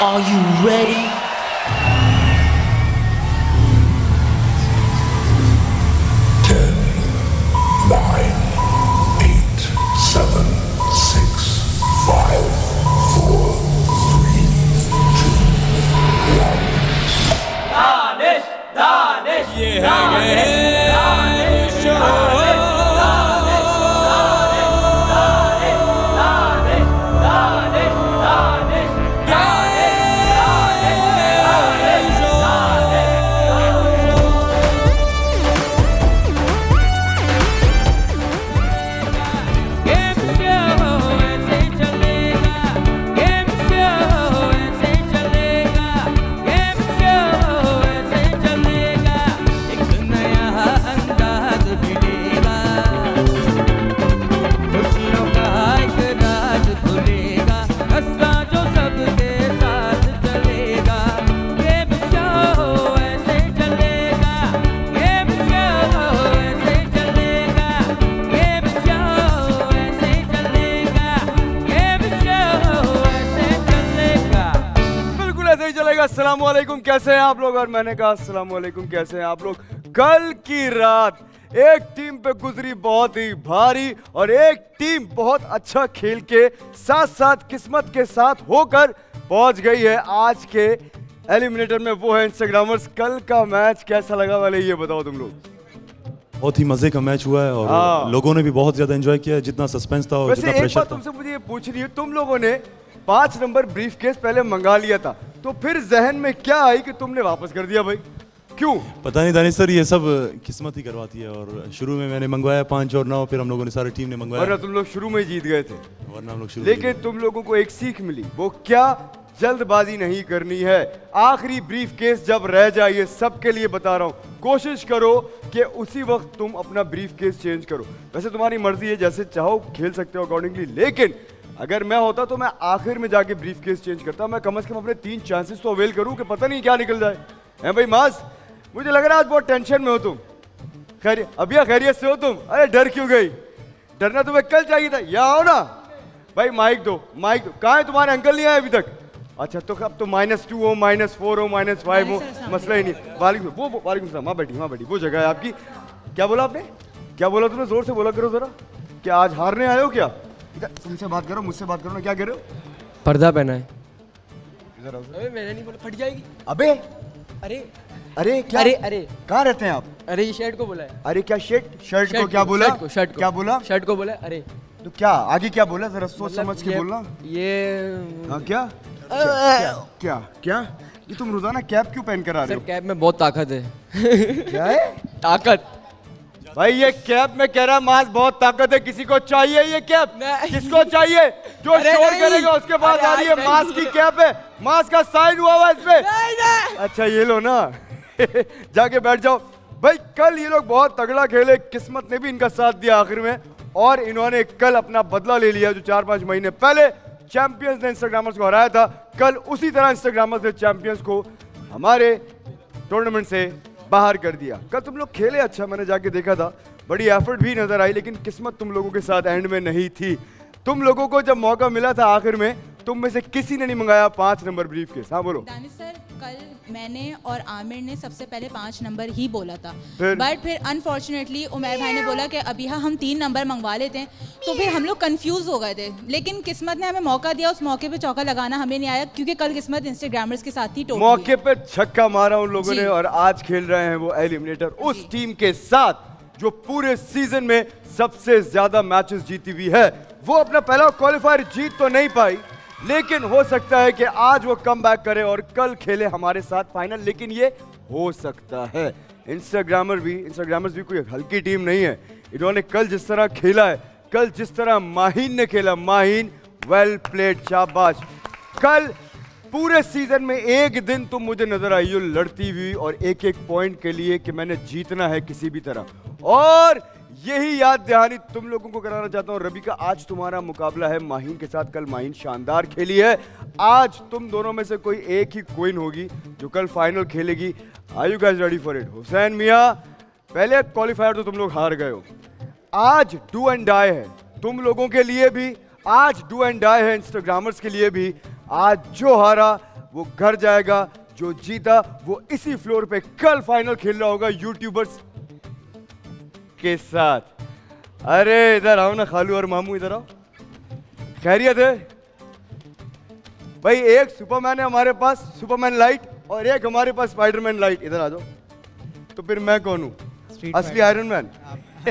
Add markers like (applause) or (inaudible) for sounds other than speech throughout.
Are you ready? Ten, nine, eight, seven, six, five, four, three, two, one. Game कैसे हैं आप लोग? और मैंने कहा अस्सलाम वालेकुम कैसे हैं आप लोग? कल की रात एक टीम पे गुजरी बहुत ही भारी और एक टीम बहुत अच्छा खेल के साथ साथ किस्मत के साथ होकर पहुँच गई है। आज के एलिमिनेटर में वो है इंस्टाग्रामर्स कल का मैच कैसा लगा वाले ये बताओ तुम लोग। बहुत ही मज़े का मैच हुआ है और हाँ। लोगों ने भी बहुत ज़्यादा एंजॉय किया जितना सस्पेंस था और जितना एक प्रेशर था। तुमसे मुझे ये पूछनी है तुम लोगों ने पाँच नंबर ब्रीफ केस पहले मंगा लिया था। तो फिर जहन में क्या आई कि तुमने वापस कर दिया भाई? क्यों? पता नहीं दानिश सर ये सब किस्मत ही करवाती है और शुरू में मैंने मंगवाया पाँच और नौ फिर हम लोगों ने सारी टीम ने वरना मंगवाया तुम लोग शुरू में जीत गए थे। वरना हम लोग शुरू लेकिन तुम लोगों को एक सीख मिली वो क्या जल्दबाजी नहीं करनी है। आखिरी ब्रीफ केस जब रह जाए ये सबके लिए बता रहा हूँ। कोशिश करो कि उसी वक्त तुम अपना ब्रीफ केस चेंज करो। वैसे तुम्हारी मर्ज़ी है जैसे चाहो खेल सकते हो अकॉर्डिंगली लेकिन अगर मैं होता तो मैं आखिर में जाके ब्रीफ केस चेंज करता। मैं कम से कम अपने तीन चांसेस तो अवेल करूँ कि पता नहीं क्या निकल जाए। हैं भाई मास? मुझे लग रहा है आज बहुत टेंशन में हो तुम। खैर अभिया खैरियत से हो तुम? अरे डर क्यों गई? डरना तुम्हें कल चाहिए था। यहाँ आओ ना। भाई माइक दो माइक दो। कहाँ है तुम्हारे अंकल नहीं आए अभी तक? अच्छा तो अब तो माइनस टू हो माइनस फोर हो माइनस फाइव हो। मसला ही नहीं। वालेकुम वो वो- वालेकुम सलाम। वहाँ बैठी वहाँ बैठी। वो जगह है आपकी। क्या बोला आपने? क्या बोला तुमने? ज़ोर से बोला करो जरा। क्या आज हारने आए हो क्या? तुमसे बात करो मुझसे बात करो ना क्या कह रहे हो? पर्दा पहना है। इधर आओ अबे मैंने नहीं बोला फट जाएगी। अबे! अरे अरे क्या? अरे अरे। कहाँ रहते हैं आप? अरे ये शर्ट को बोला है। अरे क्या शर्ट शर्ट को क्या बोला? शर्ट को शर्ट क्या बोला? शर्ट को बोला अरे। तो क्या आगे क्या बोला? जरा सोच मतलब समझ के बोलना। ये हाँ क्या? क्या क्या क्या ये तुम रोज़ाना कैप क्यों पहन कर आ रहे हो? कैब में बहुत ताकत है। क्या है? (laughs) ताकत। भाई ये कैप में कह रहा मास बहुत ताकत है किसी को चाहिए ये कैप? किसको चाहिए? जो शोर करेगा उसके पास आ रही है। मास की कैप है। मास का साइन हुआ हुआ इसमें। अच्छा ये लो ना। (laughs) जाके बैठ जाओ। भाई कल ये लोग बहुत तगड़ा खेले किस्मत ने भी इनका साथ दिया आखिर में। और इन्होंने कल अपना बदला ले लिया जो चार पाँच महीने पहले चैंपियंस ने इंस्टाग्रामर्स को हराया था। कल उसी तरह इंस्टाग्रामर्स ने चैंपियंस को हमारे टूर्नामेंट से बाहर कर दिया। कल तुम लोग खेले अच्छा मैंने जाके देखा था। बड़ी एफर्ट भी नज़र आई, लेकिन किस्मत तुम लोगों के साथ एंड में नहीं थी। तुम लोगों को जब मौका मिला था आखिर में, तुम में से किसी ने नहीं मंगाया पाँच नंबर ब्रीफ के हाँ बोलो। सर कल मैंने और आमिर ने सबसे पहले पाँच नंबर ही बोला था। बट फिर अनफॉर्चुनेटली उमर भाई ने बोला कि अभी हाँ हम तीन नंबर मंगवा लेते हैं। तो फिर हम लोग कंफ्यूज हो गए थे। लेकिन किस्मत ने हमें मौका दिया उस मौके पे चौका लगाना हमें नहीं आया क्योंकि कल किस्मत इंस्टाग्रामर्स के साथ ही मौके पे छक्का मारा उन लोगों ने और आज खेल रहे हैं वो एलिमिनेटर उस टीम के साथ जो पूरे सीज़न में सबसे ज़्यादा मैचेस जीती हुई है वो अपना पहला क्वालिफायर जीत तो नहीं पाई। लेकिन हो सकता है कि आज वो कम बैक करे और कल खेले हमारे साथ फाइनल लेकिन ये हो सकता है। इंस्टाग्रामर भी इंस्टाग्रामर्स भी कोई हल्की टीम नहीं है। इन्होंने कल जिस तरह खेला है, कल जिस तरह माहीन ने खेला, माहीन वेल प्लेड शाबाश। कल पूरे सीज़न में एक दिन तुम मुझे नज़र आई हो लड़ती हुई और एक एक पॉइंट के लिए कि मैंने जीतना है किसी भी तरह। और यही याद दहानी तुम लोगों को कराना चाहता हूँ। रवि का आज तुम्हारा मुकाबला है। माहीन के साथ कल माहीन शानदार खेली है। आज तुम दोनों में से कोई एक ही क्वीन होगी जो कल फाइनल खेलेगी। I you guess ready for it Hussain मियाँ, पहले क्वालिफायर तो तुम लोग हार गए हो। आज डू एंड डाई है। तुम लोगों के लिए भी, आज डू एंड डाई है इंस्टाग्रामर्स के लिए भी। आज जो हारा, वो घर जाएगा, जो जीता, वो इसी फ्लोर पे कल फाइनल खेल रहा होगा। यूट्यूबर्स के साथ। अरे इधर आओ ना खालू और मामू इधर आओ। खैरियत है। भाई एक सुपरमैन है हमारे पास सुपरमैन लाइट और एक हमारे पास स्पाइडरमैन लाइट। इधर आ जाओ। तो फिर मैं कौन हूँ? असली आयरन मैन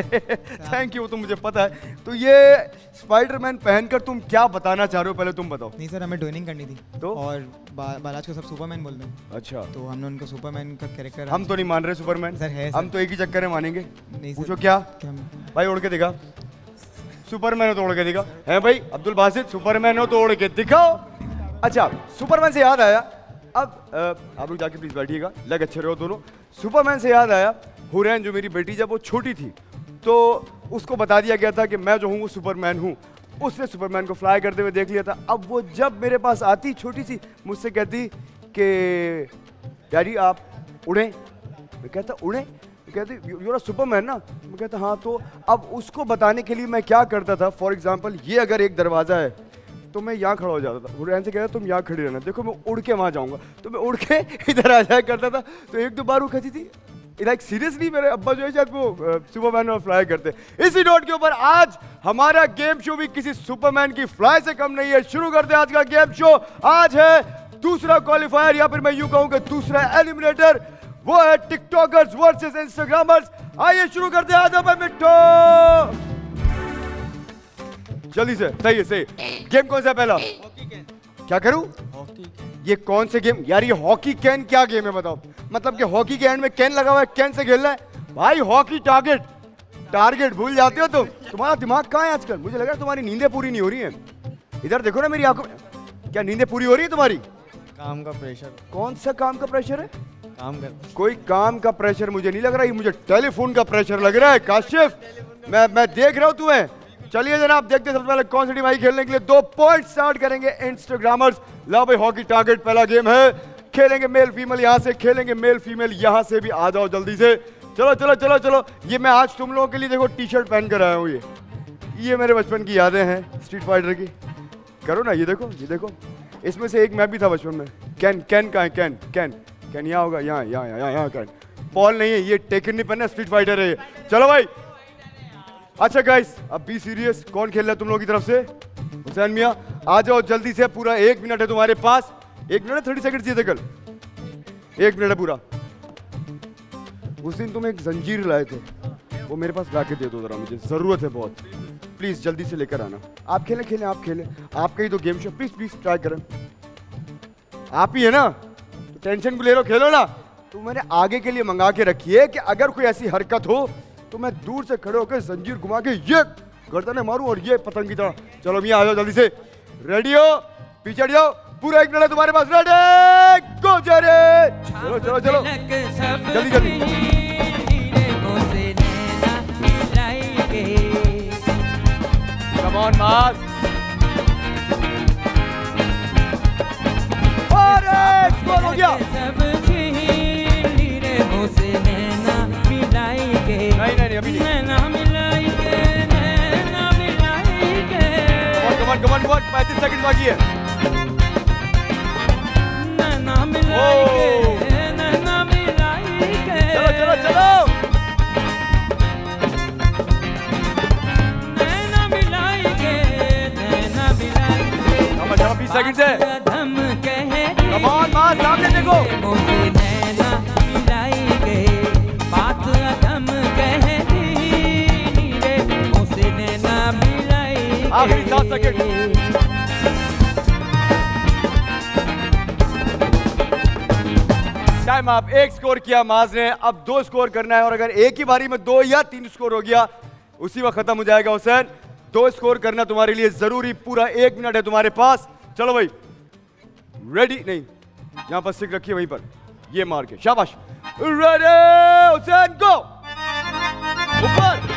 (laughs) थैंक यू तो मुझे पता है। तो ये स्पाइडरमैन पहनकर तुम क्या बताना चाह रहे हो? पहले तुम बताओ। नहीं सर हमें ट्रेनिंग करनी थी। तो? और बा, बालाज को सब सुपरमैन बोल रहे हैं। अच्छा। तो हमने उनको सुपरमैन का कैरेक्टर हम तो नहीं मान रहे सुपरमैन सर, है, हम तो एक ही चक्कर में मानेंगे। नहीं पूछो क्या? क्या भाई उड़ के दिखा। सुपरमैन हो तो उड़ के दिखा। है भाई अब्दुल बासित सुपरमैन हो तो उड़ के दिखाओ। अच्छा सुपरमैन से याद आया। अब आप लोग जाके प्लीज़ बैठिएगा। लग अच्छे रहो दोनों। सुपरमैन से याद आया। हुरैन जो मेरी बेटी जब वो छोटी थी तो उसको बता दिया गया था कि मैं जो हूँ वो सुपरमैन हूँ। उसने सुपरमैन को फ्लाई करते हुए देख लिया था। अब वो जब मेरे पास आती छोटी सी, मुझसे कहती कि, डैडी, आप उड़ें। मैं कहता, उड़े? कहते यू आर सुपरमैन ना? मैं कहता हाँ तो अब उसको बताने के लिए मैं क्या करता था? फॉर एग्ज़ाम्पल ये अगर एक दरवाज़ा है तो मैं यहाँ खड़ा हो जाता था। हुरैन से कहता, तुम यहाँ खड़ी रहना। देखो, मैं उड़ के वहाँ जाऊँगा। तो मैं उड़ के (laughs) इधर आ जाया करता था। तो एक दो बार वो कहती थी लाइक सीरियसली मेरे अब्बा जो है शायद वो सुपरमैन और फ्लाई करते इसी नोट के ऊपर आज हमारा गेम शो भी किसी सुपरमैन की फ्लाई से कम नहीं है। शुरू करते आज का गेम शो आज है दूसरा क्वालिफायर या फिर मैं यूँ कहूँ कि दूसरा एलिमिनेटर वो है टिकटॉकर्स वर्सेस इंस्टाग्रामर्स आइए शुरू करते हैं आजा भाई मिट्टो जल्दी से, सही है, सही गेम कौन सा पहला? क्या करूँ? ये कौन से गेम? यार ये हॉकी कैन क्या गेम है बताओ। मतलब कि हॉकी के एंड में कैन लगा हुआ है कैन से खेलना है। भाई हॉकी टारगेट टारगेट भूल जाते हो तुम। तुम्हारा दिमाग कहाँ है आजकल? मुझे लगा तुम्हारी नींदें पूरी नहीं हो रही हैं। इधर देखो ना मेरी आँखों में। क्या नींदें पूरी हो रही है तुम्हारी? काम का प्रेशर कौन सा काम का प्रेशर है? काम कर। कोई काम का प्रेशर मुझे नहीं लग रहा ये मुझे टेलीफोन का प्रेशर लग रहा है काशिफ। मैं मैं देख रहा हूँ तुम्हें। चलिए जनाब, देखते सबसे पहले कौन सी टीम आई खेलने के लिए। दो पॉइंट स्टार्ट करेंगे इंस्टाग्रामर्स ला भाई हॉकी टारगेट पहला गेम है। खेलेंगे मेल फीमेल यहाँ से, खेलेंगे मेल फीमेल यहाँ से भी। आ जाओ जल्दी से। चलो चलो चलो चलो। ये मैं आज तुम लोगों के लिए देखो टी शर्ट पहन कर आया हूँ ये। ये मेरे बचपन की यादें हैं स्ट्रीट फाइटर की। करो ना, ये देखो ये देखो। इसमें से एक मैं भी था बचपन में। कैन कैन का है? कैन कैन कैन यहाँ होगा, यहाँ यहाँ यहाँ यहाँ कैन बॉल नहीं है, ये टेकन नहीं पहना स्ट्रीट फाइटर है ये। चलो भाई अच्छा गाइस अब बी सीरियस कौन खेल रहा है तुम लोगों की तरफ़ से? हुसैन मियाँ, आ जाओ जल्दी से, पूरा एक मिनट है तुम्हारे पास। एक मिनट थर्टी सेकंड चाहिए कल। एक मिनट है पूरा। उस दिन तुम एक जंजीर लाए थे। वो मेरे पास ला के दे दो जरा मुझे। ज़रूरत है बहुत। प्लीज़ जल्दी से लेकर आना। आप खेलें खेलें, आप खेलें। आपका ही तो game show please please try करें। आप ही है ना? तो टेंशन को ले लो खेलो ना। तो मैंने आगे के लिए मंगा के रखी है कि अगर कोई ऐसी हरकत हो तो मैं दूर से खड़े होकर जंजीर घुमा के ये गर्दने मारूं और ये पतंग की तरह। चलो मियाँ आ जाओ जल्दी से। रेडी हो? पीछे जाओ। पूरा एक मिनट तुम्हारे पास। रेडी गो जरे चलो चलो चलो। जल्दी जल्दी। अरे स्कोर हो गया। नहीं नहीं नहीं अभी नहीं। कमान कमान कमान पैंतीस सेकंड बाकी है। चलो चलो चलो। कम जाओ बीस सेकंड से कमान मास सामने देखो। आखिरी सात सेकंड। टाइम आप एक स्कोर किया, माज ने अब दो स्कोर करना है, और अगर एक ही बारी में दो या तीन स्कोर हो गया, उसी वक्त खत्म हो जाएगा हुसैन दो स्कोर करना तुम्हारे लिए ज़रूरी, पूरा एक मिनट है तुम्हारे पास। चलो भाई। रेडी नहीं। यहाँ पर स्टिक रखिए वहीं पर। ये मार के। शाबाश। रेडी हुसैन गो ऊपर!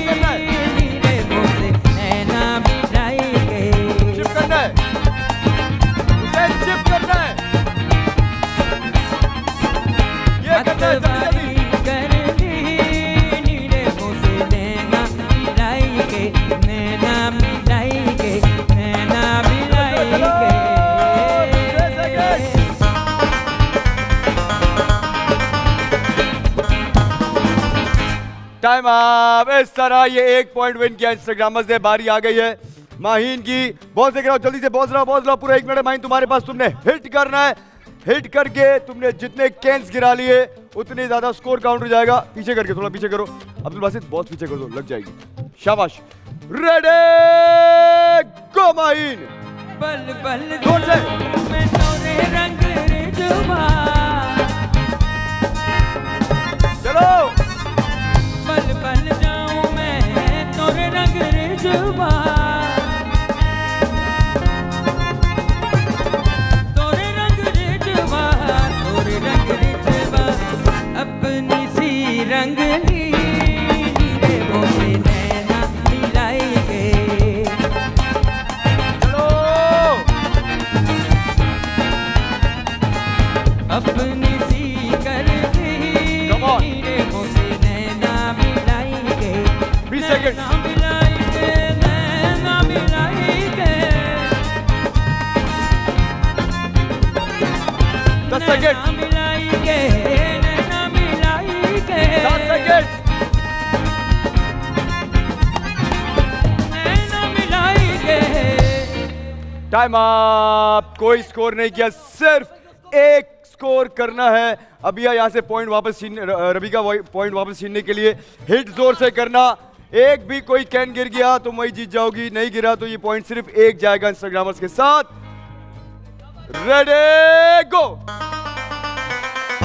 टाइम अप इस तरह ये एक पॉइंट विन किया इंस्टाग्रामर्स ने बारी आ गई है। माहीन की बॉल से गिराओ जल्दी से बॉल रहा बॉल रहा पूरा एक मिनट है, माहीन तुम्हारे पास तुमने हिट करना है। हिट करके तुमने जितने कैंस गिरा लिए उतने ज़्यादा स्कोर काउंट हो जाएगा। पीछे करके थोड़ा पीछे करो। अब्दुल बासित बहुत पीछे कर दो लग जाएगी। शाबाश। Ready go Maheen! पल पल ज़ोर से। रंग चलो! पल पल जाऊँ मैं, तोरे रंग जुबा तोरे रंग जुबा तोरे रंग जुबा अपनी सी रंगली सेकंड सात टाइम अप कोई स्कोर नहीं किया सिर्फ़ एक स्कोर करना है। अभी यहाँ से पॉइंट वापस छीन रवि का पॉइंट वापस छीनने के लिए हिट ज़ोर से करना। एक भी कोई कैन गिर गया तो वही जीत जाओगी नहीं गिरा तो ये पॉइंट सिर्फ़ एक जाएगा इंस्टाग्रामर्स के साथ। रेडी गो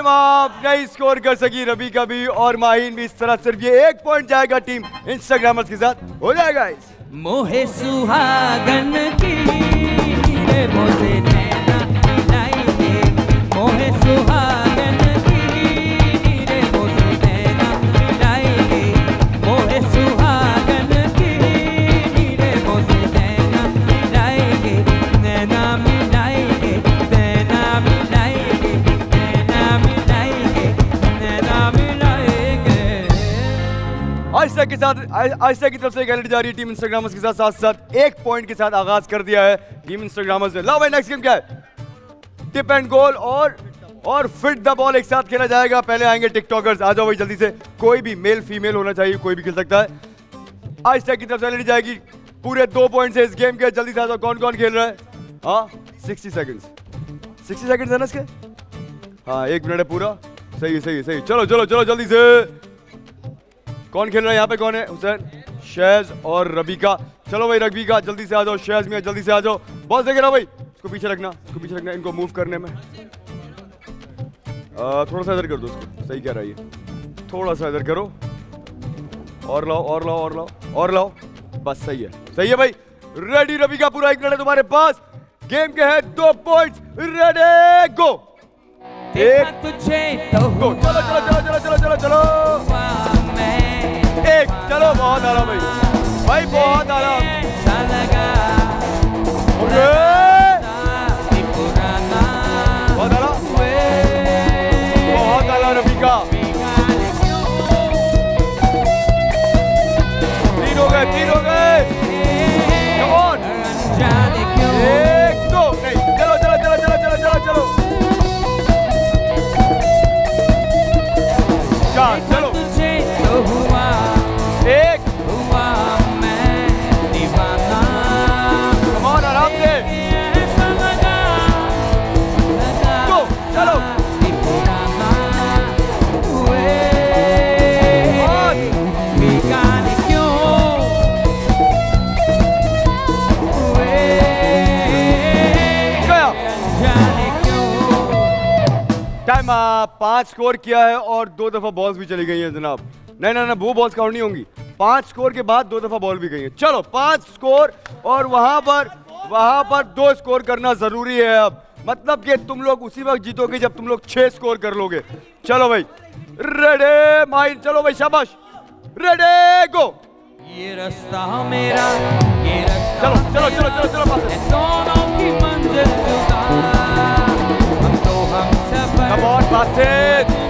टाइम आप नहीं स्कोर कर सकी रवि का भी और माहिन भी इस तरह सिर्फ़ ये एक पॉइंट जाएगा टीम इंस्टाग्रामर्स के साथ। हो जाएगा इस मोहे सुहागन की मोहे सुहागन की साथ आय- आयशा की तरफ़ से एलईडी जा रही है टीम इंस्टाग्रामर्स के साथ साथ साथ, एक पॉइंट के साथ आगाज़ कर दिया है टीम इंस्टाग्रामर्स ने। लो भाई नेक्स्ट गेम क्या है? टिप एंड गोल और और फिट द बॉल एक साथ खेला जाएगा। पहले आएँगे टिकटॉकर्स आ जाओ भाई जल्दी से। कोई भी मेल फीमेल होना चाहिए, कोई भी खेल सकता है। आयशा की तरफ़ से एलईडी जाएगी। पूरे दो पॉइंट है इस गेम के। जल्दी से आ जाओ कौन कौन खेल रहा है? हाँ सिक्सटी सेकंड्स सिक्सटी सेकंड्स है ना इसके? हाँ एक मिनट है पूरा। सही सही सही चलो चलो चलो, जल्दी से। कौन खेल रहा है? यहाँ पे कौन है? हुसैन शैज और रबीका। चलो भाई रबी का जल्दी से आ जाओ। शैज मियाँ जल्दी से आ जाओ। बॉल से गिरा भाई। इसको पीछे रखना इसको पीछे रखना इनको मूव करने में। आ, थोड़ा सा इधर कर दो इसको सही कह रहा है ये। थोड़ा सा इधर करो। और लाओ और लाओ और लाओ और लाओ। बस सही है। सही है भाई। रेडी रबीका पूरा एक मिनट है तुम्हारे पास। गेम के है दो पॉइंट्स रेडी गो एक तुझे तो चलो चलो चलो चलो चलो चलो। चलो मैं। एक चलो बहुत आराम भाई भाई बहुत आराम। पाँच स्कोर किया है और दो दफ़ा बॉल्स भी चली गई हैं जनाब। नहीं नहीं नहीं वो बॉल्स काउंट नहीं होंगी। पाँच स्कोर के बाद दो दफ़ा बॉल भी गई है। चलो पाँच स्कोर और वहाँ पर वहाँ पर दो स्कोर करना ज़रूरी है अब। मतलब कि तुम लोग उसी वक्त जीतोगे जब तुम लोग छह स्कोर कर लोगे। चलो भाई रेडे माइंड चलो भाई शाबाश। रेडे गो ये रास्ता मेरा ये रास्ता चलो चलो चलो चलो चलो दोनों की मंजिल सफ़र कम ऑन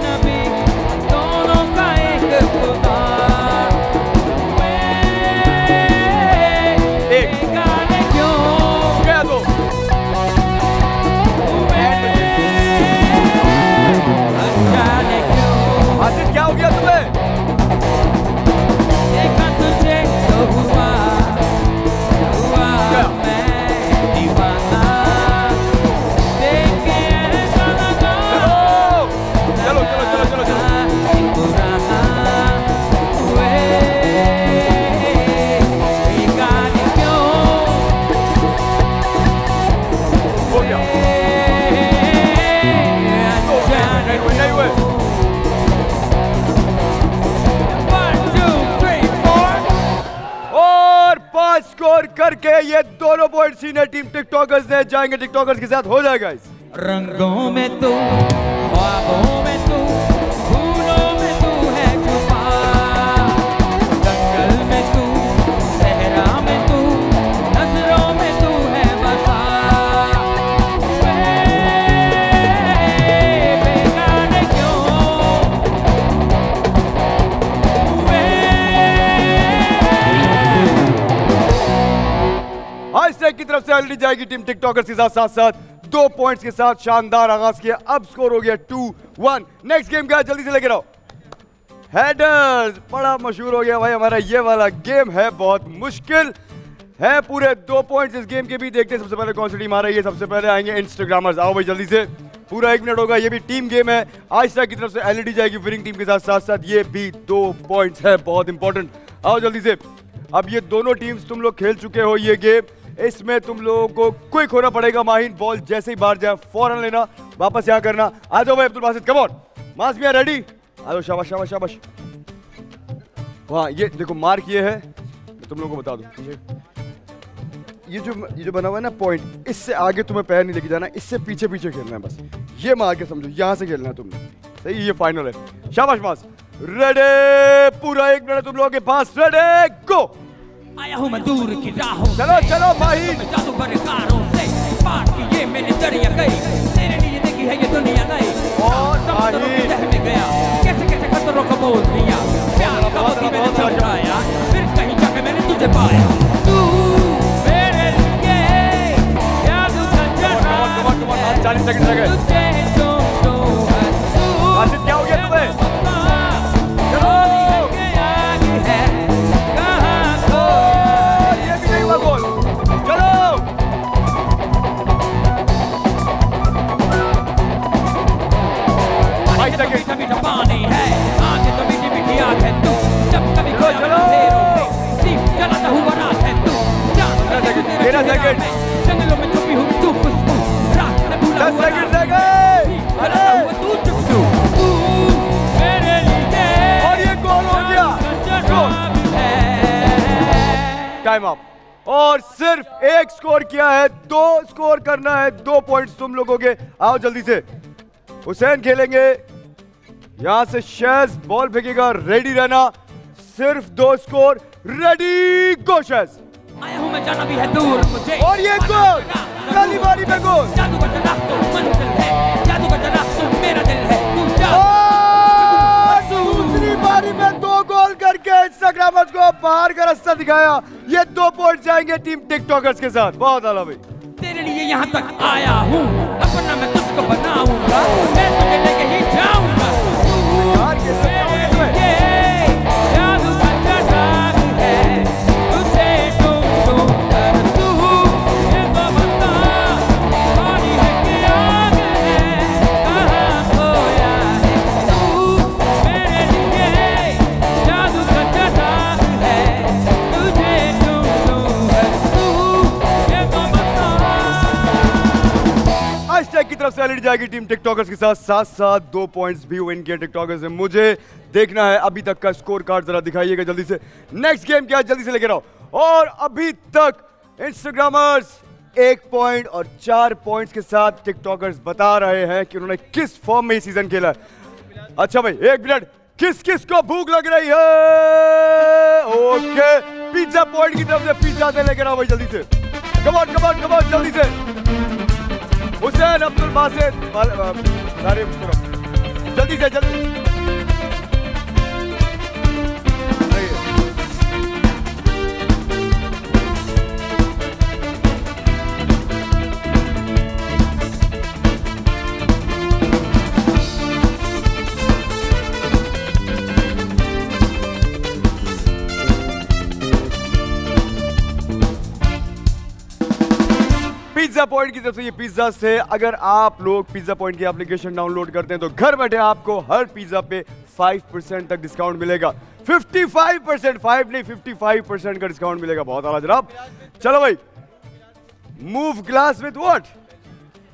स्कोर करके ये दोनों पॉइंट सीनियर टीम टिकटॉकर्स ने जाएँगे। टिकटॉकर्स के साथ हो जाएगा इस। रंगों में तू, ख्वाबों में तू आज की तरफ़ से एलडी जाएगी टीम टिकटॉकर्स के साथ साथ साथ। दो पॉइंट्स के साथ शानदार आगाज़ किया। अब स्कोर हो गया टू वन नेक्स्ट गेम क्या जल्दी से लेके आओ हेडर्स बड़ा मशहूर हो गया भाई हमारा। ये वाला गेम है बहुत मुश्किल। है पूरे दो पॉइंट्स इस गेम के भी। देखते हैं सबसे पहले कौन सी टीम आ रही है। सबसे पहले आएँगे इंस्टाग्रामर्स आओ भाई जल्दी से। पूरा एक मिनट होगा। ये भी टीम गेम है। आज तक की तरफ़ से एलईडी जाएगी विनिंग टीम के साथ साथ साथ। ये भी दो पॉइंट्स है। बहुत इंपॉर्टेंट आओ जल्दी से। अब ये दोनों टीम्स तुम लोग खेल चुके हो ये गेम इसमें तुम लोगों को क्विक होना पड़ेगा, माहिन बॉल जैसे ही बाहर जाए फ़ौरन लेना, वापस यहाँ करना। आ जाओ भाई अब्दुल बासित कम ऑन मास भी रेडी आ जाओ, शाबाश शाबाश शाबाश। वहाँ, ये देखो मार्क ये है। तुम लोगों को बता दूँ। ये जो ये जो बना हुआ है ना पॉइंट इससे आगे तुम्हें पैर नहीं लेके जाना, इससे पीछे पीछे खेलना है बस। ये मार के समझो, यहाँ से खेलना है तुमने। सही, ये फाइनल है। शाबाश, मास। रेडे पूरा एक मिनट तुम लोगों के पास। रेडी गो आया हूँ मैं दूर की राहों चलो चलो मैं जादू कारों से। पार की ये मैंने दरिया गई तेरे लिए देखी है ये दुनिया गई और समुद्रों की माहिर। तह में गया। कैसे कैसे खतरों को बोल दिया। प्यार का मोती मैंने फिर कहीं जाके मैंने तुझे पाया। तू मेरे लिए जादू का सेकंड रह गए और टाइम अप और सिर्फ़ एक स्कोर किया है दो स्कोर करना है दो पॉइंट्स तुम लोगों के। आओ जल्दी से। हुसैन खेलेंगे। यहाँ से शेज बॉल फेंकेगा रेडी रहना। सिर्फ़ दो स्कोर रेडी गो शेज आया हूँ मैं जाना भी है दूर मुझे। और ये गोल पहली बारी में गोल। जादू का जनाब तो मंजिल है जादू का जनाब तो मेरा दिल है। तू दूसरी बारी में दो गोल करके इंस्टाग्रामर्स को बाहर का रास्ता दिखाया। ये दो पॉइंट जाएँगे टीम टिकटॉकर्स के साथ। बहुत आला भाई। तेरे लिए यहाँ तक आया हूँ अपना मैं तुझको बनाऊँगा। मैं तुझे लेके ही जाऊँगा। आज जाएगी टीम टिकटॉकर्स के साथ। साथ साथ दो पॉइंट्स भी विन किए टिकटॉकर्स ने। मुझे देखना है, अभी तक का स्कोर कार्ड जरा दिखाइएगा जल्दी से। नेक्स्ट गेम क्या जल्दी से लेकर आओ और अभी तक इंस्टाग्रामर्स एक पॉइंट और चार पॉइंट्स के साथ टिकटॉकर्स बता रहे हैं कि उन्होंने किस फॉर्म में सीज़न खेला अच्छा भाई, एक मिनट किस किस को भूख लग रही है? ओके पिज्जा पॉइंट की तरफ़ से पिज्जा से लेकर आओ भाई जल्दी से। कमॉन कमॉन कमॉन जल्दी से। हुसैन अब्दुल बासित जल्दी से जल्दी। पिज्जा पॉइंट की तरफ़ से ये पिज्जा से अगर आप लोग पिज्जा पॉइंट की एप्लीकेशन डाउनलोड करते हैं तो घर बैठे आपको हर पिज्जा पे 5% तक डिस्काउंट मिलेगा। 55 परसेंट फाइव नहीं 55 परसेंट का डिस्काउंट मिलेगा। बहुत आला जनाब। चलो भाई। Move glass with what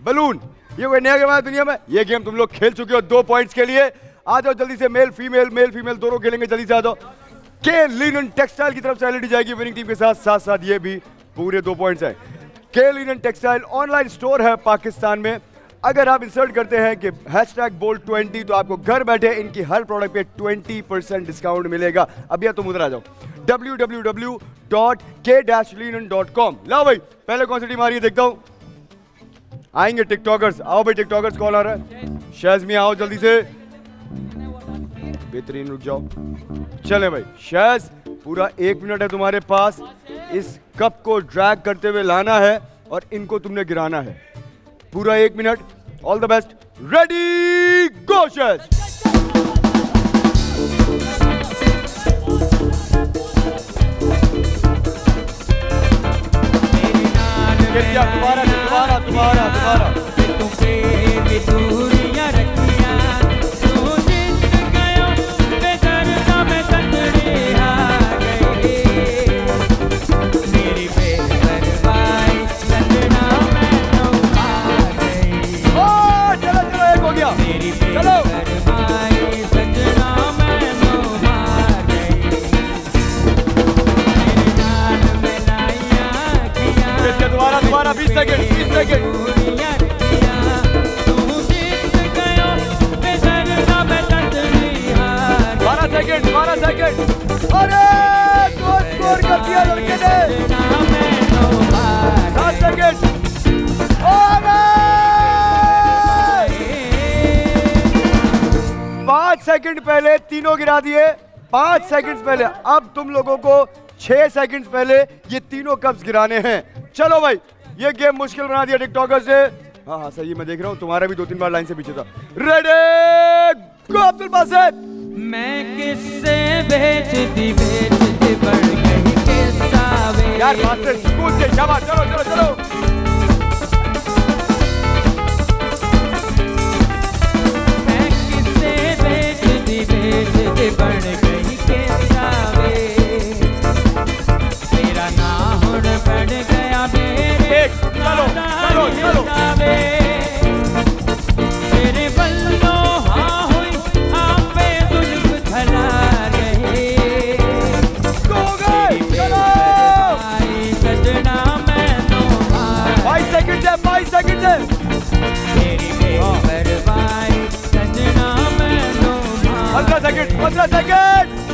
balloon ये कोई नया गेम है दुनिया में? ये गेम तुम लोग खेल चुके हो दो पॉइंट्स के लिए। आ जाओ जल्दी से मेल फीमेल मेल फीमेल दोनों खेलेंगे जल्दी से, आ जाओ। के लिनन टेक्सटाइल की तरफ़ से एलईडी जाएगी विनिंग टीम के साथ। साथ साथ ये भी पूरे दो पॉइंट्स हैं। के लिनन टेक्सटाइल ऑनलाइन स्टोर है पाकिस्तान में। अगर आप इंसर्ट करते हैं कि हैश टैग बोल्ट ट्वेंटी तो आपको घर बैठे इनकी हर प्रोडक्ट पे ट्वेंटी परसेंट डिस्काउंट मिलेगा। या तुम उधर आ जाओ। W W W dot K dash linen dot com लाओ भाई, पहले कौन सी टीम आ रही है देखता हूँ। आएँगे टिकटॉकर्स आओ भाई टिकटॉकर्स कॉल आ रहा है। शैजमी आओ जल्दी से। बेहतरीन, रुक जाओ। चले भाई शैज पूरा एक मिनट है तुम्हारे पास। इस कप को ड्रैग करते हुए लाना है और इनको तुमने गिराना है। पूरा एक minute. All the best ready go अब तुम लोगों को छह सेकंड पहले ये तीनों कप्स गिराने हैं। चलो भाई ये गेम मुश्किल बना दिया टिकटॉकर से हाँ हाँ सही मैं देख रहा हूँ तुम्हारा भी दो तीन बार लाइन से पीछे था। रेडी गो अब्दुल बासित मैं किससे बेचती बेचती बढ़ गई किस्सा यार बासित के शाबाश चलो चलो चलो। मैं किससे बेचती बेचती बढ़ गई पंद्रह सेकंड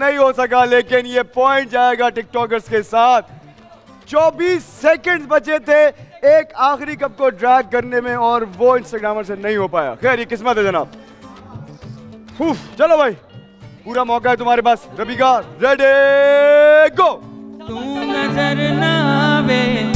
नहीं हो सका, लेकिन ये पॉइंट जाएगा टिकटॉकर्स के साथ. 24 सेकंड्स बचे थे. एक आखिरी कप को ड्रैग करने में और वो इंस्टाग्रामर से नहीं हो पाया. खैर, ये किस्मत है जनाब. चलो भाई। पूरा मौका है तुम्हारे पास। रबिका रेडे गो तू नज़र ना आवे।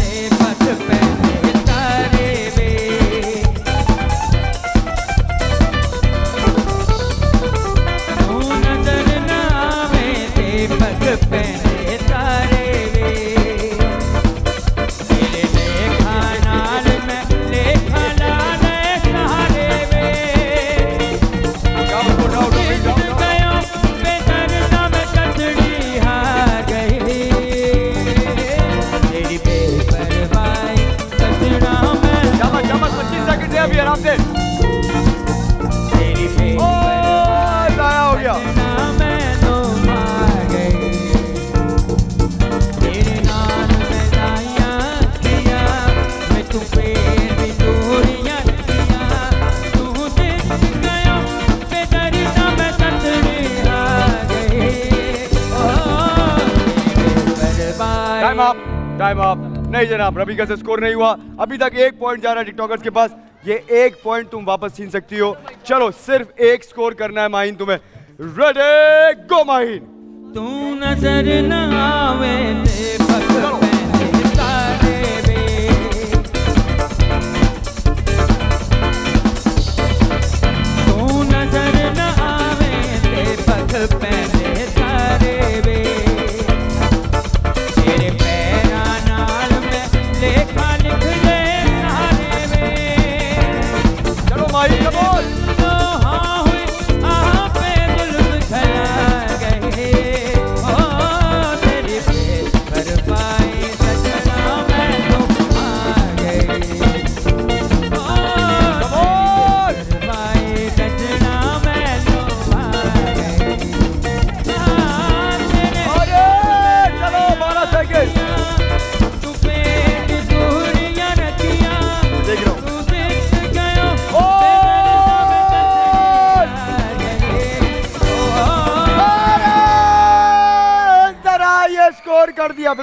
टाइम आप नहीं जनाब, रवि का स्कोर नहीं हुआ। अभी तक एक पॉइंट जा रहा है टिकटॉकर्स के पास। ये एक पॉइंट तुम वापस छीन सकती हो। चलो, सिर्फ़ एक स्कोर करना है माहिन तुम्हें। Ready go Mahin. तू नज़र न आवे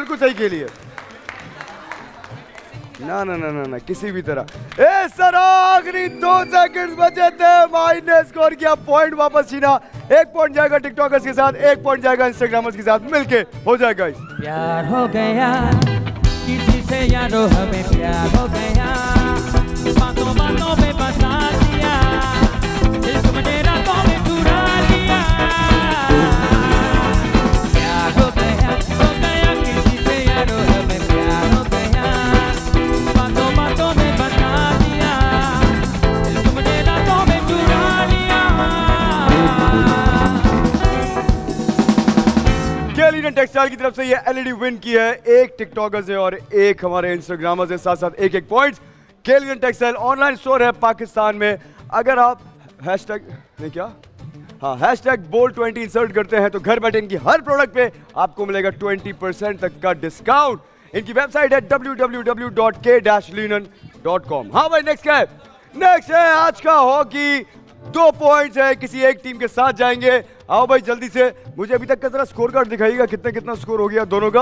बिल्कुल सही के लिए ना ना ना ना ना, किसी भी तरह। ए, सर, आखिरी दो सेकंड्स बचे थे। माइन ने स्कोर किया पॉइंट वापस छीना एक पॉइंट जाएगा टिकटॉकर्स के साथ, एक पॉइंट जाएगा इंस्टाग्रामर्स के साथ। मिलके हो जाएगा इस प्यार हो गया, किसी से यारो हमें प्यार हो गया। बातों बातों में बता केलिन टेक्सटाइल की तरफ़ से ये एलईडी विन की है। एक टिकटॉकर से और एक हमारे इंस्टाग्रामर से साथ साथ एक एक points Klinen textile online store है पाकिस्तान में। अगर आप हैशटैग नहीं क्या? हाँ हैशटैग बोल ट्वेंटी इंसर्ट करते हैं तो घर बैठे इनकी हर प्रोडक्ट पे आपको मिलेगा ट्वेंटी परसेंट तक का डिस्काउंट इनकी वेबसाइट है www.k-linen.com हाँ भाई नेक्स्ट क्या है। नेक्स्ट है, आज का हॉकी दो पॉइंट्स है, किसी एक टीम के साथ जाएँगे। आओ भाई, जल्दी से। मुझे अभी तक का स्कोर कार्ड दिखाइएगा, कितना कितना स्कोर हो गया दोनों का।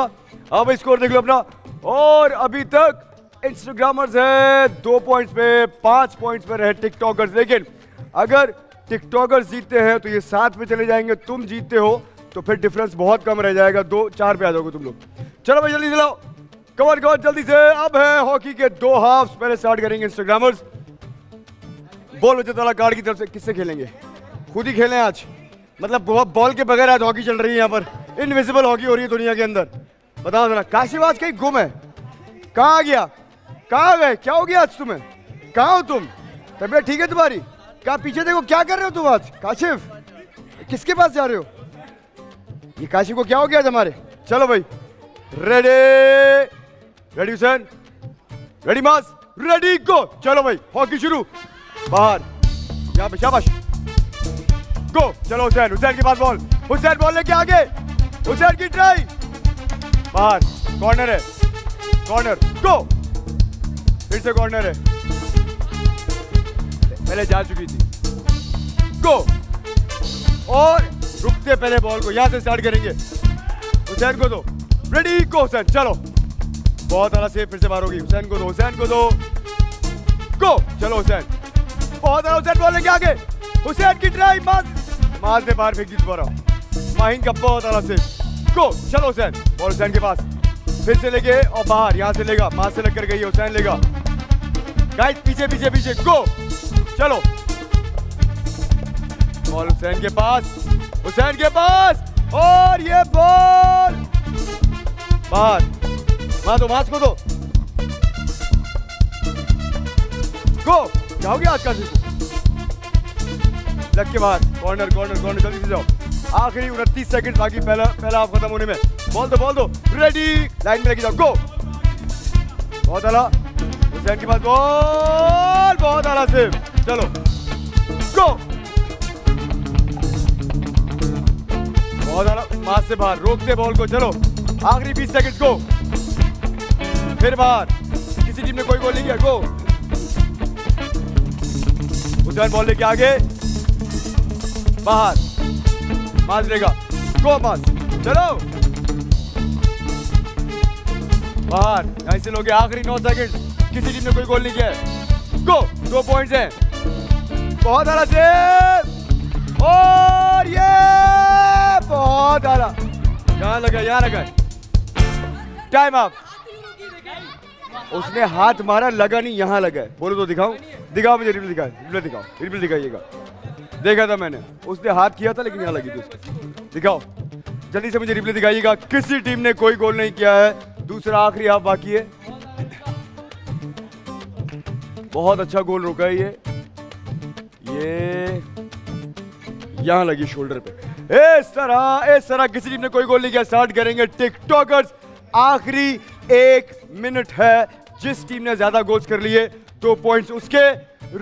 आओ भाई स्कोर देख लो अपना। और अभी तक इंस्टाग्रामर्स है, दो पॉइंट्स पे, पाँच पॉइंट्स पे रहे टिकटॉकर्स लेकिन अगर टिकटॉकर्स जीतते हैं तो ये साथ में चले जाएँगे, तुम जीतते हो तो फिर डिफरेंस बहुत कम रह जाएगा। दो, चार पे आ जाओगे तुम लोग। चलो भाई, जल्दी चलाओ कवर कवर जल्दी से। अब है हॉकी के दो हाफ़ पहले स्टार्ट करेंगे इंस्टाग्रामर्स बॉल बचे ताला कार्ड की तरफ़ से किससे खेलेंगे? खुद ही खेलें आज। मतलब बॉल के बगैर आज हॉकी चल रही है यहाँ पर। इनविजिबल हॉकी हो रही है दुनिया के अंदर। बताओ जरा काशिफ आज कहीं गुम है? कहाँ गया? कहाँ गए? क्या हो गया आज तुम्हें? कहाँ हो तुम? तबीयत ठीक है तुम्हारी? कहाँ पीछे देखो, क्या कर रहे हो तुम आज? काशिफ, किसके पास जा रहे हो? ये काशिफ को क्या हो गया आज हमारे? चलो भाई। रेडी रेडी हुसैन रेडी मास रेडी गो चलो भाई हॉकी शुरू। बाहर। यहाँ पे शाबाश। गो चलो हुसैन हुसैन के पास बॉल हुसैन बॉल लेके आगे। हुसैन की ट्राई बाहर कॉर्नर है। कॉर्नर गो फिर से कॉर्नर है। पहले जा चुकी थी। गो और रुकते पहले बॉल को। यहाँ से स्टार्ट करेंगे। हुसैन को दो। Ready go Hussain. चलो। बहुत आला से फिर से होगी हुसैन को दो, हुसैन को दो। गो चलो हुसैन। बहुत आला हुसैन बॉल लेके आगे। हुसैन की ट्राई मार मार दे बाहर फेंक दी दोबारा। माहिन का बहुत आला से। गो चलो हुसैन। बॉल हुसैन के पास। फिर से लेके और बाहर, यहाँ से लेगा मार से लग कर गई, हुसैन लेगा। गाइस पीछे पीछे पीछे। गो चलो। बॉल हुसैन के पास, हुसैन के पास। और ये बॉल। बाहर। मार दो मास को दो। गो जाओगे आज का लग के बाहर कॉर्नर कॉर्नर कॉर्नर जल्दी से जाओ। आखिरी उनतीस सेकंड बाकी, पहला पहला हाफ़ खत्म होने में। बॉल दो बॉल दो। रेडी लाइन में लेके जाओ। गो बहुत आला। हुसैन के पास बॉल बहुत आला से चलो। गो बहुत आला। मास से बाहर। रोकते बॉल को। चलो। आखिरी बीस सेकंड गो फिर बाहर। किसी टीम ने कोई गोल नहीं किया। गो हुसैन बॉल लेके आगे। बाहर। मास लेगा गो मास चलो। बाहर। यहाँ से लोगे आखिरी नौ सेकंड किसी टीम ने कोई गोल नहीं किया है। गो दो पॉइंट्स हैं। बहुत आला सेव और ये बहुत आला। यहाँ लगा यहाँ लगा। टाइम अप उसने हाथ मारा, लगा नहीं, यहाँ लगा है। बोलो तो दिखाऊँ? दिखाओ मुझे रिप्ले दिखाओ रिप्ले दिखाओ, रिप्ले दिखाइएगा। देखा था मैंने, उसने हाथ किया था, लेकिन यहाँ लगी थी उसको। दिखाओ, जल्दी से मुझे रिप्ले दिखाइएगा, किसी टीम ने कोई गोल नहीं किया है। दूसरा आखिरी हाफ़ बाकी है। बहुत अच्छा गोल रोका है ये। ये यहाँ लगी शोल्डर पे। इस तरह इस तरह किसी टीम ने कोई गोल नहीं किया। स्टार्ट करेंगे टिकटॉकर्स, आखिरी एक मिनट है। जिस टीम ने ज़्यादा गोल्स कर लिए, दो पॉइंट्स उसके।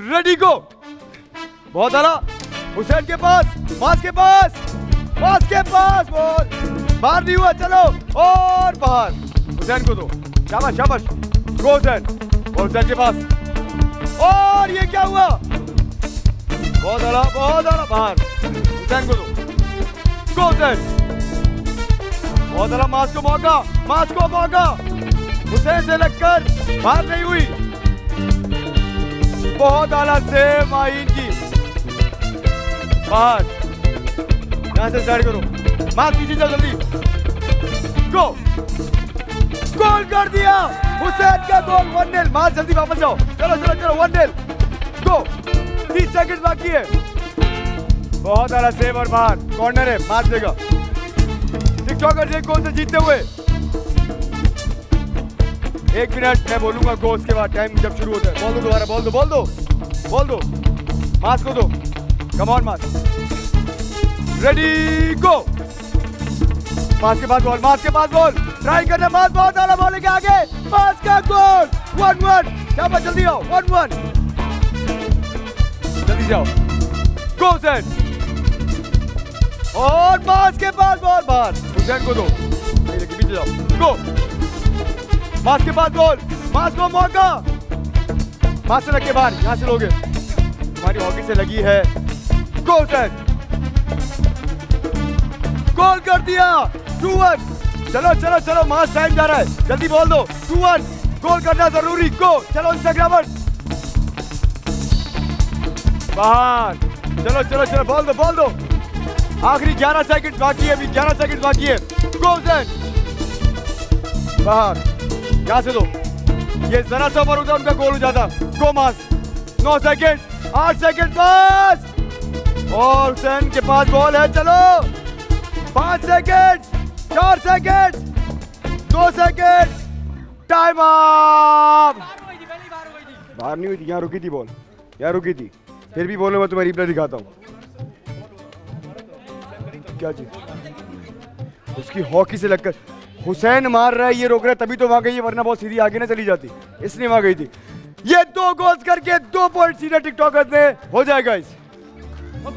रेडी गो बहुत आला। हुसैन के पास मास के पास मास के पास बॉल बाहर नहीं हुआ, चलो, और बाहर। हुसैन को दो। शाबाश शाबाश। गो हुसैन। और हुसैन के पास। और ये क्या हुआ? बहुत आला बहुत आला, बाहर। हुसैन को दो। गो हुसैन। बहुत आला मास को मौका मास को मौका। हुसैन से लगकर बाहर नहीं हुई। बहुत आला से माइन की बाहर। यहाँ से स्टार्ट करो। पीछे जाओ जल्दी गो गोल कर दिया। हुसैन का गोल वन नेल मास जल्दी वापस जाओ। चलो चलो चलो वन नेल गो तीस सेकंड बाकी है। बहुत आला सेव और बाहर। कॉर्नर है। मार देगा। टिकटॉकर एक कौन से जीतते हुए। एक मिनट, मैं बोलूँगा गो उसके बाद टाइम जब शुरू होता है। बोल दो दोबारा, बोल दो बोल दो बोल दो। मास को दो कम ऑन मास रेडी गो मास के पास बॉल मास के पास बॉल। ट्राई करना मास बहुत आला बॉल के आगे। मास का गोल वन वन शाबाश जल्दी आओ। वन वन जल्दी जाओ। गो हुसैन और मास के पास बॉल बाहर हुसैन को दो। पीछे जाओ। गो मास के पास बॉल। मास को। मौका मास से लग के बाहर। यहाँ से लोगे। हमारी हॉकी से लगी है। गो हुसैन गोल कर दिया। टू वन चलो चलो चलो। मास टाइम जा रहा है। जल्दी बोल दो। टू वन गोल करना ज़रूरी। गो चलो इंस्टाग्रामर्स बाहर। चलो चलो चलो। बोल दो बोल दो। आखिरी 11 सेकंड बाकी है। अभी 11 सेकंड बाकी है। गो सेट बाहर। यहाँ से दो ये जरा सा ऊपर होता उनका गोल हो जाता गो मास 9 सेकंड। 8 सेकंड बस। और हुसैन के पास बॉल है। चलो। पाँच सेकेंड। चार सेकेंड। दो सेकेंड। टाइम अप बाहर नहीं हुई थी। यहाँ रुकी थी बॉल। यहाँ रुकी थी। फिर भी बोलो मैं तुम्हें रिप्ले दिखाता हूँ। क्या चीज़? उसकी हॉकी से लगकर हुसैन मार रहा है, ये रोक रहा है, तभी तो वहाँ गई है, वरना बहुत सीधी आगे ना चली जाती। इसलिए वहाँ गई थी। ये दो गोल्स करके दो पॉइंट सीधे टिकटॉकर ने, हो जाएगा इस। ਉਹ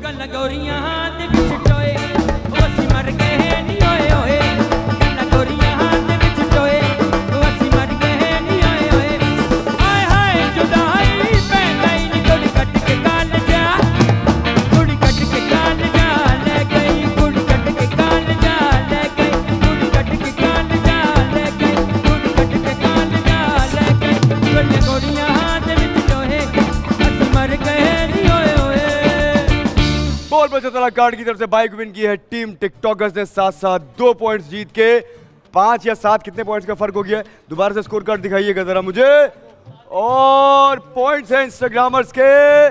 बोल बचा तला कार्ड की तरफ़ से बाइक विन की है टीम। टिकटॉकर्स ने साथ साथ दो पॉइंट्स जीत के पाँच या सात कितने पॉइंट्स का फ़र्क हो गया दोबारा से स्कोर कार्ड दिखाइएगा जरा मुझे। और पॉइंट्स हैं इंस्टाग्रामर्स के।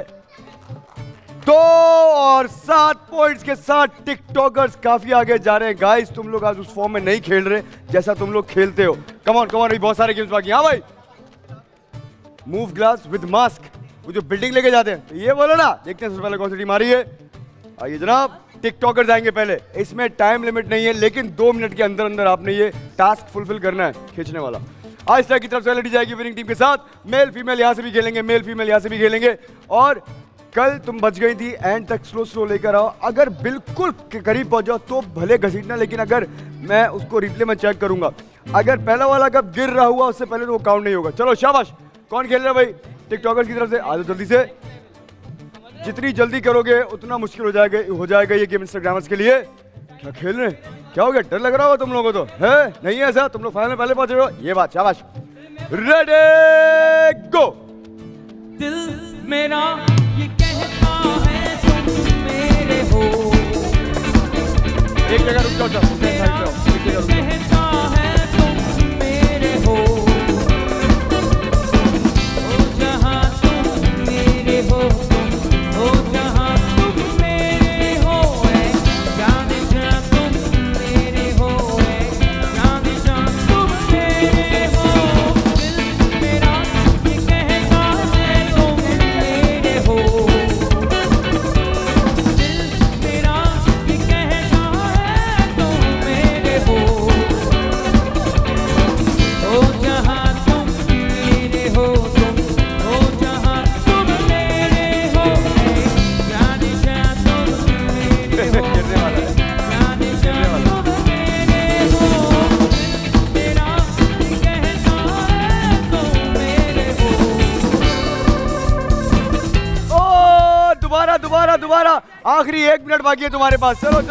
दो और सात पॉइंट्स के साथ टिकटॉकर्स काफ़ी आगे जा रहे हैं। गाइस तुम लोग आज उस फॉर्म में नहीं खेल रहे, जैसा तुम लोग खेलते हो। कमॉन कमॉन अभी बहुत सारे गेम्स बाकी हाँ। भाई। मूव ग्लास विद मास्क वो जो बिल्डिंग लेके जाते हैं, ये बोलो ना, देखते हैं सबसे पहले कौन सी टीम आ रही है। आइए जनाब, टिकटॉकर्स आएँगे पहले। इसमें टाइम लिमिट नहीं है, लेकिन दो मिनट के अंदर अंदर आपने ये टास्क फुलफिल करना है, खींचने वाला। आज तक की तरफ़ से लड़ी जाएगी विनिंग टीम के साथ। मेल फीमेल यहाँ से भी खेलेंगे मेल फीमेल यहाँ से भी खेलेंगे। और कल तुम बच गई थी एंड तक स्लो स्लो लेकर आओ। अगर बिल्कुल करीब पहुँच जाओ तो भले घसीटना, लेकिन अगर मैं उसको रिप्ले में चेक करूँगा। अगर पहला वाला कब गिर रहा हुआ, उससे पहले तो वो काउंट नहीं होगा। चलो, शाबाश! कौन खेल रहा है भाई? टिकटॉकर्स की तरफ़ से, आ जाओ जल्दी से। जितनी जल्दी करोगे, उतना मुश्किल हो जाएगा हो जाएगा ये गेम इंस्टाग्रामर्स के लिए। क्या खेल रहे क्या हो गया? डर लग रहा होगा तुम लोगों को तो। है? नहीं है ऐसा? तुम लोग फाइनल पहले पहुँच हो? ये बात, शाबाश। रेडी गो दिल मेरा ये कहता बाकी है तुम्हारे पास। चलो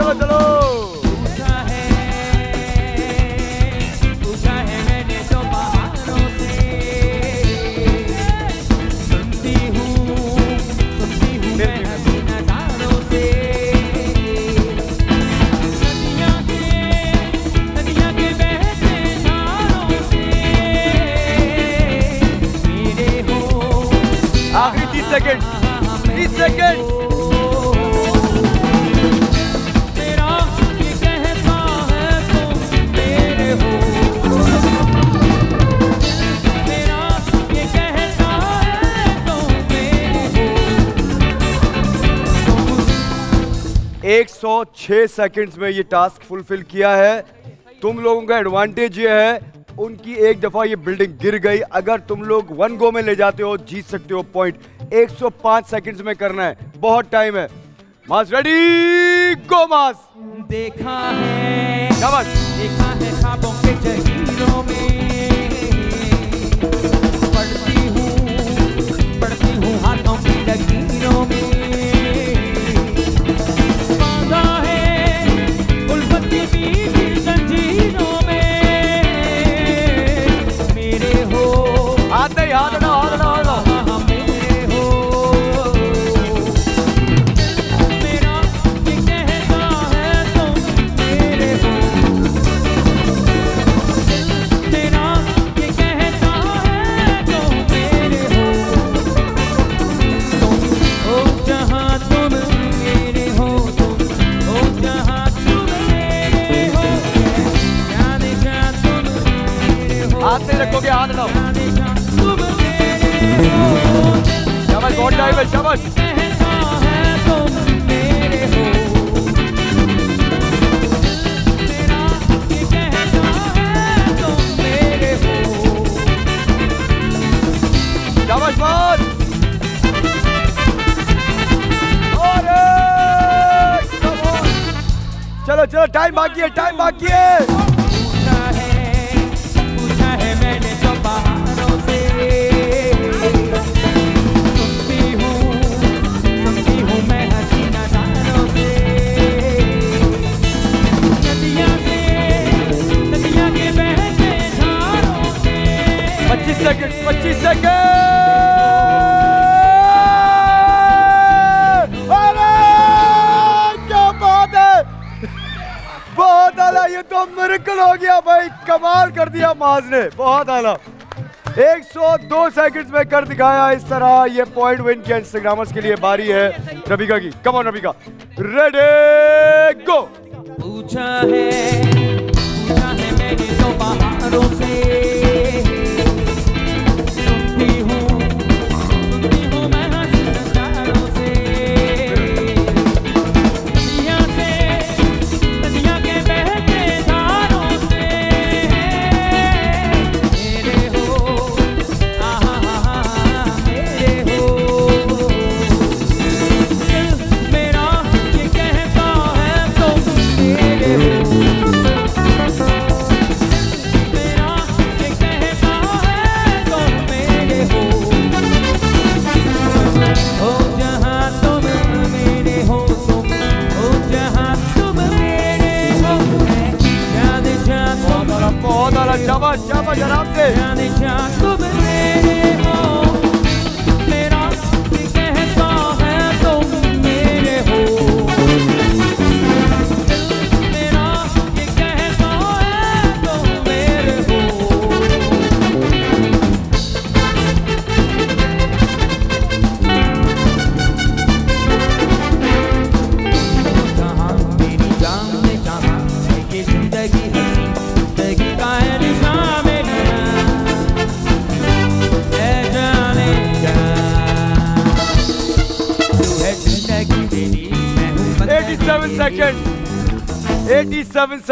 सेकंड्स में ये टास्क फुलफिल किया है। तुम लोगों का एडवांटेज ये है उनकी एक दफ़ा ये बिल्डिंग गिर गई। अगर तुम लोग वन गो में ले जाते हो जीत सकते हो पॉइंट 105 सेकंड्स में करना है। बहुत टाइम है। मास रेडी गो मास देखा है। देखा है ख्वाबों के जहीरों में। पढ़ती हूँ पढ़ती हूँ हाथों की लकीरों में। और come on. चलो चलो टाइम बाकी है टाइम बाकी है। सेकंड 25 सेकंड अरे क्या बात है बहुत आला, ये तो मिरेकल हो गया भाई। कमाल कर दिया माज ने। बहुत आला। 102 सेकंड्स में कर दिखाया इस तरह। ये पॉइंट विन किया इंस्टाग्रामर्स के लिए। बारी है रबिका की। कम ऑन रबिका रेडी गो पूछा है पूछा है मैंने तो बहारों से।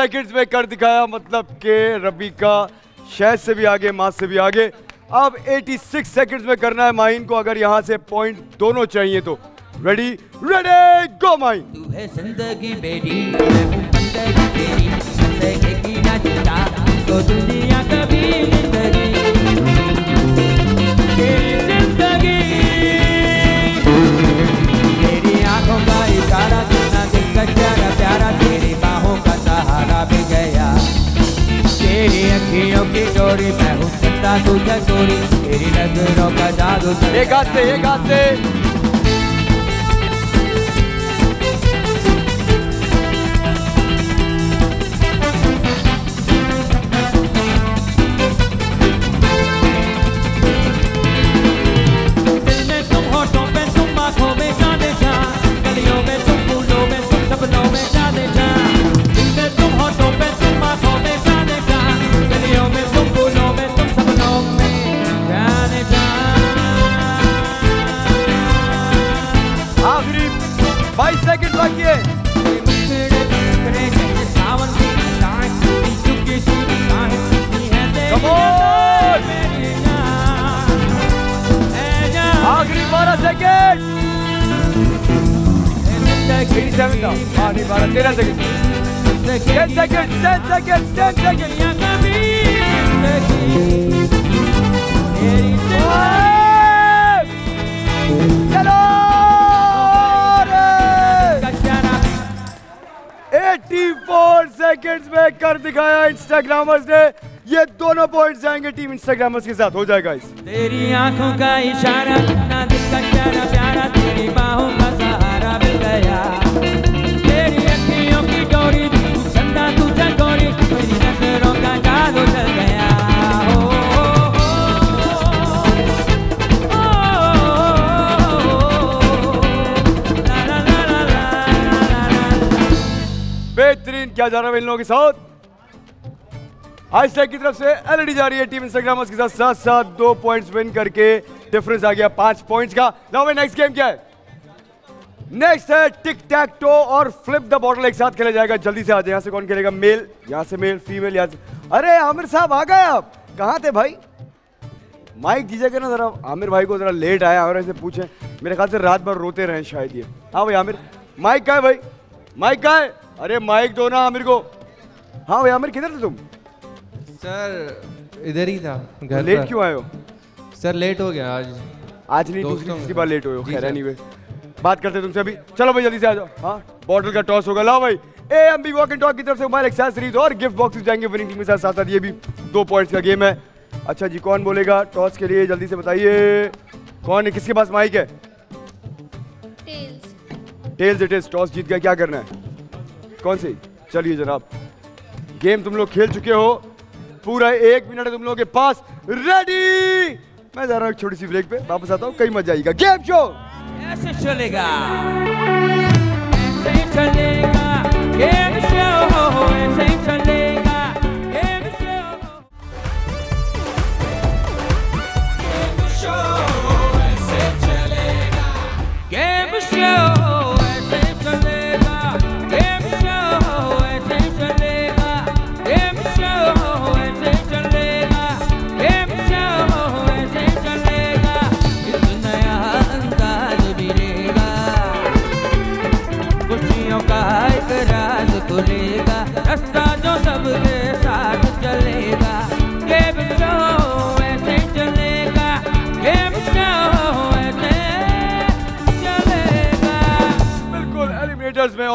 सेकंड्स में कर दिखाया मतलब के रबी का शहद से भी आगे, मास से भी आगे। अब 86 सेकंड्स में करना है माइन को, अगर यहाँ से पॉइंट दोनों चाहिए तो। रेडी रेडी गो माइन प्यारा सहारा भी गया। तेरी अखियों की डोरी, मैं हूँ सत्ता तुझे चोरी तेरी नज़रों का जादू एक हाथ से, एक हाथ 87 था हाँ नहीं 12 13 सेकंड 10 सेकंड 10 सेकंड 10 सेकंड दुनिया कभी ज़िंदगी मेरी ज़िंदगी चलो का इशारा 84 सेकंड्स में कर दिखाया इंस्टाग्रामर्स ने। ये दोनों पॉइंट्स जाएँगे टीम इंस्टाग्रामर्स के साथ। हो जाएगा इस तेरी आँखों का इशारा कितना दिल का प्यारा प्यारा, तेरी बाहों का बेहतरीन क्या जा रहा है इन लोगों के साथ हाईस्टैग की तरफ़ से एलईडी जा रही है टीम इंस्टाग्रामर्स के साथ साथ दो पॉइंट्स विन करके डिफरेंस आ गया पाँच पॉइंट्स का नेक्स्ट गेम क्या है नेक्स्ट है टिक टैक टो और फ्लिप द बॉटल एक साथ खेला जाएगा। जल्दी से आ जाए। यहाँ से कौन खेलेगा? मेल यहाँ से मेल फीमेल यहाँ से अरे आमिर साहब आ गए आप। कहाँ थे भाई? माइक दीजिएगा ना जरा। आमिर भाई को जरा लेट आया आमिर से पूछे। मेरे ख्याल से रात भर रोते रहे शायद ये। हाँ भाई आमिर। माइक का है भाई? माइक का है? अरे माइक दो ना आमिर को। हाँ भाई आमिर किधर थे तुम? सर इधर ही था घर लेट क्यों आए हो? सर लेट हो गया आज। आज नहीं दूसरी बार लेट हो खैर। एनीवे बात करते हैं तुमसे अभी। चलो भाई जल्दी से आ जाओ। हाँ बॉटल का टॉस होगा लाओ भाई। A M B walk and talk की तरफ़ से मोबाइल एक्सेसरीज और गिफ्ट बॉक्स जाएँगे विनिंग टीम के साथ। साथ साथ ये भी दो पॉइंट्स का गेम है। अच्छा जी कौन बोलेगा टॉस के लिए? जल्दी से बताइए। कौन है? किसके पास माइक है? टेल्स इट इज़ टॉस जीत गया क्या करना है? कौन सी? चलिए जनाब। गेम तुम लोग खेल चुके हो। पूरा एक मिनट है तुम लोगों के पास। रेडी मैं जा रहा हूँ छोटी सी ब्रेक पे। वापस आता हूँ। कहीं मत जाइएगा। गेम शो ऐसे चलेगा। ऐसे चलेगा। गेम शो ऐसे चलेगा।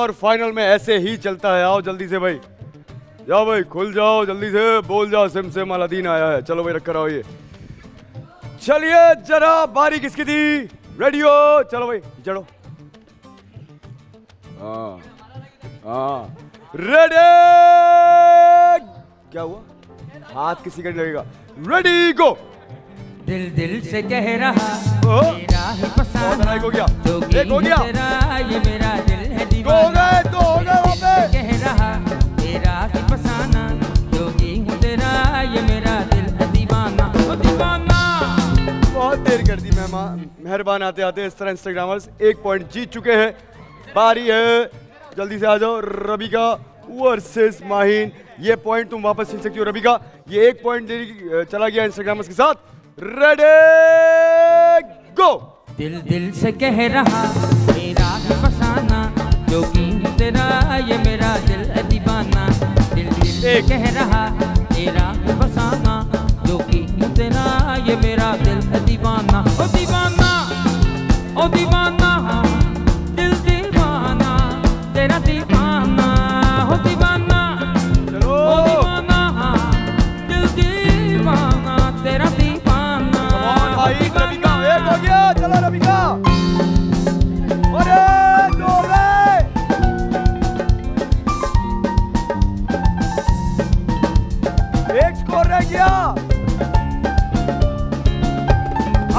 और फाइनल में ऐसे ही चलता है। आओ जल्दी से भाई। जाओ भाई खुल जाओ जल्दी से। बोल जाओ सिम सिम अलादीन आया है। चलो भाई रख कर आओ ये। चलिए जरा बारी किसकी थी? रेडी हो? चलो भाई चढ़ो हाँ हाँ। रेडी क्या हुआ? हाथ किसी का लगेगा। रेडी गो दिल दिल से कह रहा मेरा ही एक हो गया। एक हो गया। ये मेरा दिल। है दो हो गए दो हो गए कह रहा मेरा ही फसाना जोगी हूँ तेरा ये मेरा दिल है दीवाना। ओ दीवाना। बहुत देर कर दी मेहमान मेहरबान आते आते इस तरह इंस्टाग्रामर्स एक पॉइंट जीत चुके हैं। बारी है जल्दी से आ जाओ रबिका वर्सेस माहिन। ये पॉइंट तुम वापस छीन सकती हो रबिका। ये एक पॉइंट चला गया इंस्टाग्रामर्स के साथ। रेडी गो दिल दिल से कह रहा मेरा फसाना जोगी हूँ तेरा ये मेरा दिल दीवाना। दिल दिल कह रहा तेरा फसाना। जोगी तेरा ये मेरा दिल दीवाना। ओ दीवाना ओ दीवाना।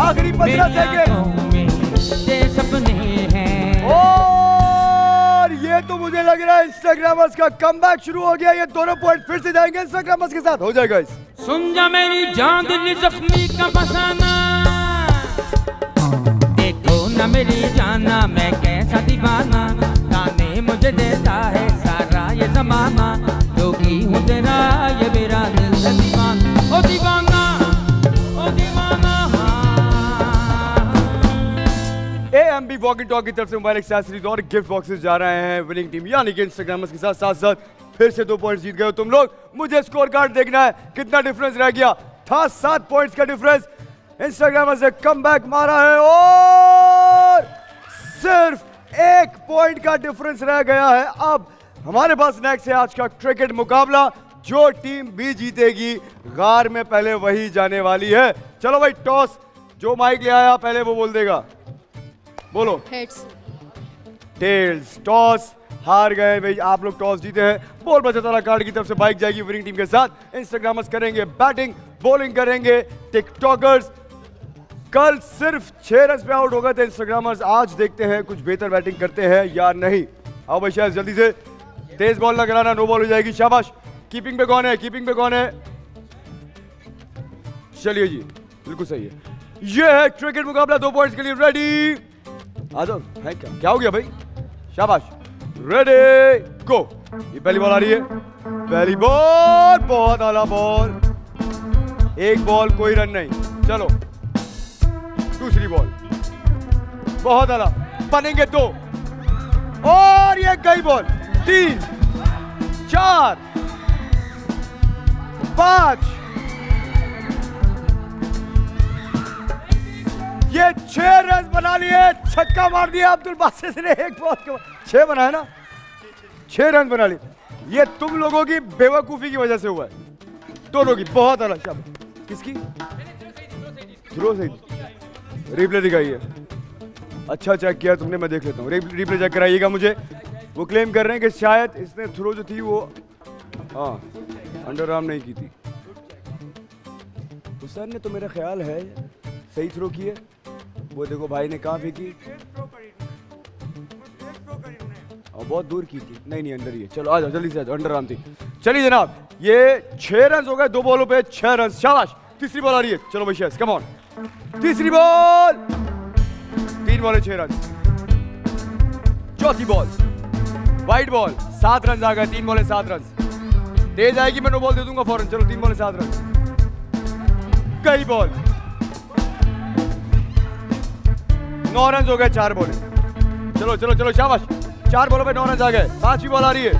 आखिरी पंद्रह सेकेंड सपने हैं। और ये तो मुझे लग रहा है इंस्टाग्रामर्स का कमबैक शुरू हो गया। ये दोनों पॉइंट फिर से जाएँगे इंस्टाग्रामर्स के साथ। हो जाएगा इस। सुन जा मेरी जान दिल जख्मी का फसाना देखो न मेरी जाना मैं कैसा दीवाना। ताने मुझे देता है सारा ये जमाना। जोगी हूँ तेरा ये मेरा दिल दीवाना। ओ दीवाना। एम बी वॉकी टॉक की तरफ़ से मोबाइल एक्सेसरीज और गिफ्ट बॉक्सेस जा रहे हैं। विनिंग टीम यानी कि इंस्टाग्रामर्स के साथ साथ साथ फिर से दो पॉइंट्स जीत गए तुम लोग। मुझे स्कोर कार्ड देखना है, कितना डिफरेंस रह गया। था सात पॉइंट्स का डिफरेंस इंस्टाग्रामर्स ने कम मारा है और सिर्फ़ एक पॉइंट का डिफरेंस रह गया है। अब हमारे पास नेक्स्ट है आज का क्रिकेट मुकाबला, जो टीम भी जीतेगी। गार में पहले वही जाने वाली है। चलो भाई टॉस जो माइक ले आया, पहले वो बोल देगा। बोलो। हेड्स टेल्स टॉस हार गए भाई आप लोग टॉस जीते हैं। बोल बचा ताला कार्ड की तरफ़ से बाइक जाएगी विनिंग टीम के साथ। इंस्टाग्रामर्स करेंगे बैटिंग बॉलिंग करेंगे टिकटॉकर्स कल सिर्फ़ छह रन पे आउट हो गए थे इंस्टाग्रामर्स आज देखते हैं कुछ बेहतर बैटिंग करते हैं या नहीं। आओ भाई शायद जल्दी से। तेज बॉल ना कराना नो बॉल हो जाएगी। शाबाश। कीपिंग पे कौन है? कीपिंग पे कौन है? चलिए जी बिल्कुल सही है। यह है क्रिकेट मुकाबला। दो पॉइंट्स के लिए रेडी है क्या क्या हो गया भाई? शाबाश। रेडी गो ये पहली बॉल आ रही है। पहली बॉल बहुत आला बॉल एक बॉल कोई रन नहीं। चलो। दूसरी बॉल बहुत आला। बनेंगे दो। और ये गई बॉल तीन, चार, पाँच। ये छह रन बना लिए, छक्का मार दिया अब्दुल बासित ने एक के छह बनाया ना? छह रन बना लिए। ये तुम लोगों की बेवकूफ़ी की वजह से हुआ है। दोनों की बहुत अलग शब्द किसकी? थ्रो से रिप्ले दिखाई है अच्छा चेक किया तुमने, मैं देख लेता हूँ। रिप्ले चेक कराइएगा मुझे। वो क्लेम कर रहे हैं कि शायद इसने थ्रो जो थी वो हाँ अंडर आर्म नहीं की थी। सर ने तो मेरा ख्याल है, सही थ्रो की है। वो देखो भाई ने कहाँ फेंकी? और बहुत दूर की थी। नहीं नहीं, अंदर ही है। चलो, आ जाओ, जल्दी से आ जाओ, अंडर आर्म थी चलिए जनाब, ये छह रन हो गए, दो बॉलों पे छह रन शाबाश। तीसरी बॉल आ रही है। चलो शेष कम ऑन तीसरी बॉल तीन बॉल छह रन चौथी बॉल वाइट बॉल सात रन आ गए, तीन बॉल सात रन तेज आएगी, मैं नो बॉल दे दूँगा फ़ौरन चलो, तीन बॉल सात रन कई बॉल नौ रन हो गए, चार बॉल। चलो चलो चलो, शाबाश। चार बॉलों पे नौ रन आ गए। पांचवी बॉल आ रही है।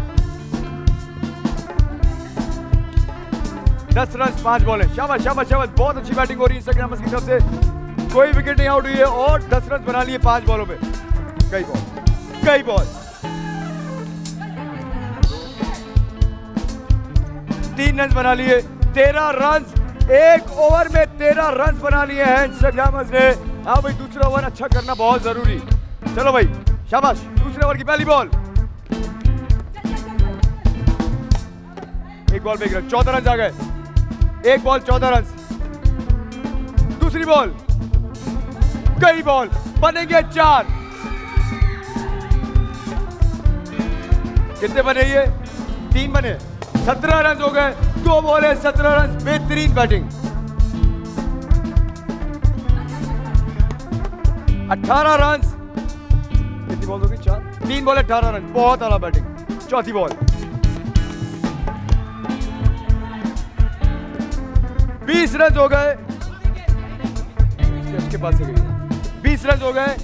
दस रन, पाँच बॉल है। शाबाश शाबाश शाबाश। बहुत अच्छी बैटिंग हो रही है इंस्टाग्राम की तरफ़ से। कोई विकेट नहीं आउट हुई है और दस रन बना लिए पाँच बॉलों पे कई बॉल। कई बॉल। तीन रन बना लिए। तेरह रन एक ओवर में तेरह रन बना लिए हैं इंस्टाग्रामर्स ने। हाँ भाई, दूसरा ओवर अच्छा करना बहुत ज़रूरी। चलो भाई, शाबाश, दूसरे ओवर की पहली बॉल। एक बॉल एक रन चौदह रन आ गए। एक बॉल, चौदह रन। दूसरी बॉल। कई बॉल, बनेंगे चार। कितने बने ये? तीन बने। सत्रह रन हो गए। दो बॉल है, सत्रह रन। बेहतरीन बैटिंग। अठारह रन कितनी बॉल होगी चार। तीन बॉल अठारह रन बहुत आला बैटिंग चौथी बॉल बीस रन हो गए। इसके पास से गई। बीस रन हो गए।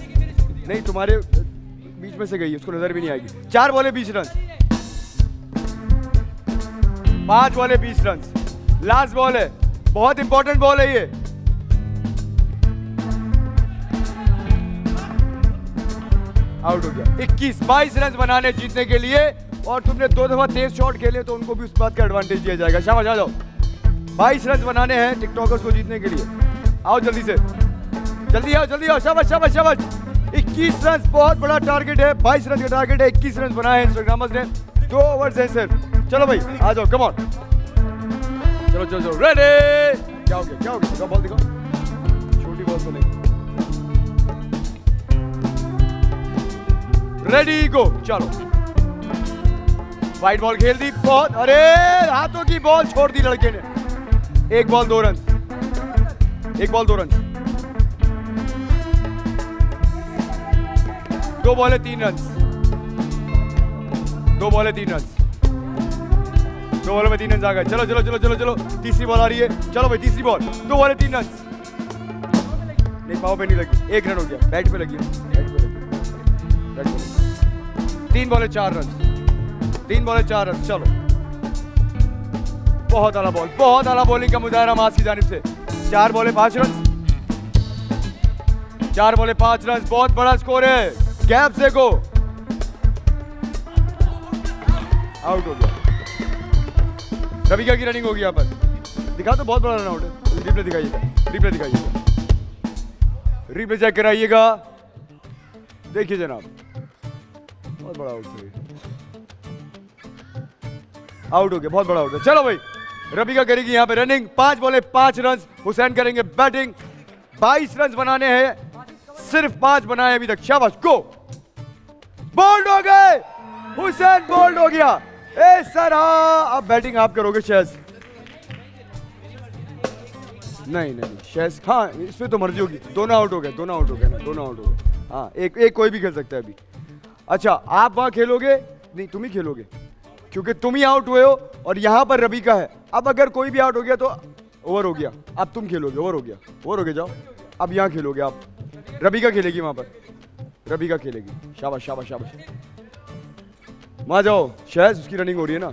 नहीं, तुम्हारे बीच में से गई उसको नज़र भी नहीं आएगी। चार बॉले बीस रन पाँच बॉले बीस रन लास्ट बॉल है। बहुत इंपॉर्टेंट बॉल है ये। आउट हो गया। 21 22 रन बनाने जीतने के लिए और तुमने दो दफ़ा तेज शॉट खेले तो उनको भी उस बात का एडवांटेज दिया जाएगा। शाबाश आ जाओ। 22 रन बनाने हैं टिकटॉकर्स को जीतने के लिए। आओ जल्दी से। जल्दी आओ जल्दी आओ। शाबाश शाबाश शाबाश 21 रन बहुत बड़ा टारगेट है। 22 रन का टारगेट है। 21 रन बनाए हैं इंस्टाग्रामर्स ने। दो ओवर्स हैं सिर्फ़ चलो भाई, आ जाओ। कम ऑन चलो चलो चलो। रेडी क्या हो गया? क्या हो गया? बॉल दिखाओ। छोटी बॉल तो नहीं। रेडी गो चलो। वाइट बॉल खेल दी, बहुत। अरे, हाथों की बॉल छोड़ दी लड़के ने। एक बॉल दो रन एक बॉल दो रन दो बॉल तीन रन दो बॉल तीन रन दो बॉल में तीन रन आ गए। चलो चलो चलो चलो चलो। तीसरी बॉल आ रही है। चलो भाई, तीसरी बॉल दो बॉल तीन रन नहीं, पाव पे नहीं लगी। एक रन हो गया। बैट पे लगी। बैट पे लगी। बैट पे लगी। तीन बॉल चार रन। तीन बॉल चार रन, चलो। बहुत आला बॉल बहुत आला बॉलिंग का मुजाहरा मास की जानिब से। चार बॉले पाँच रन। चार बॉले पाँच रन, बहुत बड़ा स्कोर है। गैप को आउट हो गया। रविका की रनिंग होगी यहाँ पर। दिखा तो बहुत बड़ा रन आउट है। रिप्ले दिखाइएगा रिप्ले दिखाइएगा। रिप्ले चेक कराइएगा। देखिए जनाब। बहुत बड़ा आउट है आउट हो गया, बहुत बड़ा आउट है चलो भाई रबिका करेगी यहाँ पे रनिंग पाँच बॉले, पाँच रन हुसैन करेंगे बैटिंग बाईस रन बनाने हैं, सिर्फ़ पाँच बनाए अभी तक। शाबाश गो बोल्ड हो गए! हुसैन बोल्ड हो गया। ए सर हाँ अब बैटिंग आप करोगे, शेज। नहीं नहीं, शेज हाँ इसमें तो मर्ज़ी होगी। दोनों आउट हो गए, दोनों आउट हो गए ना दोनों आउट हो गए। हाँ एक एक कोई भी खेल सकता है अभी। अच्छा आप वहाँ खेलोगे? नहीं, तुम ही खेलोगे। क्योंकि तुम ही आउट हुए हो और यहाँ पर रवि का है। अब अगर कोई भी आउट हो गया तो ओवर हो गया। अब तुम खेलोगे ओवर हो गया। ओवर हो गया जाओ। अब यहाँ खेलोगे आप। रवि का खेलेगी वहाँ पर। रवि का खेलेगी। शाबाश शाबाश शाबाश। वहाँ जाओ। शायद उसकी रनिंग हो रही है ना।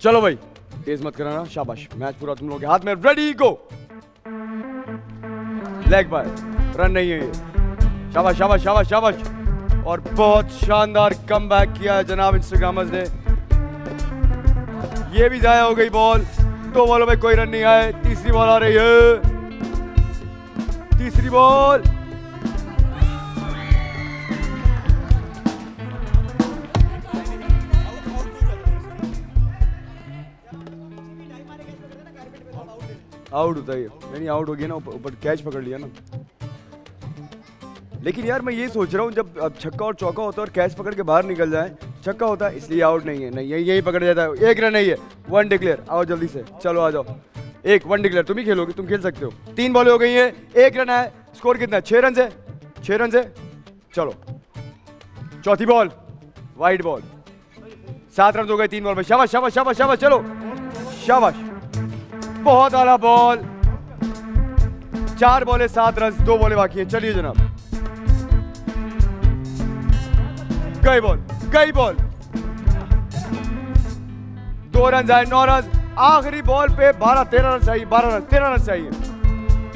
चलो भाई, तेज मत कराना। शाबाश मैच पूरा तुम लोग हाथ में। Ready go leg bye run नहीं है ये। शाबाश शाबाश शाबाश शाबाश। और बहुत शानदार कम किया है जनाब इंस्टाग्रामर्स ने। ये भी जाया हो गई बॉल दो बॉलों में कोई रन नहीं आए तीसरी बॉल आ रही है। तीसरी बॉल आउट होता है यानी आउट हो गया ना ऊपर कैच पकड़ लिया ना। लेकिन यार मैं ये सोच रहा हूँ, जब छक्का और चौका होता है और कैच पकड़ के बाहर निकल जाए, छक्का होता है, इसलिए आउट नहीं है। नहीं, यही यही पकड़ जाता है। एक रन नहीं है। वन डिक्लेयर आओ जल्दी से। चलो, आ जाओ। एक वन डिक्लेयर तुम ही खेलोगे, तुम खेल सकते हो। तीन बॉल हो गई है। एक रन है। स्कोर कितना है? छह रन है। छह रन है। चलो। चौथी बॉल वाइट बॉल सात रन हो गए तीन बॉल में। शाबाश शाबाश शाबाश शाबाश। चलो। शाबाश। बहुत आला बॉल चार बॉले सात रन दो बॉले बाकी हैं। चलिए जनाब। गई बॉल गई बॉल दो रन आए नौ रन। आखिरी बॉल पे बारह तेरह रन चाहिए बारह रन तेरह रन चाहिए।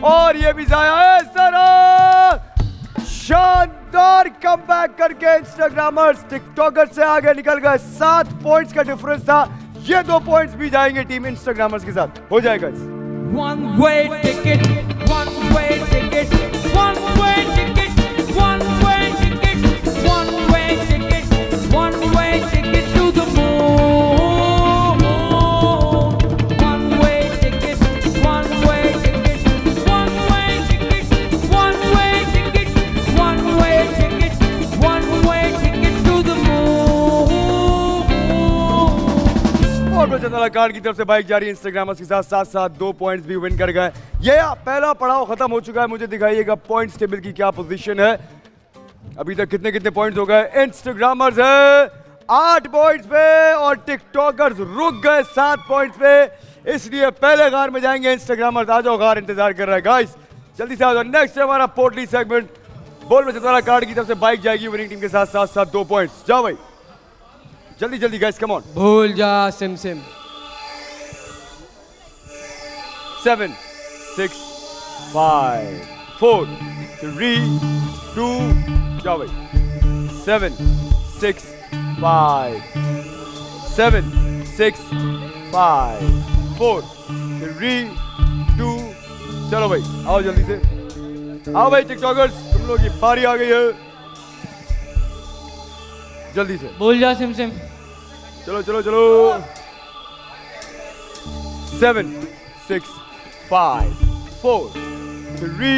और ये भी जाया है सर! शानदार कमबैक करके इंस्टाग्रामर्स टिकटॉकर से आगे निकल गए। सात पॉइंट्स का डिफरेंस था। ये दो पॉइंट्स भी जाएँगे टीम इंस्टाग्रामर्स के साथ। हो जाएगा One way ticket, one way ticket, one way ticket, one card की तरफ़ से बाइक जारी इंस्टाग्रामर्स के साथ साथ साथ दो पॉइंट्स भी विन कर गए। ये पहला पड़ाव खत्म हो चुका है, मुझे दिखाइएगा पॉइंट्स टेबल की क्या पोजीशन है। अभी तक कितने कितने पॉइंट्स हो गए? इंस्टाग्रामर्स है, आठ पॉइंट्स पे और टिकटॉकर्स रुक गए सात पॉइंट्स पे। इसलिए पहले गार में जाएँगे इंस्टाग्रामर्स आ जाओ गार, इंतज़ार कर रहा है। गाइस जल्दी से आ जाओ। नेक्स्ट है हमारा पोर्टली सेगमेंट बोल बचत वाला कार्ड की तरफ़ से बाइक जाएगी विनिंग टीम के साथ साथ साथ दो पॉइंट्स जाओ भाई। जल्दी जल्दी गैस कम ऑन भूल जा सिम SIM. Seven six five four three two क्या भाई. Seven six five seven six five four three two चलो भाई आओ जल्दी से. आओ भाई टिकटॉकर्स तुम लोग की पारी आ गई है. जल्दी से। भूल जा सिम सिम। चलो चलो चलो। Seven six five four three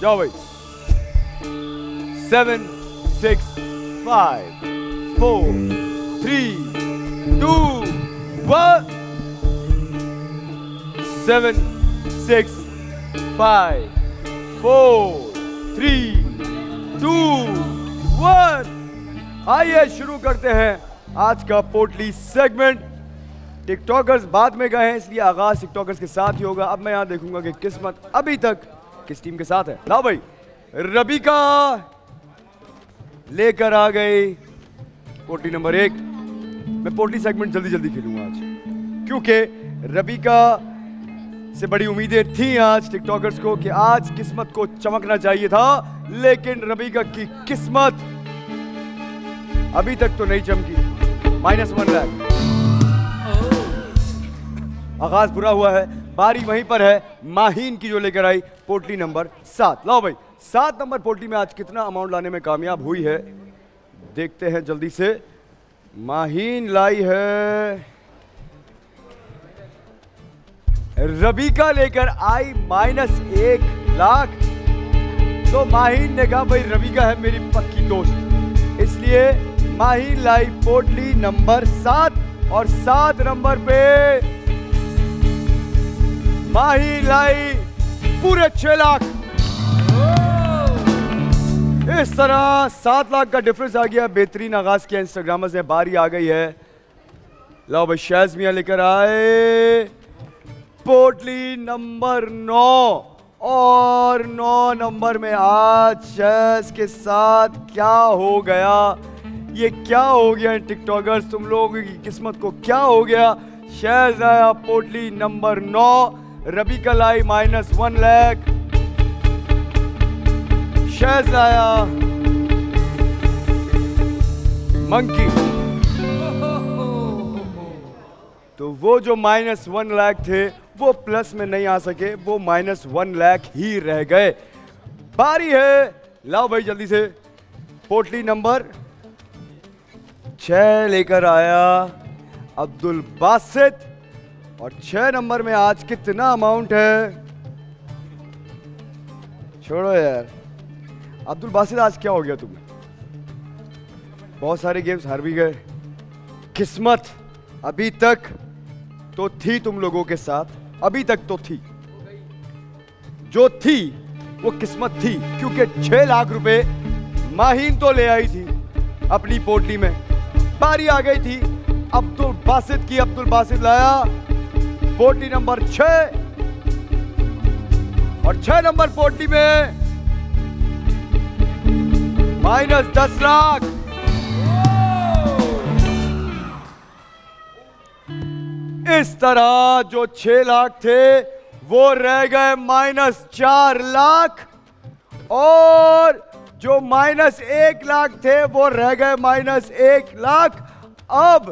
जाओ भाई। Seven six five four three two one seven six five four three two one आइए शुरू करते हैं आज का पोटली सेगमेंट टिकटॉकर्स बाद में गए हैं, इसलिए आगाज़ टिकटॉकर्स के साथ ही होगा। अब मैं यहाँ देखूँगा कि किस्मत अभी तक किस टीम के साथ है। लाओ भाई, रबिका लेकर आ गई पोटली नंबर एक। मैं पोटली सेगमेंट जल्दी जल्दी खेलूँगा आज। क्योंकि रबिका से बड़ी उम्मीदें थी आज टिकटॉकर्स को कि आज किस्मत को चमकना चाहिए था, लेकिन रबिका की किस्मत अभी तक तो नहीं चमकी। माइनस वन लैख आगाज़ बुरा हुआ है, बारी वहीं पर है, माहीन की जो लेकर आई पोटली नंबर सात। लाओ भाई, सात नंबर पोटली में आज कितना अमाउंट लाने में कामयाब हुई है? देखते हैं जल्दी से। माहीन लाई है रबिका लेकर आई माइनस एक लाख। तो माहीन ने कहा, भाई रबिका है मेरी पक्की दोस्त। इसलिए माहीन लाई पोटली नंबर सात और सात नंबर पे माही लाई पूरे छह लाख। इस तरह सात लाख का डिफरेंस आ गया। बेहतरीन आगाज़ किया इंस्टाग्रामर्स से बारी आ गई है। लो भाई शैज मियाँ लेकर आए। पोटली नंबर नौ और नौ नंबर में आज शैज के साथ क्या हो गया? ये क्या हो गया टिकटॉकर्स? तुम लोगों की किस्मत को क्या हो गया? शैज आया पोटली नंबर नौ, रबी का लाई माइनस वन लैख। शैज आया मंकी। तो वो जो माइनस वन लाख थे, वो प्लस में नहीं आ सके, वो माइनस वन लाख ही रह गए। बारी है। लाओ भाई जल्दी से। पोटली नंबर छह लेकर आया अब्दुल बासित। और छह नंबर में आज कितना अमाउंट है? छोड़ो यार। अब्दुल बासित, आज क्या हो गया तुम्हें? बहुत सारे गेम्स हार भी गए। किस्मत अभी तक तो थी तुम लोगों के साथ। अभी तक तो थी। जो थी, वो किस्मत थी, क्योंकि छह लाख रुपए माहीन तो ले आई थी अपनी पोटली में। बारी आ गई थी। अब्दुल बासित की अब्दुल बासित लाया। पोटली नंबर छ और छह नंबर पोटली में माइनस दस लाख। इस तरह जो छह लाख थे, वो रह गए माइनस चार लाख। और जो माइनस एक लाख थे, वो रह गए माइनस एक लाख। अब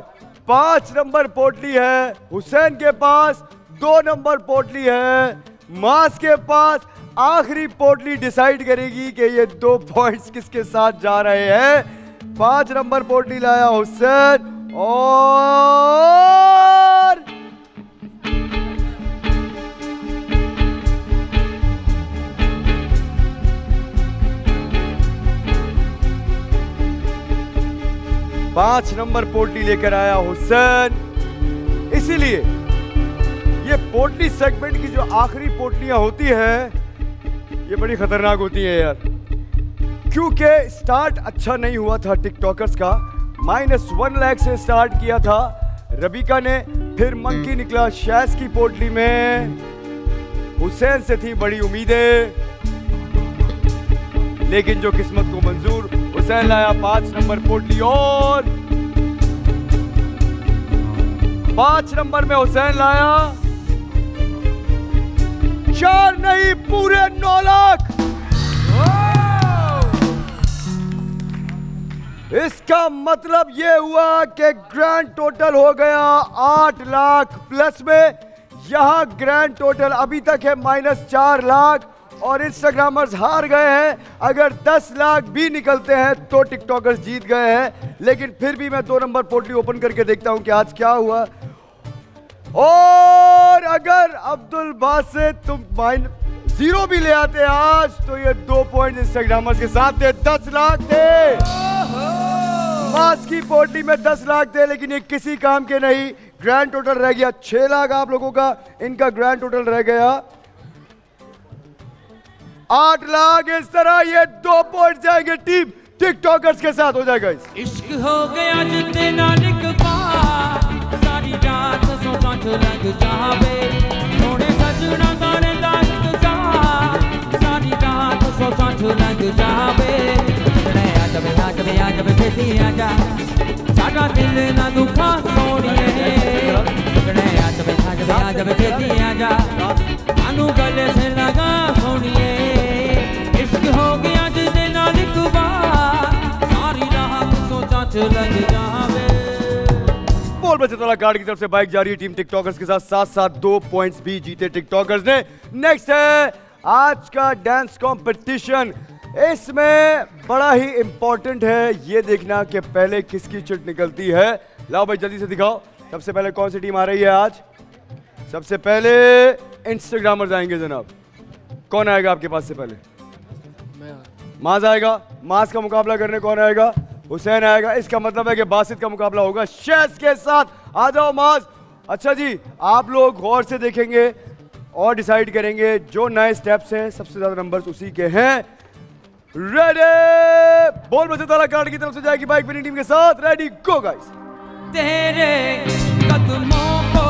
पाँच नंबर पोटली है, हुसैन के पास दो नंबर पोटली है। मास के पास आखिरी पोटली डिसाइड करेगी कि ये दो पॉइंट्स किसके साथ जा रहे हैं। पाँच नंबर पोटली लाया हुसैन और पाँच नंबर पोटली लेकर आया हुसैन। इसीलिए ये पोटली सेगमेंट की जो आखिरी पोटलियाँ होती है, ये बड़ी खतरनाक होती है यार। क्योंकि स्टार्ट अच्छा नहीं हुआ था टिकटॉकर्स का माइनस वन लैख से स्टार्ट किया था। रबिका ने फिर मंकी निकला शैस की पोटली में। हुसैन से थी बड़ी उम्मीदें। लेकिन जो किस्मत को मंजूर हुसैन लाया पाँच नंबर पोटली और पाँच नंबर में हुसैन लाया चार नहीं, पूरे नौ लाख। इसका मतलब ये हुआ कि ग्रैंड टोटल हो गया आठ लाख प्लस में। यहाँ ग्रैंड टोटल अभी तक है माइनस चार लाख। और इंस्टाग्रामर्स हार गए हैं। अगर 10 लाख भी निकलते हैं तो टिकटॉकर्स जीत गए हैं। लेकिन फिर भी मैं दो नंबर पोटली ओपन करके देखता हूँ कि आज क्या हुआ। और अगर अब्दुल बासित तुम माइन ज़ीरो भी ले आते आज तो ये दो पॉइंट इंस्टाग्रामर्स के साथ थे, दस लाख थे। मास की पोटली में दस लाख थे, लेकिन ये किसी काम के नहीं। ग्रैंड टोटल रह गया छह लाख आप लोगों का। इनका ग्रैंड टोटल रह गया आठ लाख इस तरह ये दो पॉइंट जाएँगे टीम टिकटॉकर्स के साथ, हो जाएगा इश्क हो गया जितने नानक सारी रात सो पाँच लग जावे। थोड़े सजना गाने दाग जा, सारी रात सो पाँच लग जावे। मैं आ जावे आ जावे आ जावे छेती आ जा। सारा दिल ना दुखा सोड़िए मैं आ जावे आ जावे आ जावे छेती आ जा। सानू गले से लगा सोचा लग जावे। बोल बचे तोला कार्ड की तरफ़ से बाइक जा रही है टीम टिकटॉकर्स के साथ। साथ साथ दो पॉइंट्स भी जीते टिकटॉकर्स ने। नेक्स्ट है आज का डांस कंपटीशन इसमें बड़ा ही इंपॉर्टेंट है ये देखना कि पहले किसकी चिट निकलती है। लाओ भाई जल्दी से दिखाओ। सबसे पहले कौन सी टीम आ रही है आज? सबसे पहले इंस्टाग्रामर्स आएँगे जनाब। कौन आएगा आपके पास से पहले? माज आएगा। माज का मुकाबला करने कौन आएगा? हुसैन आएगा। इसका मतलब है कि बासित का मुकाबला होगा। शैस के साथ आ जाओ माज। अच्छा जी, आप लोग गौर से देखेंगे और डिसाइड करेंगे जो नए स्टेप्स हैं। सबसे ज़्यादा नंबर्स उसी के हैं। रेडी बोल बचे ताला कार्ड की तरफ़ से जाएगी बाइक विनिंग टीम के साथ। रेडी गो गाइस तेरे कदमों को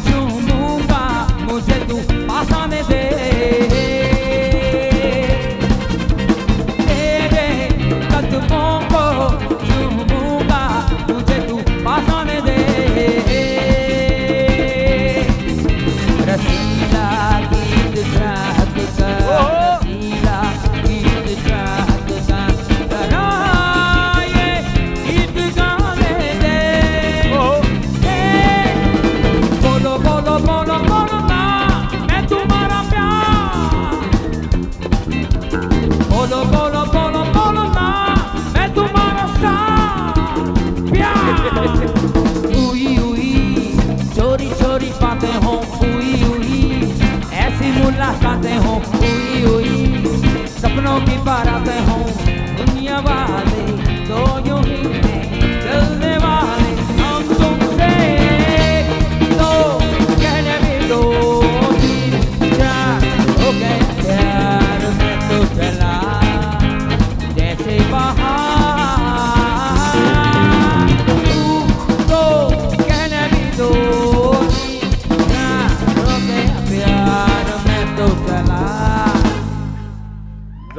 चूमूँगा। मुझे तू आसाने दे। मुलाकातें हो उई उई सपनों की बारातें हो दुनिया वाले तो यूँ ही चलने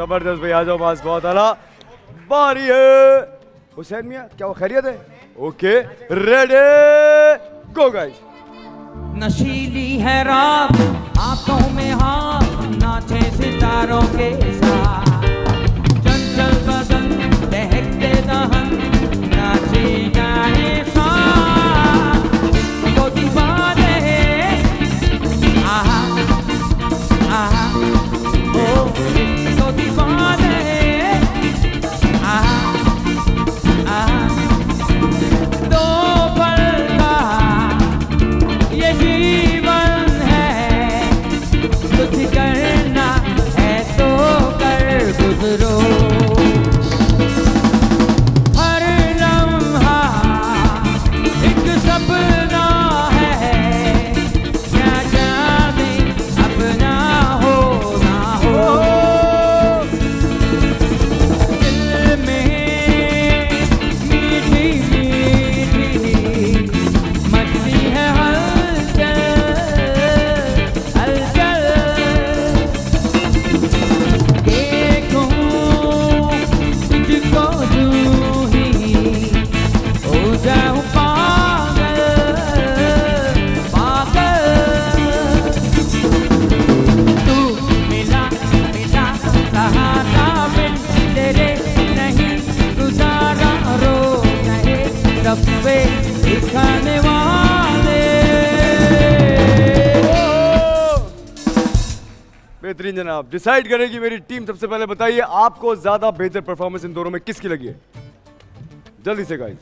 ज़बरदस्त भाई, आ जाओ मास बहुत आला। बारी है। हुसैन मियाँ, क्या वो खैरियत है? ओके रेडी गो गाइस नशीली है रात हाथों में हाथ, नाचे सितारों के साथ। चंचल बदन दहकते दहन, नाचे जाए बेहतरीन जनाब डिसाइड करेगी मेरी टीम सबसे पहले बताइए आपको ज़्यादा बेहतर परफॉर्मेंस इन दोनों में किसकी लगी है? जल्दी से गाइस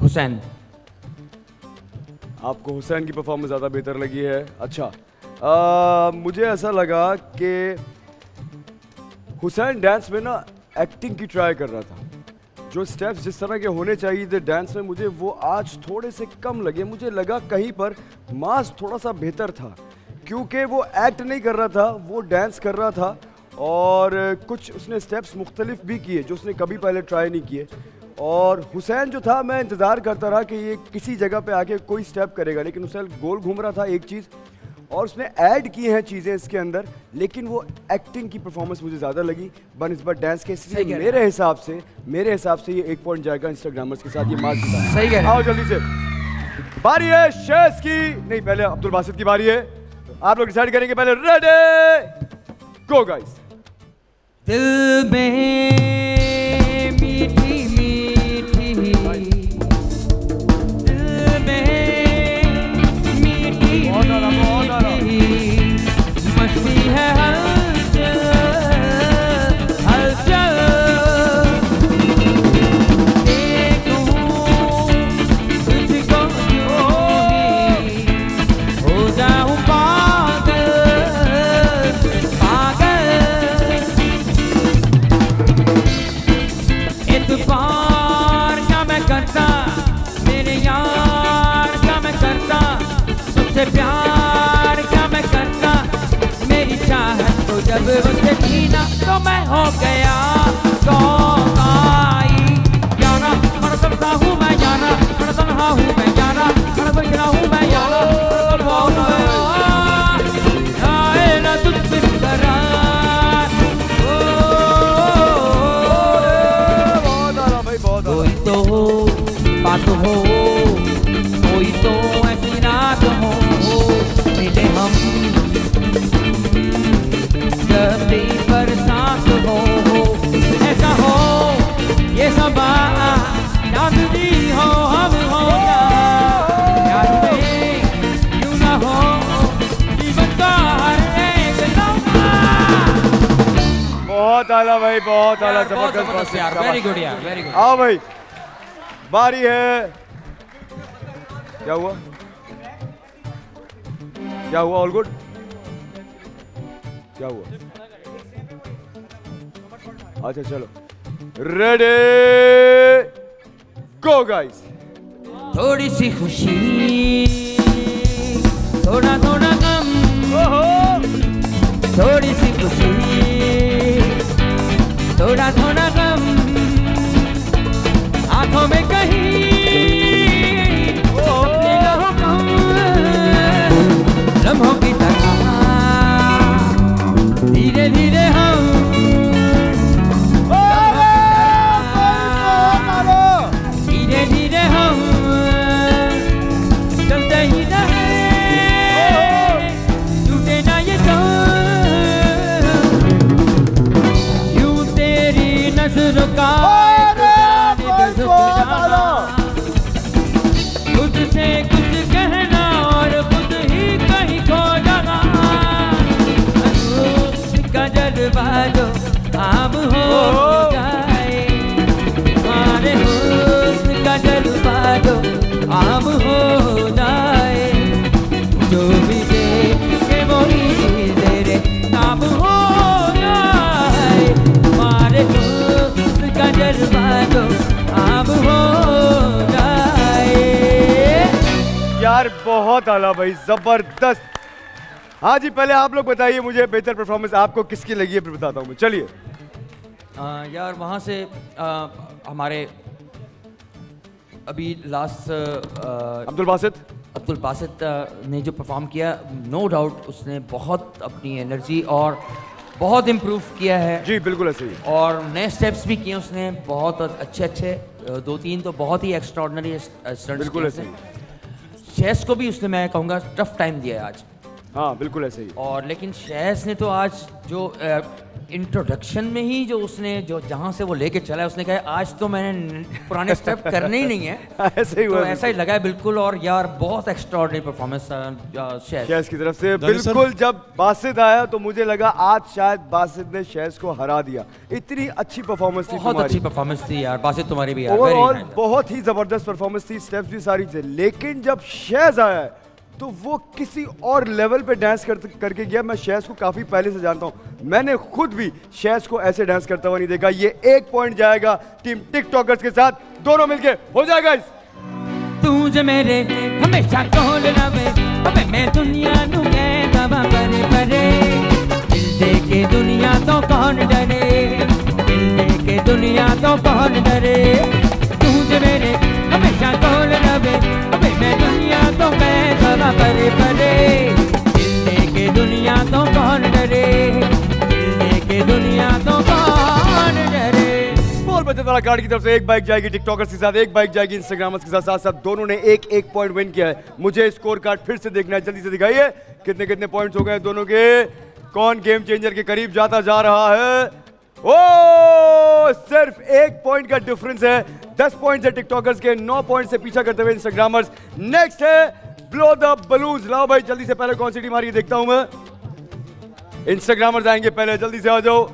हुसैन। आपको हुसैन की परफॉर्मेंस ज़्यादा बेहतर लगी है। अच्छा। आ, मुझे ऐसा लगा कि हुसैन डांस में ना एक्टिंग की ट्राई कर रहा था। जो स्टेप्स जिस तरह के होने चाहिए थे डांस में मुझे वो आज थोड़े से कम लगे। मुझे लगा कहीं पर मास थोड़ा सा बेहतर था। क्योंकि वो एक्ट नहीं कर रहा था वो डांस कर रहा था और कुछ उसने स्टेप्स मुख्तलिफ़ भी किए जो उसने कभी पहले ट्राई नहीं किए। और हुसैन जो था मैं इंतज़ार करता रहा कि ये किसी जगह पे आके कोई स्टेप करेगा लेकिन हुसैन गोल घूम रहा था एक चीज़ और उसने ऐड की हैं चीज़ें इसके अंदर लेकिन वो एक्टिंग की परफॉर्मेंस मुझे ज़्यादा लगी। बनस्बत डांस के इसलिए मेरे हिसाब से मेरे हिसाब से ये एक पॉइंट जाएगा इंस्टाग्रामर्स के साथ ये मार्क सही हैं। आओ जल्दी से। बारी है शेष की। नहीं पहले अब्दुल बासित की बारी है। आप लोग डिसाइड करेंगे पहले रेडी गो गाइस दिल में मीठी आला भाई बहुत आला ज़बरदस्त ज़बरदस्त यार वेरी गुड यार वेरी गुड आओ भाई बारी है। क्या हुआ? क्या हुआ ऑल गुड क्या हुआ? अच्छा चलो। रेडी गो गाइस थोड़ी सी खुशी थोड़ा थोड़ा गम थोड़ी सी खुशी। थोड़ा थोड़ा गम। आँखों में कहीं बहुत आला भाई ज़बरदस्त। हाँ जी पहले आप लोग बताइए मुझे बेहतर परफॉर्मेंस आपको किसकी लगी है फिर बताता हूँ मैं। चलिए। यार वहाँ से आ, हमारे अभी लास्ट अब्दुल बासित। अब्दुल बासित ने जो परफॉर्म किया नो no डाउट उसने बहुत अपनी एनर्जी और बहुत इम्प्रूव किया है। जी बिल्कुल ऐसे ही। और नए स्टेप्स भी किए उसने बहुत अच्छे अच्छे दो तीन तो बहुत ही एक्स्ट्रॉर्डनरी बिल्कुल ऐसे शेस को भी उसने मैं कहूँगा टफ टाइम दिया है आज। हाँ बिल्कुल ऐसे ही। और लेकिन शहस ने तो आज जो इंट्रोडक्शन में ही जो उसने जो जहाँ से वो लेके चला है उसने कहा आज तो मैंने पुराने स्टेप करने ही नहीं है। (laughs) ऐसे ही तो हुआ। ऐसा ही लगा है बिल्कुल और यार बहुत एक्स्ट्रॉर्डनरी परफॉर्मेंस शेष की तरफ़ से बिल्कुल जब बासित आया तो मुझे लगा आज शायद बासित ने शैज को हरा दिया। इतनी अच्छी परफॉर्मेंस थी बहुत अच्छी परफॉर्मेंस थी यार बासित तुम्हारी भी यार ओवरऑल बहुत ही ज़बरदस्त परफॉर्मेंस थी स्टेप्स भी सारी थे। लेकिन जब शेज आया है, तो वो किसी और लेवल पे डांस कर, करके गया। मैं शैस को काफ़ी पहले से जानता हूँ। मैंने खुद भी शैस को ऐसे डांस करता हुआ नहीं देखा। ये एक पॉइंट जाएगा टीम टिकटॉकर्स के साथ। दोनों मिलके हो जाएगा इस मेरे हमेशा कोल अबे मैं दुनिया नु परे परे दिल दुनिया तो कौन डरे? दिल दुनिया तो कौन डरे? मेरे हमेशा कोल तो मैं जरा परे परे मिलने के दुनिया तो कौन डरे? मिलने के दुनिया तो कौन डरे? बोल बच्चे द्वारा कार्ड की तरफ़ से एक बाइक जाएगी टिकटॉकर्स के साथ, एक बाइक जाएगी इंस्टाग्रामर्स के साथ साथ सब दोनों ने एक एक पॉइंट विन किया है। मुझे स्कोर कार्ड फिर से देखना है, जल्दी से दिखाइए। कितने कितने पॉइंट्स हो गए दोनों के? कौन गेम चेंजर के करीब जाता जा रहा है? ओ, सिर्फ़ एक पॉइंट का डिफरेंस है। दस पॉइंट है टिकटॉकर्स के, नौ पॉइंट से पीछा करते हुए इंस्टाग्रामर्स नेक्स्ट है ब्लो द बलून्स लाओ भाई, जल्दी से पहले कौन सी टीम आ रही है देखता हूँ मैं। इंस्टाग्रामर्स आएँगे पहले, जल्दी से आ जाओ।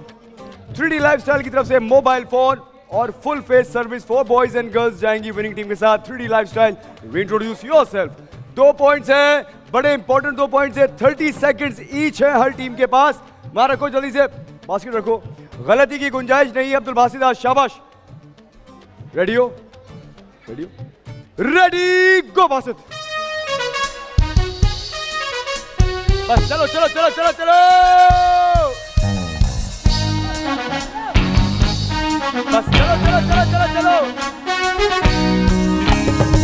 3D लाइफस्टाइल की तरफ़ से मोबाइल फ़ोन और full face service for boys and girls जाएँगी विनिंग टीम के साथ। Three D lifestyle introduce yourself दो पॉइंट्स हैं, बड़े इंपॉर्टेंट दो पॉइंट्स हैं। 30 सेकंड्स ईच है हर टीम के पास। मार रखो जल्दी से। बास्केट रखो। गलती की गुंजाइश नहीं है अब्दुल बासिद आज शाबाश radio radio ready go Basit बस चलो चलो चलो चलो चलो। बस चलो चलो चलो चलो चलो।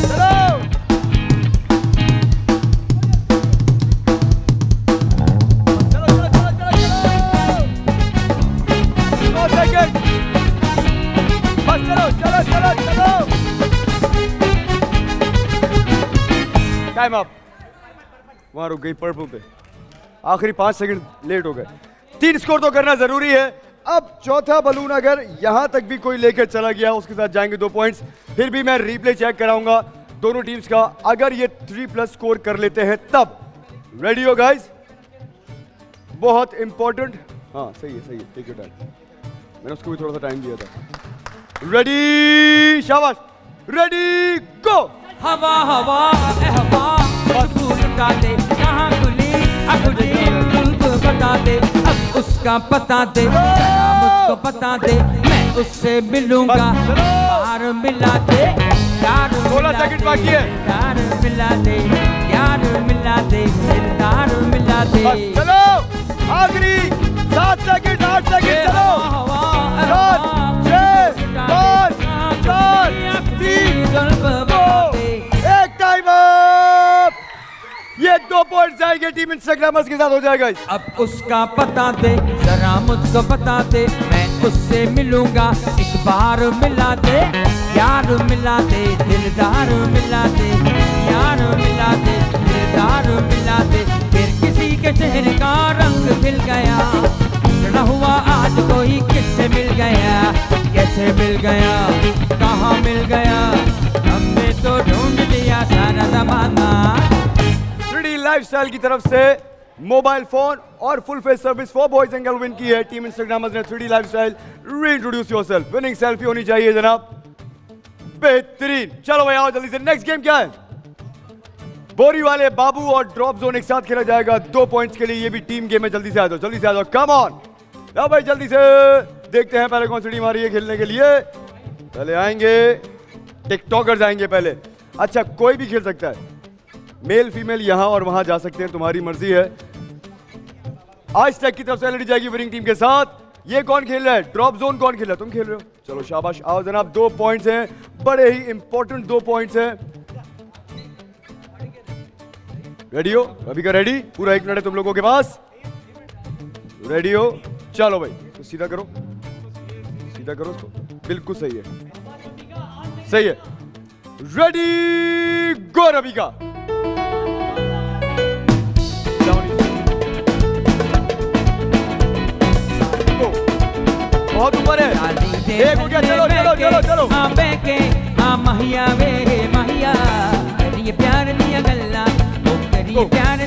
चलो। चलो चलो चलो चलो। टाइम अप वहाँ रुक गई पर्पल पे। आखिरी पाँच सेकंड लेट हो गए। तीन स्कोर तो करना ज़रूरी है। अब चौथा बलून अगर यहाँ तक भी कोई लेकर चला गया, उसके साथ जाएँगे दो पॉइंट्स फिर भी मैं रिप्ले चेक कराऊँगा दोनों टीम्स का। अगर ये थ्री प्लस स्कोर कर लेते हैं, तब। रेडी हो गाइस बहुत इंपॉर्टेंट हाँ सही है सही है। टेक योर टाइम मैंने उसको भी थोड़ा सा टाइम दिया था। रेडी शाबाश रेडी गो हवा हवा हवा तू लुटा दे। कहाँ खुली अब खुली तुमको बता दे। अब उसका पता दे मुझको बता दे। मैं उससे मिलूँगा। प्यार मिला दे प्यार सोलह सेकंड बाकी है। प्यार मिला दे प्यार मिला दे दिलदार मिला दे। चलो। आखिरी सात सेकंड आठ सेकंड चलो। सात एक टाइम ये दो पॉइंट जाएँगे टीम इंस्टाग्रामर्स के साथ हो जाएगा अब उसका पता दे जरा मुझको बता दे मैं उससे मिलूँगा एक बार मिला दे यार मिला दे दिलदार मिला दे यार मिला दे दिलदार मिला दे फिर किसी के चेहरे का रंग मिल गया हुआ आज कोई किससे मिल गया। कैसे मिल गया। कहाँ मिल गया? हमने तो ढूंढ लिया सारा जमाना। 3D लाइफस्टाइल की तरफ़ से मोबाइल फ़ोन और full face service for boys and girl win की है। टीम इंस्टाग्रामर्स ने 3D lifestyle reintroduce yourself winning selfie होनी चाहिए जनाब। बेहतरीन। चलो भाई, आओ जल्दी से नेक्स्ट गेम क्या है? बोरी वाले बाबू और ड्रॉप जोन एक साथ खेला जाएगा। दो पॉइंट्स के लिए ये भी टीम गेम है। जल्दी से आ जाओ, जल्दी से आ जाओ। कम ऑन भाई, जल्दी से। देखते हैं पहले कौन सी टीम आ रही है खेलने के लिए। पहले आएँगे। टिकटॉकर्स आएँगे पहले। अच्छा कोई भी खेल सकता है। मेल फीमेल यहाँ और वहाँ जा सकते हैं, तुम्हारी मर्ज़ी है। आज तक की तरफ़ से एलईडी जाएगी विनिंग टीम के साथ। ये कौन खेल रहा है? ड्रॉप जोन कौन खेल रहा है? तुम खेल रहे हो। चलो, शाबाश। आओ जनाब, दो पॉइंट्स हैं। बड़े ही इंपॉर्टेंट दो पॉइंट्स हैं। रेडी हो? अभी का रेडी पूरा एक मिनट है तुम लोगों के पास। रेडी हो? चलो भाई तो सीधा करो। सीधा करो उसको। बिल्कुल सही है। सही है। रेडी गो रवि का बहुत ऊपर है। एक हो गया चलो चलो चलो चलो। आबे के आ महिया वे महिया। करिए प्यार दिया गल्ला। ओ करिए प्यार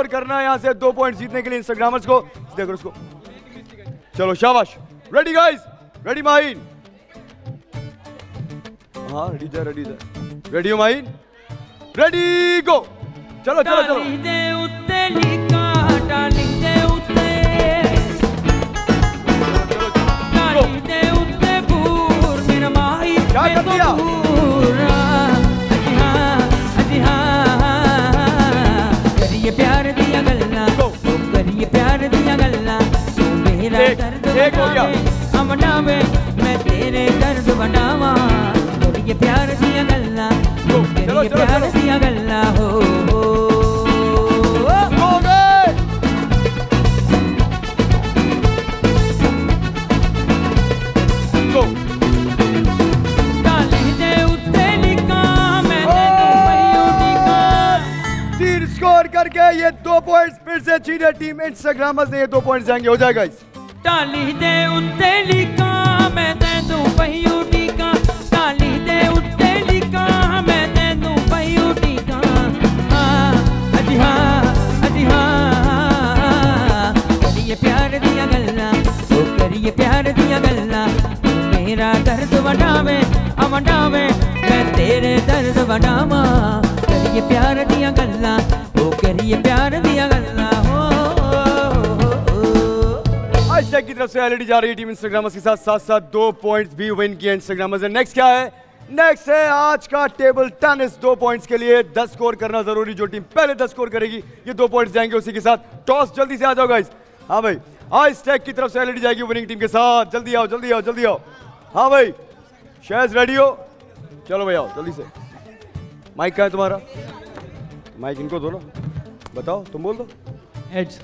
स्कोर करना है यहाँ से दो पॉइंट जीतने के लिए इंस्टाग्रामर्स को। देखो उसको। चलो शाबाश। रेडी गाइस रेडी माइन हाँ रेडी जा रेडी जा रेडी माइन रेडी गो चलो चलो चलो। उत्ते मेरा दर्द बनावे मैं तेरे दर्द बनावा। ये प्यार दिया गल्ला ये प्यार दिया गल्ला हो तो। करके ये दो पॉइंट्स फिर से चीने टीम इंस्टाग्रामर्स ने ये दो पॉइंट्स जाएँगे हो जाएगा इस टाली दे उत्ते लिखा, मैं तेनू पहियो टीका। टाली दे उत्ते लिखा, मैं तेनू पहियो टीका। हाँ अजी हाँ, हाँ। करिए प्यार दिया गल्ला वो करिए प्यार दिया गल्ला। दर्द वटावे अवटावे मैं दर्द वटावा करिए प्यार दिया गल्ला तू करिए प्यार दिया गल्ला। हो। तक की तरफ़ से एलईडी जा रही है टीम इंस्टाग्रामर्स के साथ। साथ साथ दो पॉइंट्स भी विन किए इंस्टाग्रामर्स ने। नेक्स्ट क्या है? नेक्स्ट है आज का टेबल टेनिस दो पॉइंट्स के लिए दस स्कोर करना ज़रूरी, जो टीम पहले दस स्कोर करेगी, ये दो पॉइंट्स जाएँगे उसी के साथ। टॉस जल्दी से आ जाओ गाइस हाँ भाई, आज टेक की तरफ़ से एलईडी जाएगी विनिंग टीम के साथ। जल्दी आओ जल्दी आओ जल्दी आओ। हाँ भाई शहज रेडी हो? चलो भाई आओ, जल्दी से। माइक कहाँ है तुम्हारा? माइक इनको दो ना। बताओ, तुम बोल दो। Heads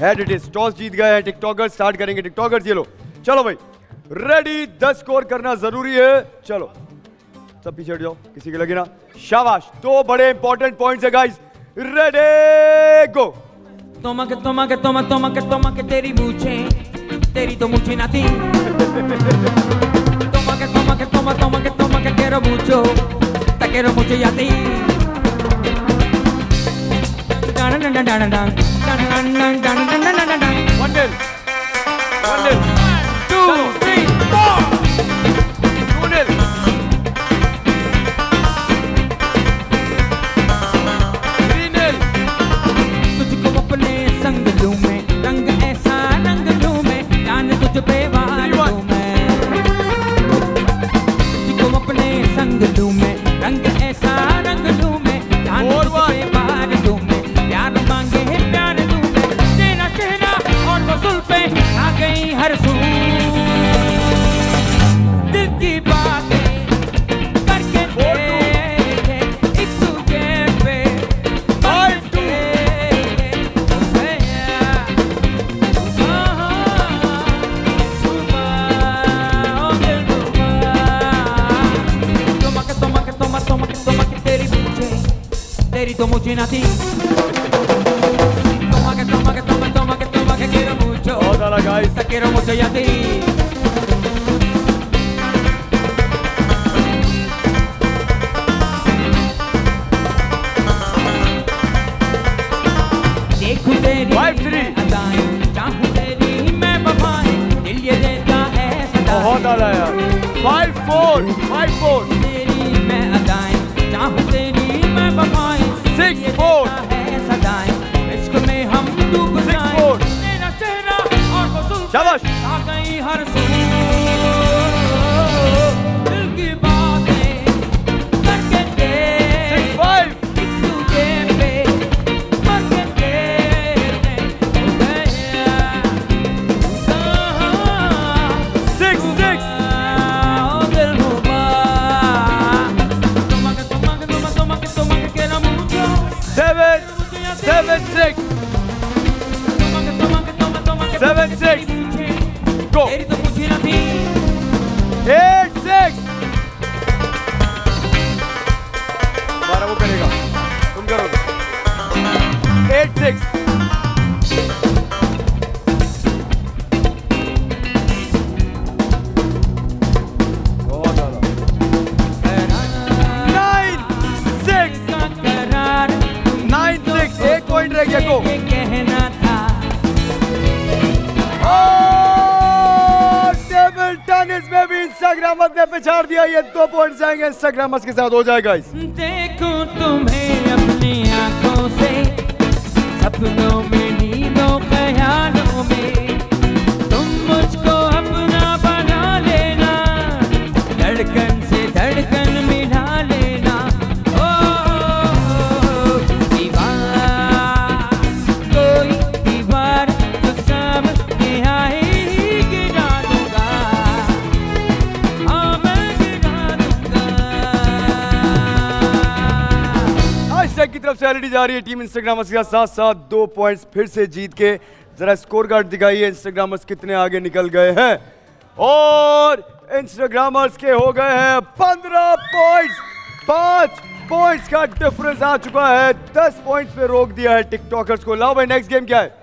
head it is toss जीत गए हैं टिकटॉकर स्टार्ट करेंगे टिकटॉकर ये लो। चलो भाई रेडी दस स्कोर करना ज़रूरी है। चलो, सब पीछे जाओ, किसी के लगे ना। शाबाश, दो बड़े इंपॉर्टेंट पॉइंट्स है guys ready go toma toma que toma que तेरी मुझे, तेरी तो मुझे ना थी toma que quiero mucho te quiero mucho y a ti one nil one nil Two, three, four. Two nil three nil तुझको अपने संग लूँ मैं रंग ऐसा रंग लूँ मैं जान तुझ पे वार लूँ मैं तुझको अपने संग लूँ तेरी तो मुझे ना थी Toma que toma que toma toma que toma que quiero mucho बहुत आला guys te quiero mucho y a ti देखूँ तेरी Five. मैं अदाएँ चाहूँ तेरी मैं वफाएँ दिल ये देता है सदा बहुत आला यार फाइव फोर फाइव फोर तेरी मैं अदाएँ चाहूँ सिक्स फोर इश्क में हम डूब हर सुनी। आएँगे के साथ हो जाएगा देखो तुम्हें अपनी आँखों से। जा रही है टीम इंस्टाग्रामर्स के साथ साथ दो पॉइंट्स फिर से जीत के। जरा स्कोर कार्ड दिखाइए इंस्टाग्रामर्स कितने आगे निकल गए हैं। और इंस्टाग्रामर्स के हो गए हैं पंद्रह पॉइंट्स पाँच पॉइंट्स का डिफरेंस आ चुका है। दस पॉइंट्स पे रोक दिया है टिकटॉकर्स को। लाओ भाई नेक्स्ट गेम क्या है?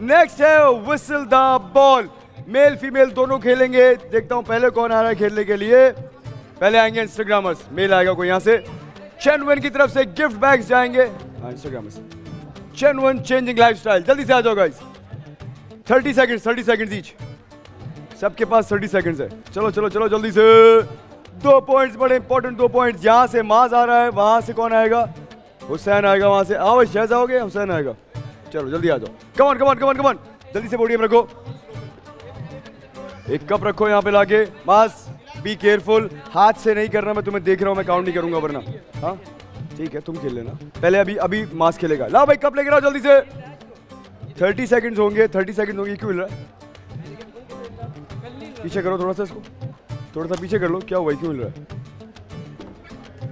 नेक्स्ट है whistle the ball male female दोनों खेलेंगे। देखता हूँ पहले कौन आ रहा है खेलने के लिए। पहले आएँगे इंस्टाग्रामर्स मेल आएगा कोई यहाँ से? चैनवन की तरफ़ से गिफ्ट बैग्स जाएँगे। हाँ इंस्टाग्रामर्स चैनवन चेंजिंग लाइफस्टाइल जल्दी से आ जाओ गाइस 30 सेकंड्स 30 सेकंड्स ईच सबके पास 30 सेकंड्स है। चलो चलो चलो जल्दी से। दो पॉइंट्स बड़े इंपॉर्टेंट दो पॉइंट्स जहाँ से माज आ रहा है वहाँ से कौन आएगा? हुसैन आएगा वहाँ से। आओ शहज आओगे हुसैन आएगा। चलो जल्दी आ जाओ। कमन कमन कमन कमन जल्दी से पोडियम रखो। एक कप रखो यहाँ पे लाके। मास बी केयरफुल हाथ से नहीं करना, मैं तुम्हें देख रहा हूँ, मैं काउंट नहीं करूँगा, वरना। हाँ? ठीक है, तुम खेल लेना। पहले अभी अभी मास खेलेगा। ला भाई, कप लेके आओ जल्दी से। थर्टी सेकंड्स होंगे, थर्टी सेकंड होंगे, क्यों हिल रहा है? पीछे करो थोड़ा सा इसको। थोड़ा सा पीछे कर लो। क्या हुआ, क्यों हिल रहा है?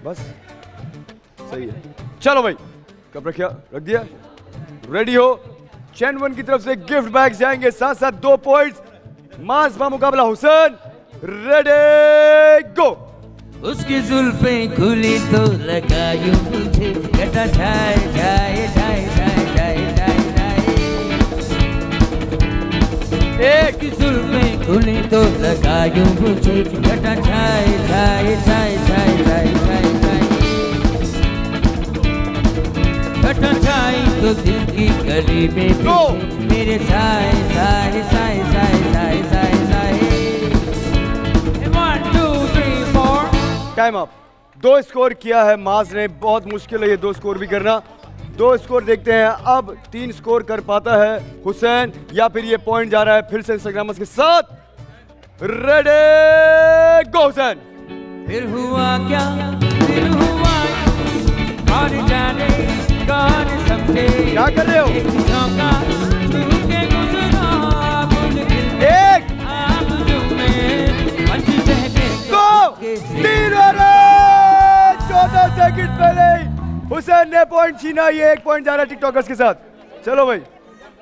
बस। सही है। चलो भाई, कप रखिया, रख दिया। रेडी हो? चैन वन की तरफ़ से गिफ्ट बैग जाएँगे साथ साथ दो पॉइंट्स मास बा मुकाबला, हुसैन। रेडी गो उसकी जुल्फें खुली तो लगा यूँ मुझे घटा जाए जाए जाए जाए जाए जाए जाए एक जुल्फें खुली तो लगा यूँ मुझे घटा जाए जाए जाए जाए जाए जाए जाए घटा जाए तो दिल की गली में मेरे साए साए टाइम अप दो स्कोर किया है मास ने बहुत मुश्किल है ये दो स्कोर भी करना। दो स्कोर देखते हैं अब तीन स्कोर कर पाता है हुसैन या फिर ये पॉइंट जा रहा है फिर से इंस्टाग्रामर्स के साथ। Ready go Hussain. फिर हुआ क्या? फिर हुआ जाने कौन समझे क्या कर रहे हो? तीन चौदह सेकंड पहले हुसैन ने पॉइंट छीना, ये एक पॉइंट जा रहा है टिकटॉकर्स के साथ। चलो भाई,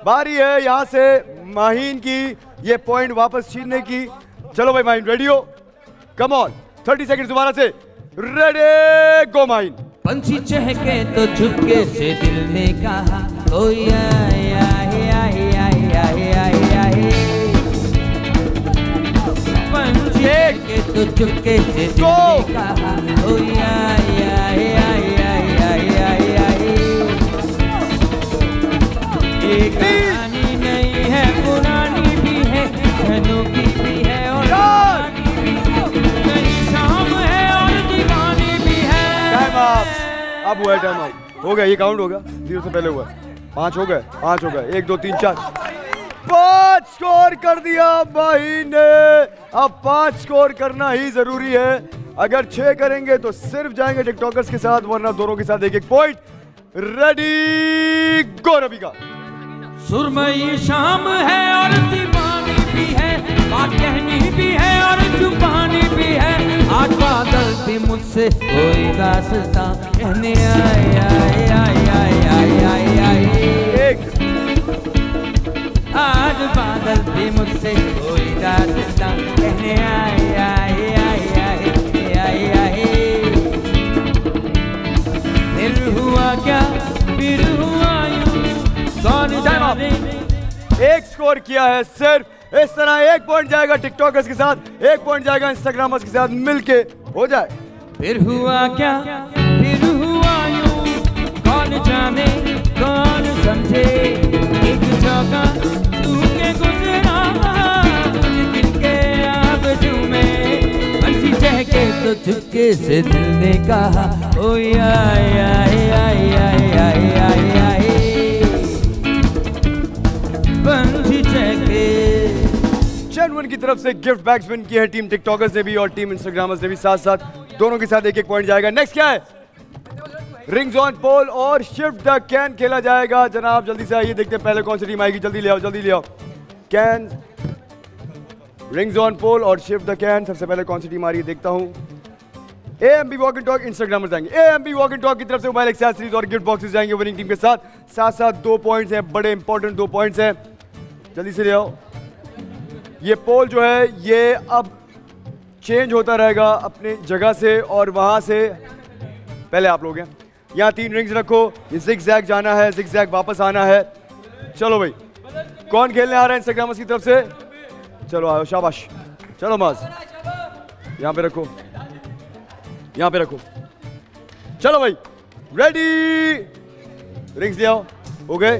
बारी है यहाँ से माहीन की ये पॉइंट वापस छीनने की। चलो भाई माहीन रेडी हो? कम ऑन थर्टी सेकंड दोबारा से। Ready go Maheen. पंछी चहके तो चुपके से दिल ने कहा कोई आए चहके तो चुपके से दिल ने कहा ये कहानी नहीं है पुरानी भी है की भी है और! दीवानी भी है। शाम है और दीवानी भी है। टाइम अप अब हुआ टाइम अप हो गया ये काउंट होगा ज़ीरो से पहले हुआ। पाँच हो गए पाँच हो गए। एक दो तीन चार। पाँच स्कोर कर दिया भाई ने। अब पाँच स्कोर करना ही ज़रूरी है। अगर छह करेंगे तो सिर्फ़ जाएँगे टिकटॉकर्स के साथ वरना दोनों के साथ एक एक पॉइंट रेडी गो रवि का सुरमई शाम है और दीवानी भी है बात कहनी भी है और छुपानी भी है। आज बादल भी मुझसे कोई दास्तां कहने आए आए आए आए आए आए। एक आज बादल भी मुझसे कोई दास्तां कहने आए आए आए आए आए आए। फिर हुआ क्या फिर हुआ यूँ कौन जाने? एक स्कोर किया है सिर्फ़ इस तरह एक पॉइंट जाएगा टिकटॉकर्स के साथ एक पॉइंट जाएगा इंस्टाग्रामर्स के साथ मिलके हो जाए। फिर हुआ क्या फिर हुआ यूँ कौन जाने कौन समझे? एक चौका तो चुपके से दिल ने कहा, ओ आए आए आए आए आए बंसी चहके जेनवन की तरफ़ से गिफ्ट बैग्स विन किए हैं टीम टिकटॉकर्स ने भी और टीम इंस्टाग्रामर्स ने भी साथ साथ, दोनों के साथ एक एक पॉइंट जाएगा। नेक्स्ट क्या है? रिंग्स ऑन पोल और शिफ्ट द कैन खेला जाएगा। जनाब, जल्दी से आइए, देखते हैं पहले कौन सी टीम आएगी। जल्दी ले आओ, जल्दी ले आओ। कैन रिंग्स ऑन पोल और शिफ्ट द कैन सबसे पहले कौन सी टीम आ रही है देखता हूँ। A M B walk talk Instagrammers जाएँगे A M B walk talk की तरफ़ से मोबाइल एक्सेसरीज और गिफ्ट बॉक्सेस जाएँगे विनिंग टीम के साथ। साथ साथ दो पॉइंट्स हैं, बड़े इंपॉर्टेंट दो पॉइंट्स हैं। जल्दी से ले आओ। ये पोल जो है, ये अब चेंज होता रहेगा अपने जगह से और वहाँ से। पहले आप लोग हैं। यहाँ तीन रिंग्स रखो। ये जिग जैग जाना है जिग जैग वापस आना है। चलो भाई। कौन खेलने आ रहा है इंस्टाग्राम की तरफ़ से? चलो आओ शाबाश। चलो माज। यहाँ पे रखो। यहाँ पे रखो। चलो भाई रेडी रिंग्स ले आओ। हो गए?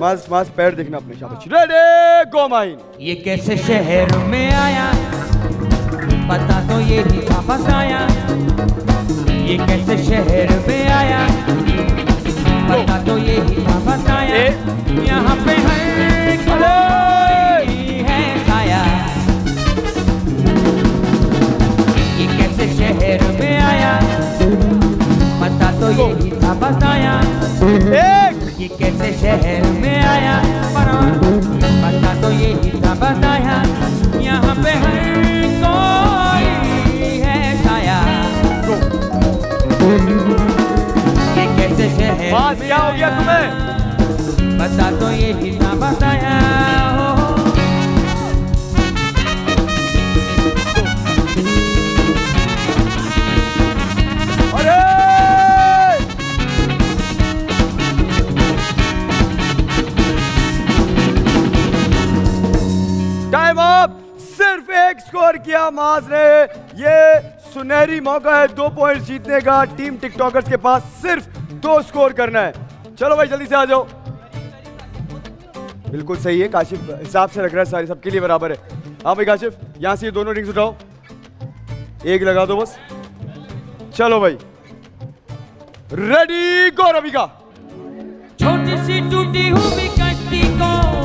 माज माज पैर देखना अपने शाबाश। रेडी गो माइन ये कैसे शहर में आया? पता तो ये ही वापस आया। ये कैसे शहर में आया? पता तो ये ही वापस आया। यहाँ पे हर तो ये था बताया। ये कैसे शहर में आया? बता पता तो ये ही था बताया। यहाँ पे हर कोई है साया। ये कैसे शहर क्या हो गया? तुम्हें? पता तो ये एक स्कोर किया माज ने। ये सुनहरी मौका है, दो पॉइंट्स जीतने का। टीम टिकटॉकर्स के पास सिर्फ़ दो स्कोर करना है। चलो भाई, जल्दी से आ जाओ। बिल्कुल सही है, काशिफ हिसाब से रख रहा है सारे, सबके लिए बराबर है। हाँ भाई, काशिफ, यहाँ से ये दोनों रिंग्स उठाओ। एक लगा दो बस। चलो भाई। Ready go Ravika. छोटी सी टूटी हुई कश्ती को।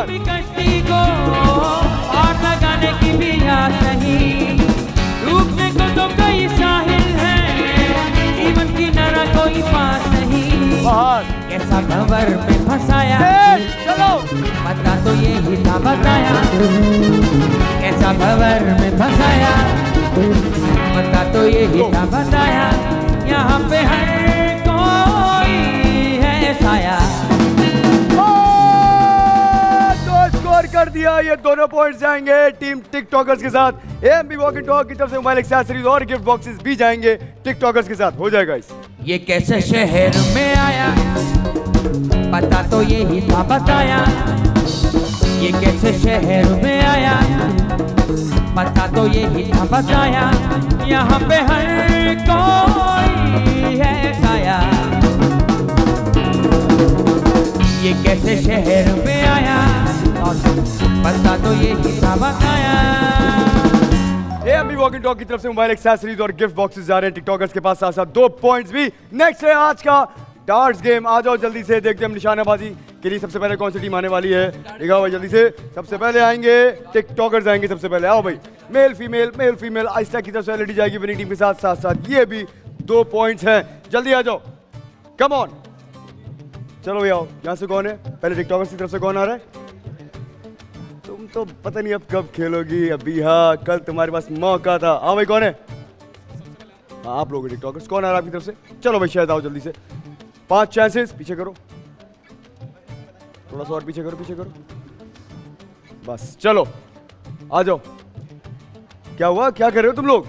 कश्ती को लगाने की भी आस नहीं डूबने को तो कई साहिल हैं जीवन किनारा कोई पास नहीं। कैसा भंवर में फंसाया। चलो। पता तो ये ही था बताया। कैसा भंवर में फंसाया। पता तो ये ही था बताया। यहाँ पे हर कोई है साया। स्कोर कर दिया। ये दोनों पॉइंट्स जाएँगे टीम टिकटॉकर्स के साथ। एम बी वॉक टॉक की तरफ़ से मोबाइल एक्सेसरीज और गिफ्ट बॉक्सेस भी जाएँगे टिकटॉकर्स के साथ। हो जाएगा इस। ये कैसे शहर में आया? पता तो ये ही था, बताया। ये कैसे शहर में आया? पता तो ये ही था, बताया। यहाँ पे हर कोई है साया। ये कैसे शहर में आया? पता तो ये ही था वॉक इन टॉक की तरफ़ से मोबाइल एक्सेसरीज और गिफ्ट बॉक्सेस जा रहे हैं टिकटॉकर्स के पास। साथ साथ दो पॉइंट्स भी। नेक्स्ट है आज का डार्ट्स गेम आ जाओ जल्दी से, देखते हैं निशानाबाजी के लिए सबसे पहले कौन सी टीम आने वाली है। दिखाओ भाई, जल्दी से। सबसे पहले आएँगे टिकटॉकर्स आएँगे सबसे पहले। आओ भाई। मेल फीमेल मेल फीमेल आइस्टा की तरफ़ से एलईडी जाएगी विनिंग टीम के साथ। साथ साथ ये भी दो पॉइंट्स हैं। जल्दी आ जाओ। कम ऑन चलो भैया यहाँ से कौन है? पहले टिकटॉकर्स की तरफ़ से कौन आ रहा है? तो पता नहीं अब कब खेलोगी, अभी हाँ कल तुम्हारे पास मौका था। हाँ भाई, कौन है? हाँ आप लोग टिकटॉकर्स, कौन है आपकी तरफ़ से? चलो भाई, शायद आओ जल्दी से। पाँच चांसेस पीछे करो। थोड़ा सा और पीछे करो पीछे करो। बस, चलो, आ जाओ। क्या हुआ? क्या कर रहे हो तुम लोग?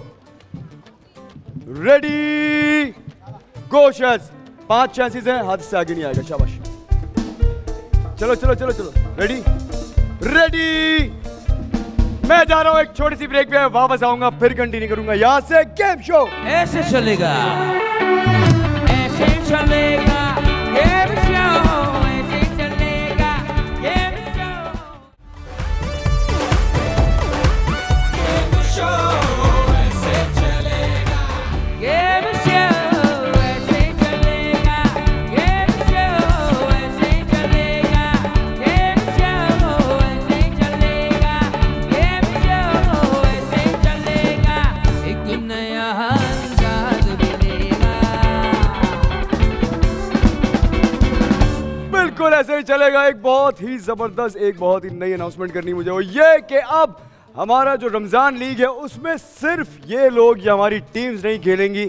रेडी गोशस पाँच चांसेस हैं, हाथ से आगे नहीं आएगा, शाबाश। चलो चलो चलो चलो। रेडी रेडी मैं जा रहा हूँ एक छोटी सी ब्रेक पे वापस आऊँगा फिर कंटिन्यू करूँगा। यहाँ से गेम शो ऐसे चलेगा। ऐसे चलेगा गेम शो ऐसे चलेगा गेम शो गेम बिल्कुल ऐसे ही चलेगा। एक बहुत ही ज़बरदस्त, एक बहुत ही नई अनाउंसमेंट करनी मुझे वो ये कि अब हमारा जो रमज़ान लीग है, उसमें सिर्फ़ ये लोग या हमारी टीम्स नहीं खेलेंगी।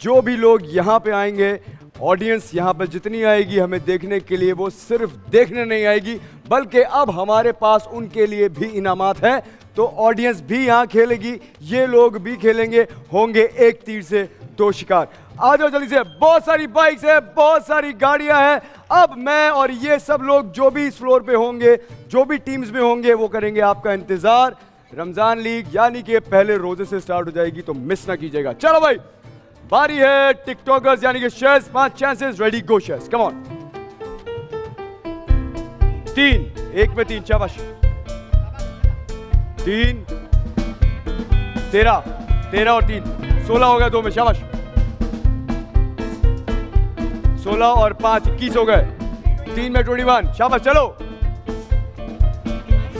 जो भी लोग यहाँ पे आएँगे ऑडियंस यहाँ पे जितनी आएगी हमें देखने के लिए, वो सिर्फ़ देखने नहीं आएगी, बल्कि अब हमारे पास उनके लिए भी इनामात हैं। तो ऑडियंस भी यहाँ खेलेगी, ये लोग भी खेलेंगे, होंगे एक तीर से दो शिकार। आ जाओ जल्दी से, बहुत सारी बाइक्स है, बहुत सारी गाड़ियाँ हैं। अब मैं और ये सब लोग जो भी इस फ्लोर पे होंगे, जो भी टीम्स में होंगे, वो करेंगे आपका इंतज़ार। रमज़ान लीग यानी कि पहले रोज़े से स्टार्ट हो जाएगी तो मिस ना कीजिएगा। चलो भाई, बारी है टिकटॉकर्स यानी कि शेयर्स पाँच chances ready go shares come on तीन, एक में तीन, शाबाश। तीन, तेरह तेरह और तीन, सोलह हो गया दो में, शाबाश। सोलह और पाँच इक्कीस हो गए। तीन में ट्वेंटी वन शाबाश, चलो।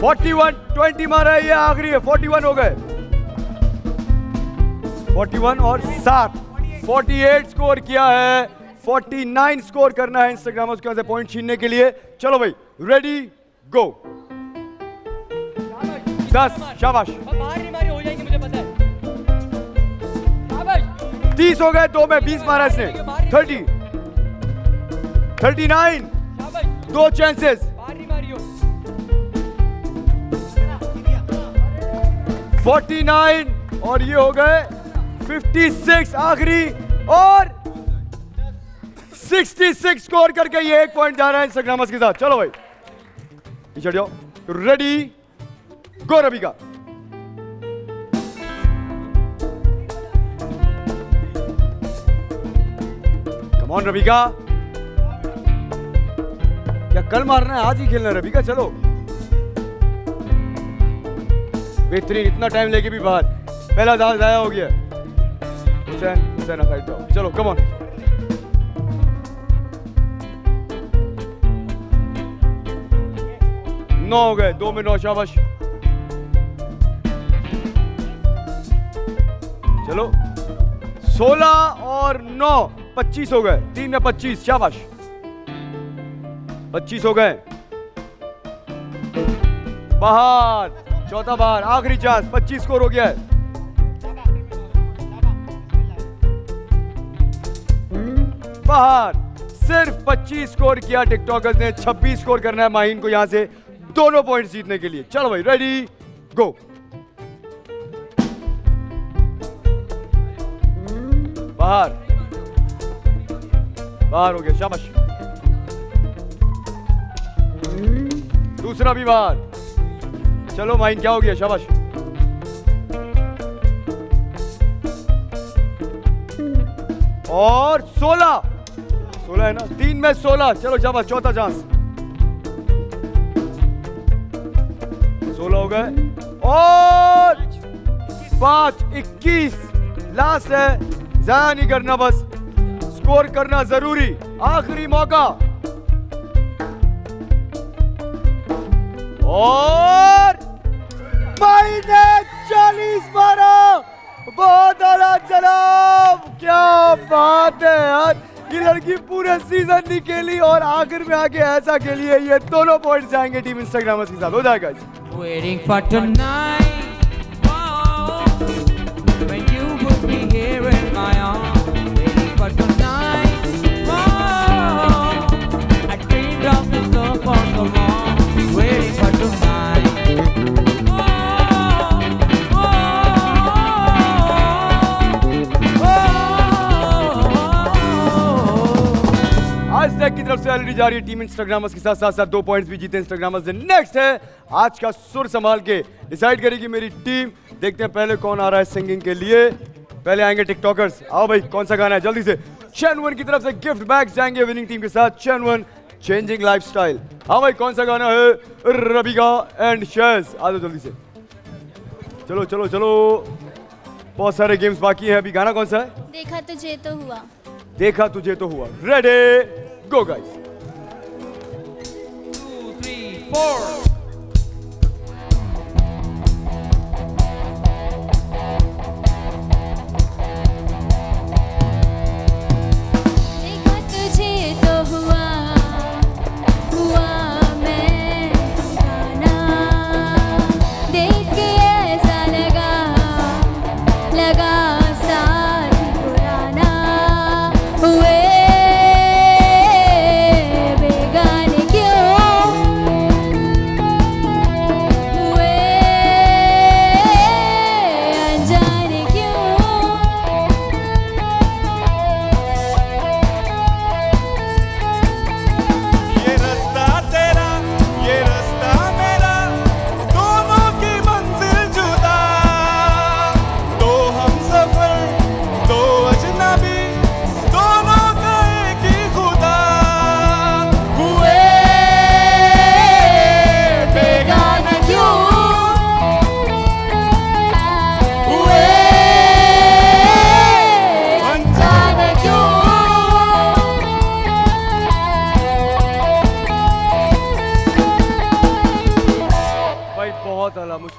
फोर्टी वन ट्वेंटी मारा है, ये आखिरी है फोर्टी वन हो गए। फोर्टी वन और सात फोर्टी एट स्कोर किया है फोर्टी नाइन स्कोर करना है इंस्टाग्राम उसके पॉइंट छीनने के लिए। चलो भाई रेडी गो दस, शाबाश। तीस हो गए, दो में बीस मारा इसने। Thirty thirty nine. दो चांसेस फोर्टी नाइन और ये हो गए फिफ्टी सिक्स आखिरी और सिक्सटी सिक्स स्कोर करके ये एक पॉइंट जा रहा है इंस्टाग्रामर्स के साथ। चलो भाई। चढ़ जाओ ready go Rabika come on Rabika क्या कल मारना है, आज ही खेलना है रबिका चलो। बेहतरीन, इतना टाइम लेके भी बाहर। पहला दाल जाया हो गया। हुसैन हुसैन साइड जाओ चलो कम ऑन नौ हो गए, दो में नौ, शाबाश। चलो। सोलह और नौ, पच्चीस हो गए। तीन में पच्चीस, शाबाश। पच्चीस हो गए। बाहर, चौथा बार आखिरी चांस 25 स्कोर हो गया है। बाहर, सिर्फ़ 25 स्कोर किया टिकटॉकर्स ने 26 स्कोर करना है माहिन को यहाँ से, दोनों पॉइंट जीतने के लिए। चलो भाई रेडी गो बाहर। बाहर हो गया, शाबाश। दूसरा भी बाहर चलो माइन, क्या हो गया? शाबाश। और 16 16 है ना? तीन में 16 चलो शाबाश, चौथा चांस 16 हो गए। और पाँच इक्कीस। लास्ट है। जाया नहीं करना बस। स्कोर करना ज़रूरी। आखिरी मौका। और महीने चालीस बारह। बहुत आला जनाब क्या बात है यार। ये लड़की पूरे सीज़न निकली और आखिर में आके ऐसा के लिए ये दोनों पॉइंट जाएँगे टीम इंस्टाग्राम के साथ। हो जाएगा जी। वेटिंग फॉर की तरफ़ से ऑलरेडी जा रही है टीम इंस्टाग्रामर्स के साथ साथ साथ दो पॉइंट्स भी जीते इंस्टाग्रामर्स नेक्स्ट है आज का सुर संभाल के डिसाइड करेगी मेरी टीम देखते हैं पहले कौन आ रहा है सिंगिंग के लिए पहले आएँगे टिकटॉकर्स आओ भाई कौन सा गाना है जल्दी से चैन वन की तरफ़ से गिफ्ट बैग जाएँगे विनिंग टीम के साथ चैन वन चेंजिंग लाइफस्टाइल हाँ भाई कौन सा गाना है? रबिका एंड शेज आ जाओ जल्दी से। चलो चलो चलो। बहुत सारे गेम्स बाकी हैं। अभी गाना कौन सा है? देखा तुझे तो हुआ। देखा तुझे तो हुआ। रेडी गो गाइस देखा तुझे तो हुआ।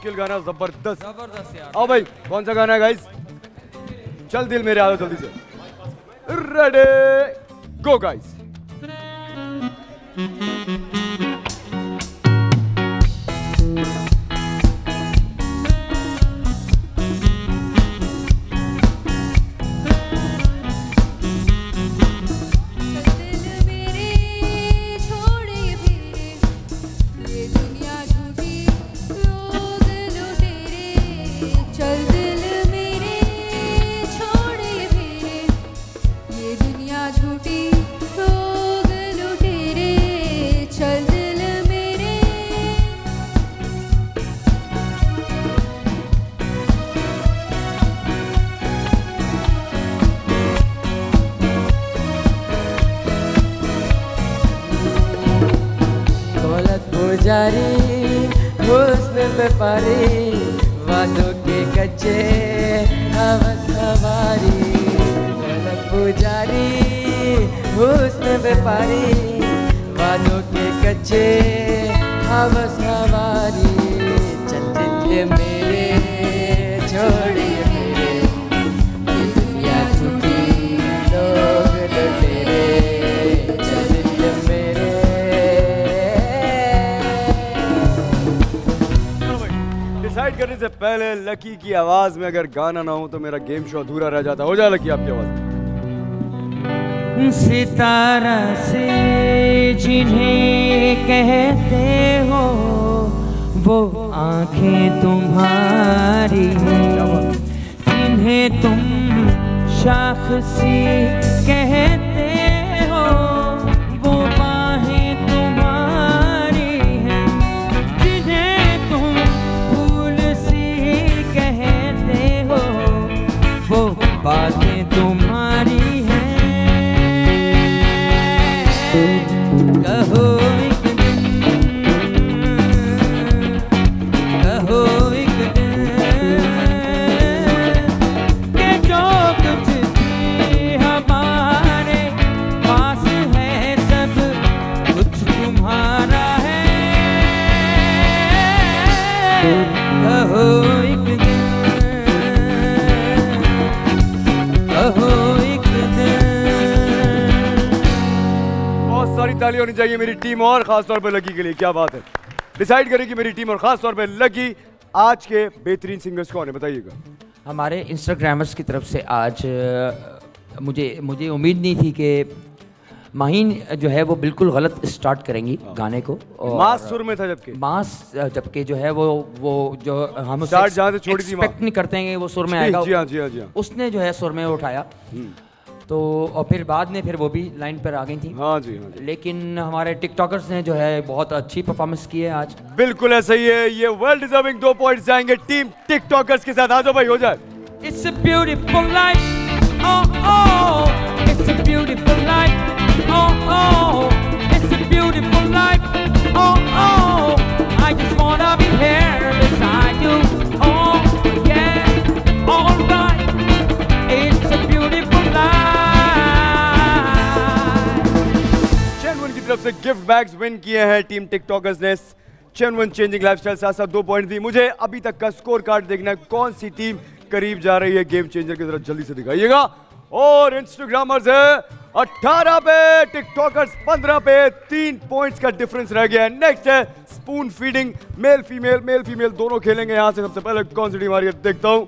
मुश्किल गाना ज़बरदस्त। ज़बरदस्त यार। आओ भाई कौन सा गाना है गाइस चल दिल मेरे आ जाओ जल्दी से। रेडी गो गाइस गाना ना हो तो मेरा गेम शो अधूरा रह जाता। हो जा लगी आपकी आवाज़। सितारा से जिन्हें कहते हो, वो आँखें तुम्हारी जिन्हें तुम शाख सी कहते ताली होनी चाहिए मेरी टीम और खास तौर पर लकी के लिए क्या बात है? डिसाइड करें कि मेरी टीम और खास तौर पर लकी आज के बेहतरीन सिंगर्स कौन है बताइएगा। हमारे इंस्टाग्रामर्स की तरफ़ से आज मुझे मुझे उम्मीद नहीं थी कि माहीन जो है वो बिल्कुल गलत स्टार्ट करेंगी गाने को और मास सुर में था जबकि। मास जबकि जो है वो वो जो हम Start जहाँ से छोड़ी थी एक्सपेक्ट नहीं करते हैं वो सुर में आएगा। जी हाँ, जी हाँ, जी हाँ। उसने जो है सुर में उठाया। तो और फिर बाद में फिर वो भी लाइन पर आ गई थी हाँ जी हाँ जी लेकिन हमारे टिकटॉकर्स ने जो है बहुत अच्छी परफॉर्मेंस की है आज बिल्कुल ऐसा ही है ये वर्ल्ड डिजर्विंग दो पॉइंट्स जाएँगे टीम टिकटॉकर्स के साथ आ जाओ भाई हो जाए It's a beautiful life. Oh, oh, it's a beautiful life. Oh, oh, it's a beautiful life. Oh, oh, I just wanna तरफ़ से गिफ्ट बैग्स विन किए हैं। टीम टिकटॉकर्स ने चैनवन चेंजिंग लाइफस्टाइल साथ साथ दो पॉइंट दी। मुझे अभी तक का स्कोर कार्ड देखना है। कौन सी टीम करीब जा रही है? गेम चेंजर की तरफ़ जल्दी से दिखाइएगा। और इंस्टाग्रामर्स है 18 पे, टिकटॉकर्स 15 पे, तीन पॉइंट्स का डिफरेंस रह गया है। नेक्स्ट है spoon feeding male female male female दोनों खेलेंगे। यहाँ से सबसे पहले कौन सी टीम आ रही है? देखता हूँ।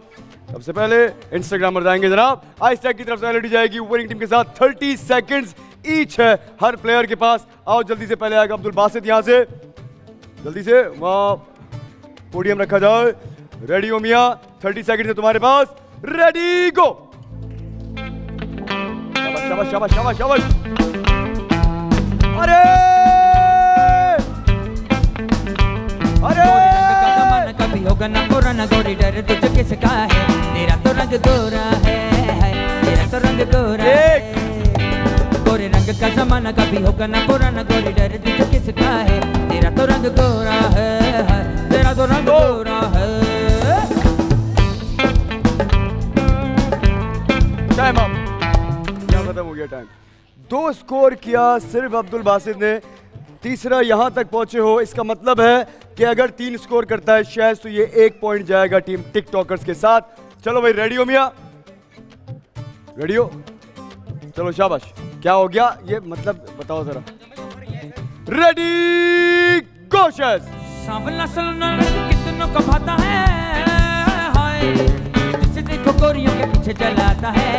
सबसे पहले इंस्टाग्रामर आएँगे जनाब। आइस टैग की तरफ़ से एलईडी जाएगी। विनिंग टीम के साथ 30 सेकंड्स ईच है। हर प्लेयर के पास। आओ जल्दी से पहले आएगा अब्दुल बासित यहाँ से। जल्दी से। वहाँ। पोडियम रखा जाए। रेडी हो मिया। 30 सेकंड है तुम्हारे पास। रेडी गो शाबाश शाबाश शाबाश शाबाश अरे! अरे! कभी होगा ना पुराना गोरी डर तुझे किसका है तेरा तो रंग गोरा है, तेरा तो रंग गोरा है गोरे रंग का जमाना कभी होगा ना पुराना गोरी डर तुझे किसका है? तेरा तो रंग गोरा है तेरा तो रंग गोरा है। टाइम अप क्या खत्म हो गया टाइम दो स्कोर किया सिर्फ़ अब्दुल बासित ने। तीसरा यहाँ तक पहुँचे हो। इसका मतलब है कि अगर तीन स्कोर करता है शायद तो ये एक पॉइंट जाएगा टीम टिकटॉकर्स के साथ। चलो भाई रेडी हो मिया? रेडी हो? चलो शाबाश। क्या हो गया? ये मतलब बताओ जरा। रेडी गो शैज सांवला सलूना कितनों का भाता है? हाय जिसे देखो गोरियों के पीछे चलाता है।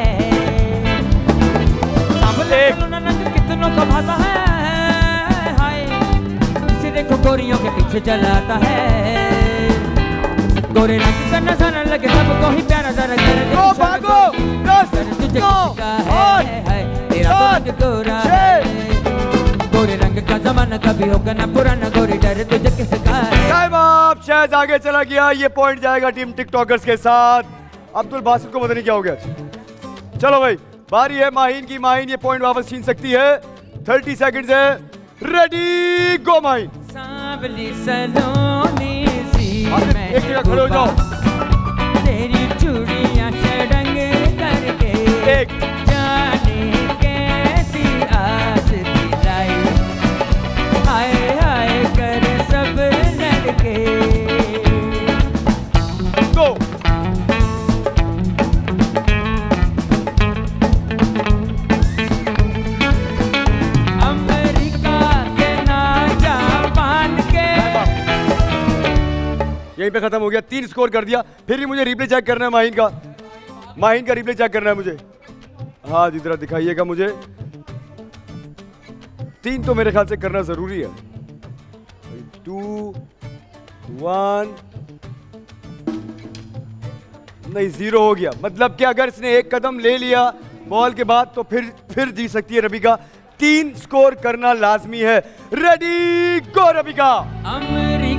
कितनों का भाता है? हाय जिसे देखो गोरियों के पीछे है। गोरे रंग का नज़ारा लगे सबको ही प्यारा जरा जरा भागो! तुझे है। गोरा गोरे रंग का जमाना कभी होगा ना पुराना गोरी डर तुझे किसका टाइम अप शहज आगे चला गया ये पॉइंट जाएगा टीम टिकटॉकर्स के साथ। अब्दुल बासित को पता नहीं क्या हो गया। चलो भाई बारी है माहीन की माहीन ये पॉइंट वापस छीन सकती है। 30 सेकंड्स है। Ready go Maheen. एक जगह खड़े हो जाओ। तेरी चूड़ियाँ एक। यहीं पे खत्म हो गया, तीन स्कोर कर दिया, फिर भी मुझे रिप्ले चेक करना है माहीन का। माहीन का रिप्ले चेक करना है मुझे। हाँ जी, जरा दिखाइएगा मुझे। तीन तो मेरे ख्याल से करना ज़रूरी है। टू वन नहीं ज़ीरो हो गया। मतलब कि अगर इसने एक कदम ले लिया बॉल के बाद तो फिर फिर जीत सकती है रबिका तीन स्कोर करना लाजमी है। रेडी गो रबिका अमेरिका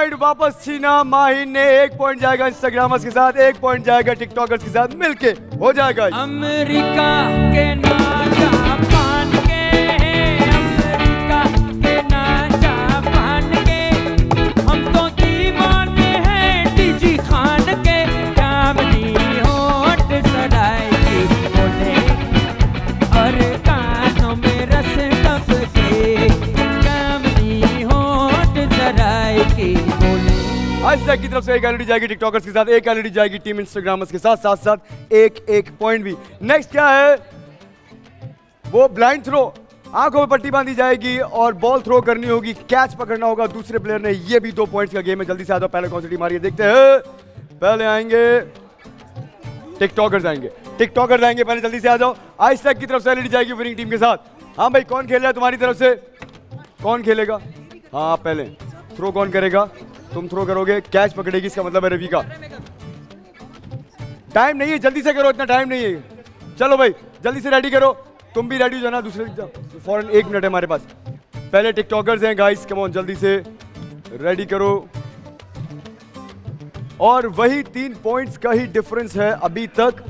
पॉइंट वापस छीना माहिन ने एक पॉइंट जाएगा इंस्टाग्रामर्स के साथ, एक पॉइंट जाएगा टिकटॉकर्स के साथ, मिलके हो जाएगा। अमेरिका के ना आज की तरफ़ से एक एलईडी जाएगी टिकटॉकर्स के साथ, एक एलईडी जाएगी टीम इंस्टाग्रामर्स के साथ साथ साथ, एक एक पॉइंट भी। नेक्स्ट क्या है? वो ब्लाइंड थ्रो आँखों में पट्टी बांधी जाएगी और बॉल थ्रो करनी होगी कैच पकड़ना होगा दूसरे प्लेयर ने। ये भी दो पॉइंट्स का गेम है। जल्दी से आ जाओ पहले कौन सी टीम आ रही है? देखते हैं। पहले आएँगे। टिकटॉकर्स आएँगे। टिकटॉकर्स आएँगे। पहले जल्दी से आ जाओ तक की तरफ़ से एलईडी जाएगी विनिंग टीम के साथ। हाँ भाई, कौन खेल रहा है तुम्हारी तरफ़ से? कौन खेलेगा? हाँ पहले। थ्रो कौन करेगा? तुम थ्रो करोगे कैच पकड़ेगी इसका मतलब है रवि का। टाइम नहीं है, जल्दी से करो, इतना टाइम नहीं है। चलो भाई, जल्दी से रेडी करो। तुम भी रेडी हो जाना, दूसरे फ़ौरन एक मिनट है हमारे पास। पहले टिकटॉकर्स हैं गाइस कम ऑन जल्दी से रेडी करो। और वही तीन पॉइंट्स का ही डिफरेंस है अभी तक।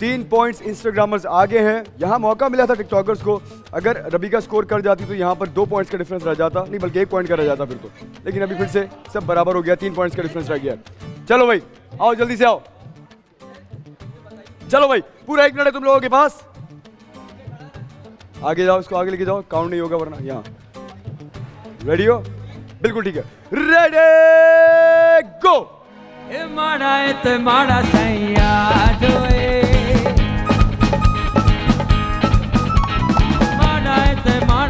तीन पॉइंट्स इंस्टाग्रामर्स आगे हैं। यहाँ मौका मिला था टिकटॉकर्स को। अगर रबी का स्कोर कर जाती तो यहाँ पर दो पॉइंट्स का डिफरेंस रह जाता। नहीं, बल्कि एक पॉइंट का रह जाता फिर तो। लेकिन अभी फिर से सब बराबर हो गया। तीन पॉइंट्स का डिफरेंस रह गया। चलो भाई, आओ, जल्दी से आओ। चलो भाई, पूरा एक मिनट है तुम लोगों के पास। आगे जाओ, इसको आगे लेके जाओ। काउंट नहीं होगा वरना, यहाँ। रेडी हो? बिल्कुल ठीक है। रेडी गो माड़ा माड़ा सैया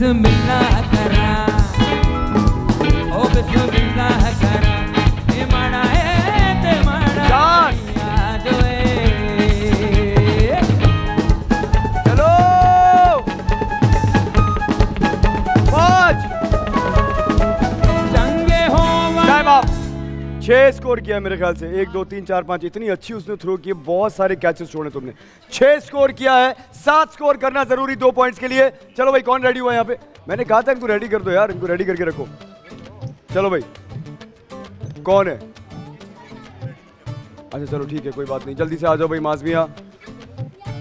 ते चलो। पाँच। हो टाइम आप छह स्कोर किया मेरे ख्याल से। एक दो तीन चार पाँच। इतनी अच्छी उसने थ्रो की बहुत सारे कैचेस छोड़े तुमने। छह स्कोर किया है। सात स्कोर करना ज़रूरी दो पॉइंट्स के लिए। चलो भाई, कौन रेडी हुआ यहाँ पे? मैंने कहा था इनको रेडी कर दो यार, इनको रेडी करके रखो। चलो भाई, कौन है? अच्छा चलो ठीक है, कोई बात नहीं। जल्दी से आ जाओ भाई माजमिया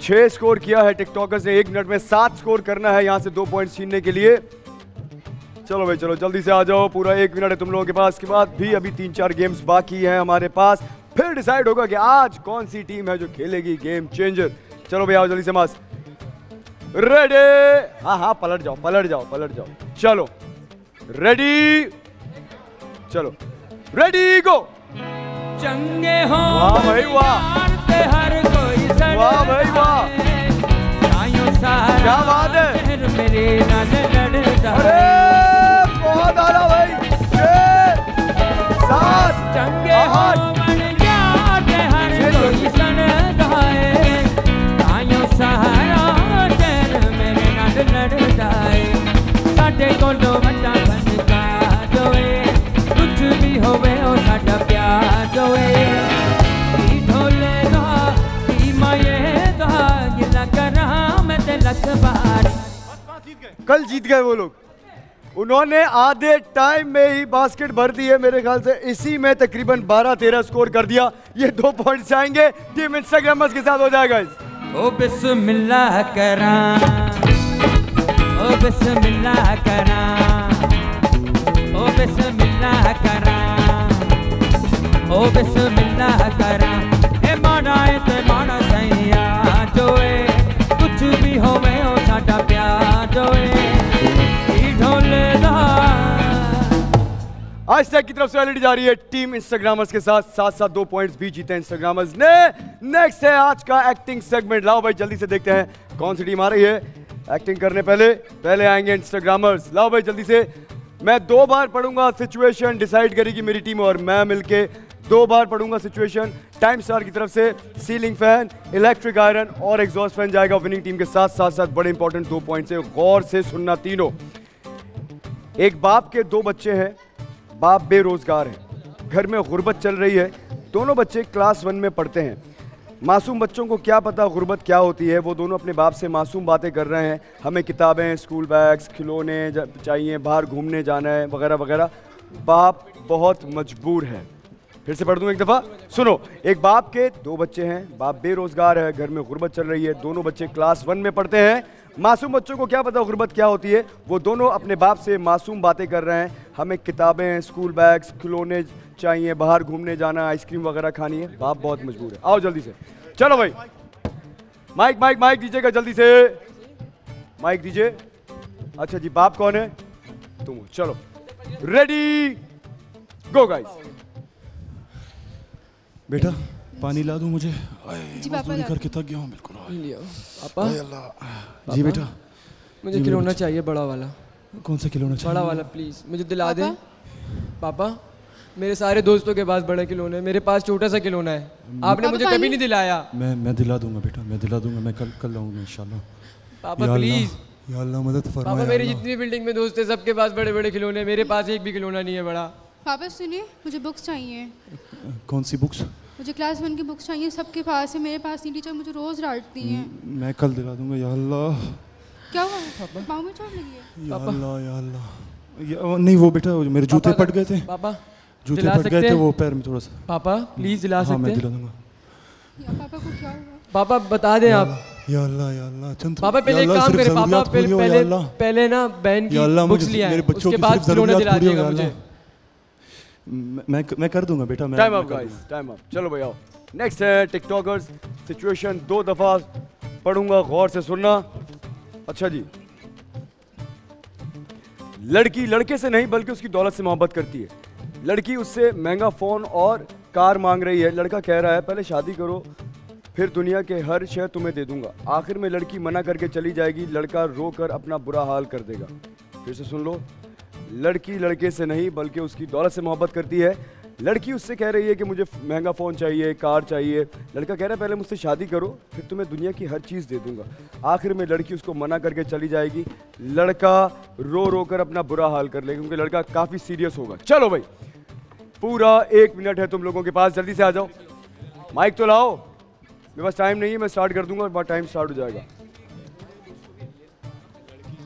छह स्कोर किया है टिकटॉकर्स ने, एक मिनट में सात स्कोर करना है यहाँ से दो पॉइंट छीनने के लिए। चलो भाई, चलो, जल्दी से आ जाओ, पूरा एक मिनट है तुम लोगों के पास। के बाद भी अभी तीन चार गेम्स बाकी हैं हमारे पास। फिर डिसाइड होगा कि आज कौन सी टीम है जो खेलेगी गेम चेंजर चलो भाई, आओ जल्दी से, मास। रेडी हाँ हाँ पलट जाओ पलट जाओ पलट जाओ। चलो। रेडी चलो। रेडी गो चंगे हो वाह भाई वाह। हर कोई वाह भाई वाह। क्या बात है? मेरे अरे बहुत आला भाई। छह सात चंगे हो कल जीत गए वो लोग। उन्होंने आधे टाइम में ही बास्केट भर दी है मेरे ख्याल से। इसी में तकरीबन 12-13 स्कोर कर दिया। ये दो पॉइंट्स आएँगे। टीम इंस्टाग्रामर्स के साथ हो जाएगा ओ बिस्मिल्लाह करा। ओ बिस्मिल्लाह करा। ओ बिस्मिल्लाह करा। ओ बिस्मिल्लाह करा। ए माड़ा ए आज तक की तरफ़ से एलईडी जा रही है टीम इंस्टाग्रामर्स के साथ। साथ साथ दो पॉइंट्स भी जीते इंस्टाग्रामर्स ने। नेक्स्ट है आज का एक्टिंग सेगमेंट लाओ भाई, जल्दी से देखते हैं कौन सी टीम आ रही है। एक्टिंग करने पहले पहले आएँगे इंस्टाग्रामर्स लाओ भाई, जल्दी से। मैं दो बार पढ़ूँगा सिचुएशन डिसाइड करेगी मेरी टीम और मैं मिलके दो बार पढ़ूँगा सिचुएशन टाइम स्टार की तरफ़ से सीलिंग फ़ैन इलेक्ट्रिक आयरन और एग्जॉस्ट फ़ैन जाएगा विनिंग टीम के साथ। साथ साथ बड़े इंपॉर्टेंट दो पॉइंट्स है। गौर से सुनना तीनों। एक बाप के दो बच्चे हैं। बाप बेरोजगार है। घर में गुर्बत चल रही है। दोनों बच्चे क्लास वन में पढ़ते हैं। मासूम बच्चों को क्या पता गुर्बत क्या होती है? वो दोनों अपने बाप से मासूम बातें कर रहे हैं। हमें किताबें स्कूल बैग्स खिलौने चाहिए, बाहर घूमने जाना है, वगैरह वगैरह। बाप बहुत मजबूर है। फिर से पढ़ दूँ एक दफ़ा? सुनो, एक बाप के दो बच्चे हैं। बाप बेरोजगार है, घर में गुर्बत चल रही है। दोनों बच्चे क्लास वन में पढ़ते हैं। मासूम बच्चों को क्या पता गुर्बत क्या होती है? वो दोनों अपने बाप से मासूम बातें कर रहे हैं। हमें किताबें स्कूल बैग्स खिलौने चाहिए, बाहर घूमने जाना आइसक्रीम वगैरह खानी है। बाप बहुत मजबूर है। आओ जल्दी से। चलो भाई। माइक माइक माइक दीजिएगा जल्दी से। माइक दीजिए। अच्छा जी, बाप कौन है? तुम। चलो। रेडी गो गाइस बेटा पानी ला दो मुझे? जी, पापा करके थक गया हूँ बिल्कुल। पापा? अल्लाह। जी बेटा। मुझे खिलौना चाहिए बड़ा वाला। कौन सा खिलौना चाहिए? बड़ा वाला प्लीज़ मुझे दिला दें। पापा? मेरे सारे दोस्तों के पास बड़ा खिलौना है। मेरे पास छोटा सा खिलौना है। आपने मुझे कभी नहीं दिलाया। मैं मैं दिला दूँगा बेटा मैं दिला दूँगा मैं कल कल लाऊँगा इंशाल्लाह। पापा, प्लीज़। या अल्लाह मदद फरमा पापा मेरी जितनी बिल्डिंग में दोस्त है सबके पास बड़े बड़े खिलौने मेरे पास एक भी खिलौना नहीं है बड़ा। पापा सुनिए मुझे बुक्स चाहिए। कौन सी बुक्स मुझे क्लास वन की बुक्स चाहिए सबके पास है मेरे पास नहीं टीचर मुझे रोज डांटती हैं। मैं कल दिला दूँगा या अल्लाह। क्या हुआ? पापा पाँव में चोट लगी है या अल्लाह या अल्लाह। या- नहीं वो बेटा मेरे जूते पट गए थे। पापा जूते पट गए थे वो पैर में थोड़ा सा। पापा प्लीज़ दिला हाँ मैं दिला दूँगा। या पापा को क्या हुआ? पापा बता दें आप। या अल्लाह या अल्लाह चंद पापा पहले एक काम करें पापा पहले पहले ना बहन की बुक्स लिया है उसके बाद खिलौने दिला दिएगा मुझे। मैं मैं कर दूँगा बेटा time up guys time up चलो आओ नेक्स्ट है टिकटॉकर्स सिचुएशन दो दफ़ा पढ़ूँगा गौर से सुनना। अच्छा जी। लड़की लड़के से नहीं बल्कि उसकी दौलत से मोहब्बत करती है। लड़की उससे महँगा फ़ोन और कार मांग रही है। लड़का कह रहा है पहले शादी करो फिर दुनिया के हर शय तुम्हें दे दूँगा। आखिर में लड़की मना करके चली जाएगी। लड़का रो कर अपना बुरा हाल कर देगा। फिर से सुन लो। लड़की लड़के से नहीं, बल्कि उसकी दौलत से मोहब्बत करती है। लड़की उससे कह रही है कि मुझे महँगा फ़ोन चाहिए, कार चाहिए। लड़का कह रहा है, पहले मुझसे शादी करो, फिर तुम्हें दुनिया की हर चीज़ दे दूँगा। आखिर में लड़की उसको मना करके चली जाएगी। लड़का रो रो कर अपना बुरा हाल कर लेगा, क्योंकि लड़का काफ़ी सीरियस होगा। चलो भाई, पूरा एक मिनट है तुम लोगों के पास, जल्दी से आ जाओ। माइक तो लाओ। मेरे पास टाइम नहीं है, मैं स्टार्ट कर दूँगा टाइम स्टार्ट हो जाएगा।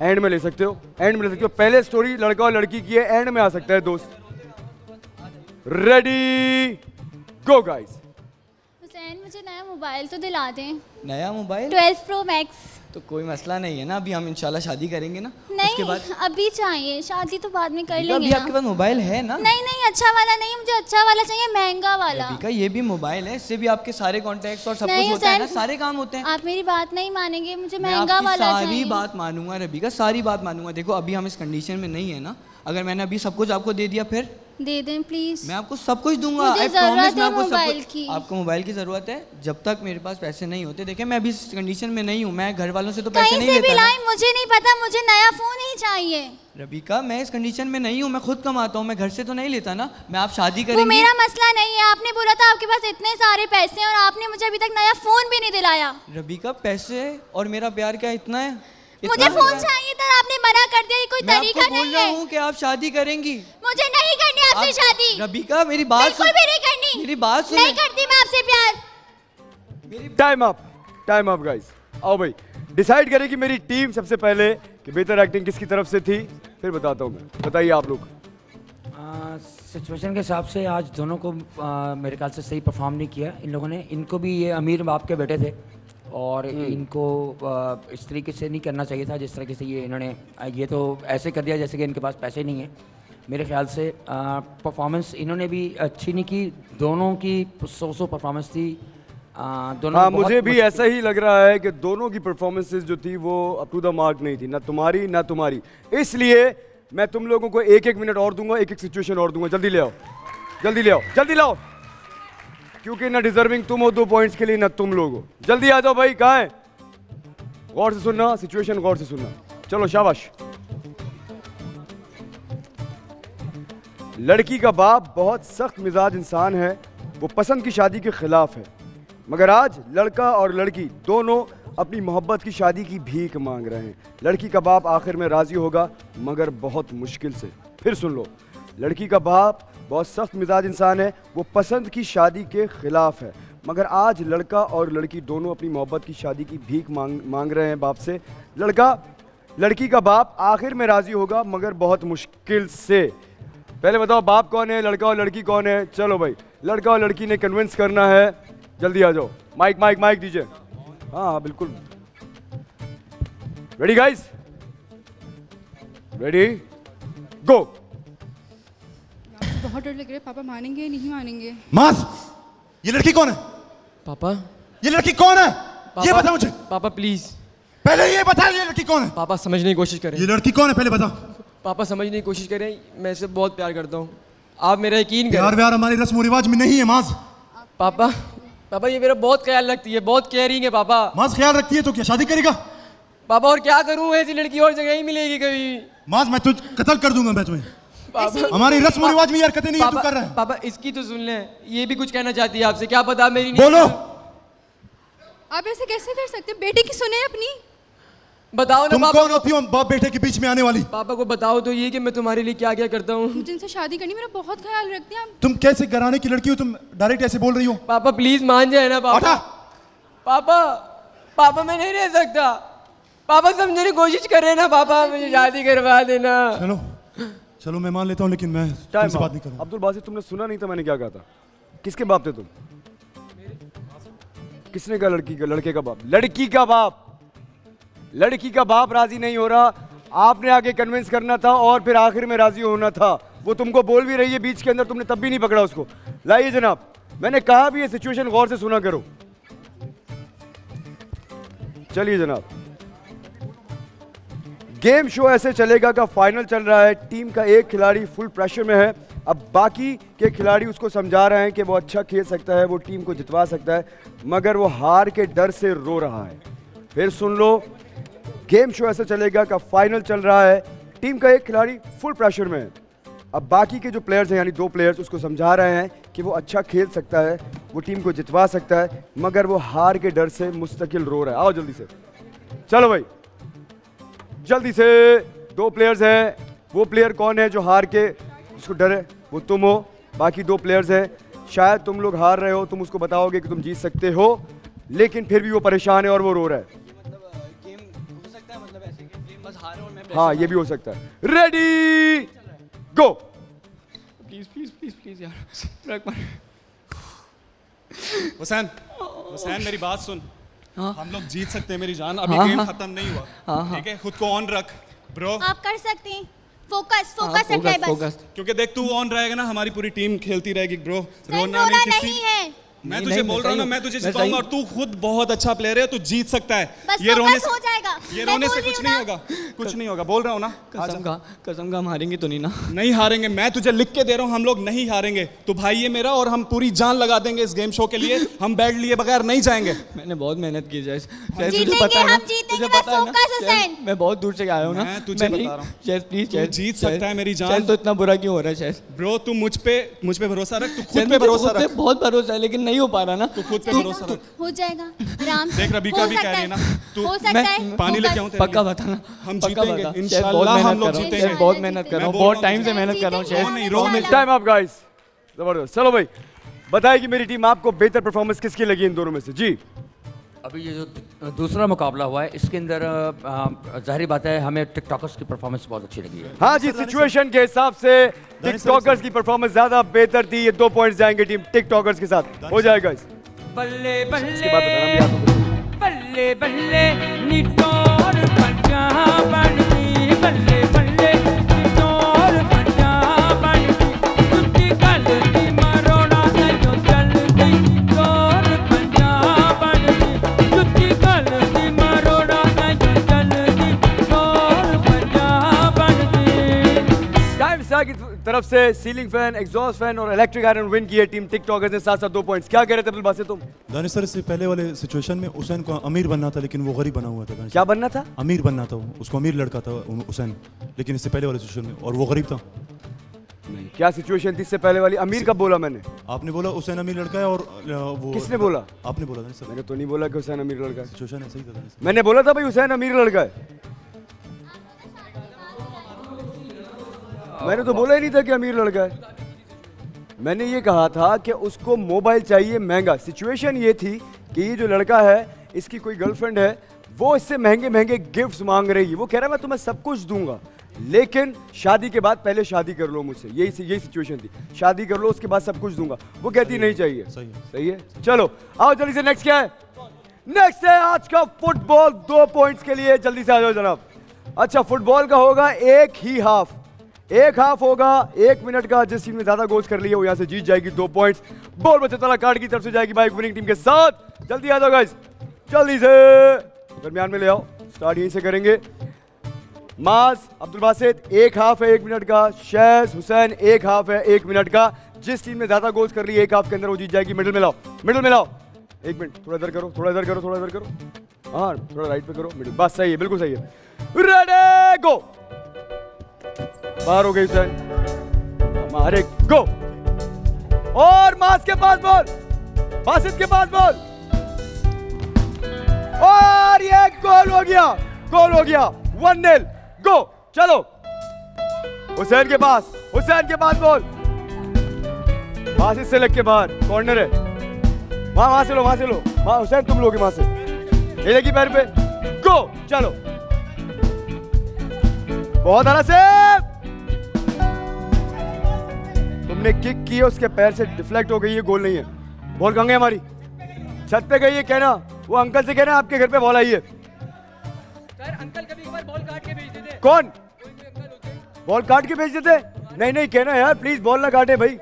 एंड में ले सकते हो। एंड में ले सकते हो। पहले स्टोरी लड़का और लड़की की है। एंड में आ सकता है दोस्त। रेडी गो गाइस हुसैन मुझे नया मोबाइल तो दिला दें। नया मोबाइल 12 प्रो मैक्स। तो कोई मसला नहीं है ना? अभी हम इंशाल्लाह शादी करेंगे ना? नहीं, उसके बाद अभी चाहिए। शादी तो बाद में कर लेंगे अभी आपके पास मोबाइल है ना? नहीं नहीं अच्छा वाला नहीं मुझे अच्छा वाला चाहिए महँगा वाला। का ये भी मोबाइल है इससे भी आपके सारे कॉन्टेक्ट और सब कुछ होता है ना? सारे काम होते हैं। आप मेरी बात नहीं मानेंगे मुझे महँगा वाला सारी बात मानूँगा रबी का सारी बात मानूँगा। देखो अभी हम इस कंडीशन में नहीं है ना? अगर मैंने अभी सब कुछ आपको दे दिया फिर? दे दें प्लीज़ मैं आपको सब कुछ दूँगा promise मैं आपको सब मोबाइल कुछ- की। आपको मोबाइल की ज़रूरत है जब तक मेरे पास पैसे नहीं होते। देखिए मैं अभी इस कंडीशन में नहीं हूँ मैं घर वालों से तो पैसे नहीं लेता मुझे नहीं पता मुझे नया फ़ोन ही चाहिए। रबिका मैं इस कंडीशन में नहीं हूँ मैं खुद कमाता हूँ मैं घर से तो नहीं लेता ना। मैं आप शादी करेंगे। मेरा मसला नहीं है आपने बोला था आपके पास इतने सारे पैसे और आपने मुझे अभी तक नया फ़ोन भी नहीं दिलाया। रबिका पैसे और मेरा प्यार क्या इतना है? मुझे फ़ोन चाहिए था आपने मना कर दिया ये कोई मैं तरीका आपको बोल नहीं रहा है। हूँ कि आप शादी करेंगी। मुझे नहीं करनी आपसे आप- शादी। रबिका मेरी बात बिल्कुल सुन- भी नहीं करनी। मेरी बात सुन। नहीं करती मैं आपसे प्यार। Time up time up guys आओ भाई डिसाइड करें कि मेरी टीम सबसे पहले कि बेहतर एक्टिंग किसकी तरफ़ से थी फिर बताता हूँ मैं। बताइए आप लोग। सिचुएशन के हिसाब से आज दोनों को आ, मेरे ख्याल से सही परफॉर्म नहीं किया। इन लोगों ने इनको भी ये अमीर बाप के बेटे थे। और इनको इस तरीके से नहीं करना चाहिए था जिस तरीके से ये इन्होंने ये तो ऐसे कर दिया जैसे कि इनके पास पैसे नहीं हैं। मेरे ख्याल से परफॉर्मेंस इन्होंने भी अच्छी नहीं की दोनों की सौ सौ परफॉर्मेंस थी। आ, दोनों हाँ मुझे भी ऐसा ही लग रहा है कि दोनों की परफॉर्मेंसेज जो थी वो अप टू द मार्क नहीं थी ना तुम्हारी ना तुम्हारी। इसलिए मैं तुम लोगों को एक एक मिनट और दूँगा एक एक सिचुएशन और दूँगा। जल्दी ले आओ। जल्दी ले आओ। जल्दी लाओ क्योंकि ना डिजर्विंग तुम हो, दो पॉइंट्स के लिए ना तुम लोग हो। जल्दी आ जाओ भाई, कहा है? गौर से सुनना सिचुएशन गौर से सुनना। चलो, शाबाश। लड़की का बाप बहुत सख्त मिजाज इंसान है, वो पसंद की शादी के खिलाफ है। मगर आज लड़का और लड़की दोनों अपनी मोहब्बत की शादी की भीख मांग रहे हैं। लड़की का बाप आखिर में राज़ी होगा, मगर बहुत मुश्किल से। फिर सुन लो, लड़की का बाप बहुत सख्त मिजाज इंसान है, वो पसंद की शादी के खिलाफ है। मगर आज लड़का और लड़की दोनों अपनी मोहब्बत की शादी की भीख मांग मांग रहे हैं बाप से। लड़का, लड़की का बाप आखिर में राज़ी होगा, मगर बहुत मुश्किल से। पहले बताओ, बाप कौन है, लड़का और लड़की कौन है? चलो भाई, लड़का और लड़की ने कन्विंस करना है। जल्दी आ जाओ। माइक माइक माइक दीजिए। हाँ हाँ बिल्कुल। रेडी गाइस रेडी गो बहुत डर लग रहा है पापा मानेंगे नहीं मानेंगे? मास ये लड़की कौन है? पापा। ये लड़की कौन है? ये बता मुझे। पापा प्लीज़ पहले ये बता ये लड़की कौन है? पापा समझने की कोशिश करें। ये लड़की कौन है? पहले बता पापा समझने की कोशिश करें। मैं इसे बहुत प्यार करता हूँ। आप मेरा यकीन प्यार करें व्यार हमारी रस्म रिवाज में नहीं है माज पापा पापा ये मेरा बहुत ख्याल रखती है बहुत केयरिंग है पापा। माज ख्याल रखती है तो क्या? शादी करेगा? पापा और क्या करूँ? ऐसी लड़की और जगह ही मिलेगी कभी। माज मैं तुझ कत्ल कर दूँगा मैं तुम्हें। हमारी रस्म रिवाज में ये हरकतें नहीं तू कर रहा है। पापा इसकी तो सुन ले ये भी कुछ कहना चाहती है आपसे। क्या पता मेरी बोलो। आप ऐसे कैसे कर सकते बेटे की सुने अपनी। बताओ ना तुम पापा कौन होती हो बाप बेटे के बीच में आने वाली। पापा को बताओ तो ये कि मैं तुम्हारे लिए क्या क्या करता हूँ। जिनसे शादी करनी मेरा बहुत ख्याल रखते हैं तुम कैसे घराने की लड़की हो? तुम डायरेक्ट ऐसे बोल रही हो। पापा प्लीज़ मान जाए ना पापा। पापा पापा मैं नहीं रह सकता। पापा समझने की कोशिश कर रहे ना पापा मुझे शादी करवा देना। चलो। चलो मैं मान लेता हूँ लेकिन मैं तुमसे बात नहीं करूँगा। अब्दुल बासित तुमने सुना नहीं था मैंने क्या कहा था। किसके बाप थे तुम? किसने कहा लड़की का लड़के का बाप? लड़की का बाप। लड़की का बाप राज़ी नहीं हो रहा। आपने आगे कन्विंस करना था और फिर आखिर में राज़ी होना था। वो तुमको बोल भी रही है बीच के अंदर तुमने तब भी नहीं पकड़ा उसको। लाइए जनाब मैंने कहा भी ये सिचुएशन गौर से सुना करो। चलिए जनाब। गेम शो ऐसे चलेगा का फाइनल चल रहा है। टीम का एक खिलाड़ी फुल प्रेशर में है। अब बाकी के खिलाड़ी उसको समझा रहे हैं कि वो अच्छा खेल सकता है, वो टीम को जितवा सकता है, मगर वो हार के डर से रो रहा है। फिर सुन लो, गेम शो ऐसे चलेगा का फाइनल चल रहा है। टीम का एक खिलाड़ी फुल प्रेशर में। है अब बाकी के जो प्लेयर्स हैं, यानी दो प्लेयर्स उसको समझा रहे हैं कि वो अच्छा खेल सकता है, वो टीम को जितवा सकता है, मगर वो हार के डर से मुस्तकिल रो रहा है। आओ जल्दी से। चलो भाई। जल्दी से दो प्लेयर्स हैं। वो प्लेयर कौन है जो हार के जिसको डर? है वो तुम हो। बाकी दो प्लेयर्स हैं। शायद तुम लोग हार रहे हो तुम उसको बताओगे कि तुम जीत सकते हो। लेकिन फिर भी वो परेशान है और वो रो रहा है। हाँ ये भी हो सकता है। Ready go please please please please यार। हुसैन हुसैन मेरी बात सुन। हाँ? हम लोग जीत सकते हैं मेरी जान। अभी हाँ, गेम हाँ। खत्म नहीं हुआ। हाँ, हाँ। ठीक है? खुद को ऑन रख ब्रो आप कर सकते हैं। फोकस हाँ, फोकस रखना है बस। क्योंकि देख तू ऑन रहेगा ना हमारी पूरी टीम खेलती रहेगी ब्रो रोना नहीं है। मैं नहीं, तुझे बोल रहा हूँ ना मैं तुझे जिताऊँगा और तू खुद बहुत अच्छा प्लेयर है तू जीत सकता है। ये रोने से हो जाएगा। ये रोने से कुछ नहीं होगा। कुछ नहीं होगा। बोल रहा हूँ ना? कसम का कसम का हम हारेंगे तो नहीं ना? नहीं हारेंगे मैं तुझे लिख के दे रहा हूँ हम लोग नहीं हारेंगे। तो भाई ये मेरा और हम पूरी जान लगा देंगे इस गेम शो के लिए। (laughs) हम बैट लिए बगैर नहीं जाएँगे। मैंने बहुत मेहनत की जैस जीतेंगे हम जीतेंगे बस फोकस हुसैन मैं बहुत दूर से आया हूँ ना। तुझे हूँ। प्लीज़ जीत सकता है मेरी जान। तो इतना बुरा क्यों हो रहा है ब्रो तू मुझ पे मुझ पे भरोसा रख तू खुद पे भरोसा रख। बहुत भरोसा है लेकिन नहीं हो पा रहा ना? तू खुद पे भरोसा रख। हो जाएगा। आराम से। देख रबीका हो भी कह सकता रही है ना तू हो सकता है। पानी लेके आऊँ तेरे पक्का बता बताना। हम जीतेंगे इंशाल्लाह हम लोग जीतेंगे। बहुत मेहनत कर। रहा हूँ बहुत टाइम से मेहनत कर रहा हूँ शेफ नहीं बहुत टाइम अप गाइस ज़बरदस्त। चलो भाई बताइए कि मेरी टीम आपको बेहतर परफॉर्मेंस किसकी लगी इन दोनों में से? जी। अभी ये जो दूसरा मुकाबला हुआ है इसके अंदर ज़ाहिर बात है हमें टिकटॉकर्स की परफॉर्मेंस बहुत अच्छी लगी है। हाँ जी सिचुएशन के हिसाब से टिकटॉकर्स की परफॉर्मेंस ज़्यादा बेहतर थी ये दो पॉइंट्स जाएँगे टीम टिकटॉकर्स के साथ। हो जाएगा इस बल्ले बल्ले बल्ले निटोर पंजा बल्ले बल्ले। बनती की तरफ़ से सीलिंग फ़ैन एग्जॉस्ट फ़ैन और इलेक्ट्रिक आयरन विन की है टीम टिकटॉकर्स ने साथ साथ दो पॉइंट्स क्या कह रहे थे अब्दुल बासित तुम? दानिश सर इससे पहले वाले सिचुएशन में हुसैन को अमीर बनना था लेकिन वो गरीब बना हुआ था क्या बनना था? अमीर बनना था उसको अमीर लड़का था हुसैन। लेकिन इससे पहले वाले सिचुएशन में और वो गरीब था। नहीं क्या सिचुएशन थी इससे पहले वाली? अमीर कब बोला मैंने? आपने बोला हुसैन अमीर लड़का है और वो किसने बोला? आपने बोला दानिश सर। मैंने तो नहीं बोला कि हुसैन अमीर लड़का है। सिचुएशन ऐसा ही था मैंने बोला था भाई हुसैन अमीर लड़का है। मैंने तो बोला ही नहीं था कि अमीर लड़का है। मैंने ये कहा था कि उसको मोबाइल चाहिए महँगा। सिचुएशन ये थी कि ये जो लड़का है इसकी कोई गर्लफ्रेंड है वो इससे महँगे महँगे गिफ्ट्स मांग रही है। वो कह रहा है मैं तुम्हें सब कुछ दूँगा लेकिन शादी के बाद पहले शादी कर लो मुझसे। यही यही सिचुएशन थी। शादी कर लो उसके बाद सब कुछ दूँगा। वो कहती नहीं चाहिए। सही है। सही है? चलो आओ जल्दी से नेक्स्ट क्या है? नेक्स्ट है आज का फुटबॉल दो पॉइंट्स के लिए जल्दी से आ जाओ जनाब। अच्छा फुटबॉल का होगा एक ही हाफ़ एक हाफ़ होगा, एक मिनट का, जिस टीम ने ज़्यादा गोल्स कर लिए, वो यहाँ से जीत जाएगी दो पॉइंट्स बॉल बच्चे तला कार्ड की तरफ़ से जाएगी बाइक विनिंग टीम के साथ। जल्दी आ जाओ जल्दी से। दरमियान में ले आओ स्टार्ट यहीं से करेंगे। मास अब्दुल बासित, एक हाफ़ है, एक मिनट का। शैज हुसैन, एक हाफ़ है, एक मिनट का। जिस टीम ने ज़्यादा गोल्स कर लिए, एक हाफ़ के अंदर वो जीत जाएगी। मिडिल में लाओ मिडिल में लाओ। एक मिनट थोड़ा इधर करो, थोड़ा इधर करो, थोड़ा इधर करो। हाँ थोड़ा राइट पे करो मिडिल बस सही है, बिल्कुल सही है। रेडी गो बाहर हो गई हुसैन हमारे गो और मास के पास बॉल। बासित के पास बॉल। और ये गोल हो गया। गोल हो गया। वन नेल गो चलो। हुसैन के पास। हुसैन के पास बॉल। बासित से लग के बाहर। कॉर्नर है। वहाँ वहाँ से लो, वहाँ से लो। वहाँ हुसैन, तुम लोगे वहाँ से। ये लगी पैर पे। गो चलो। बहुत आला से तुमने किक की है उसके पैर से डिफ्लेक्ट हो गई है गोल नहीं है। बॉल गई हमारी। छत पे गई है कहना। वो अंकल से कहना आपके घर पे बॉल आई है। सर अंकल कभी एक बार बॉल काट के भेज देते कौन? बॉल काट के भेज देते नहीं नहीं कहना यार प्लीज़ बॉल ना काटे भाई।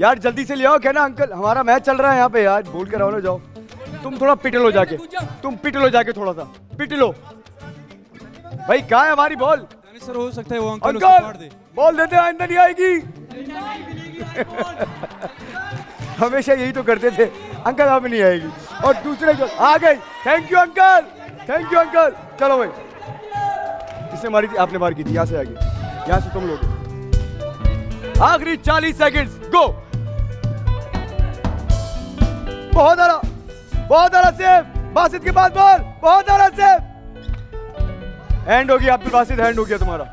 यार जल्दी से ले आओ कहना अंकल हमारा मैच चल रहा है यहाँ पे यार बोल के रहो जाओ। तुम थोड़ा पिटलो जाके। तुम पिटलो जाके थोड़ा सा। पिटलो भाई कहा है हमारी बॉल सर हो सकता है वो अंकल उसको फाड़ दे। अंकल बॉल देते आइंदा नहीं आएगी। (laughs) हमेशा यही तो करते थे, अंकल अब नहीं आएगी। और दूसरे जो, आ गई thank you uncle thank you uncle चलो भाई। किसने मारी थी, आपने मार की थी। यहाँ से आगे। यहाँ से तुम लोग। आखिरी 40 सेकंड्स गो बहुत आला बहुत आला सेव बासित के पास बॉल बहुत आला सेव एंड हो गया, अब्दुल बासित। हैंड हो गया तुम्हारा।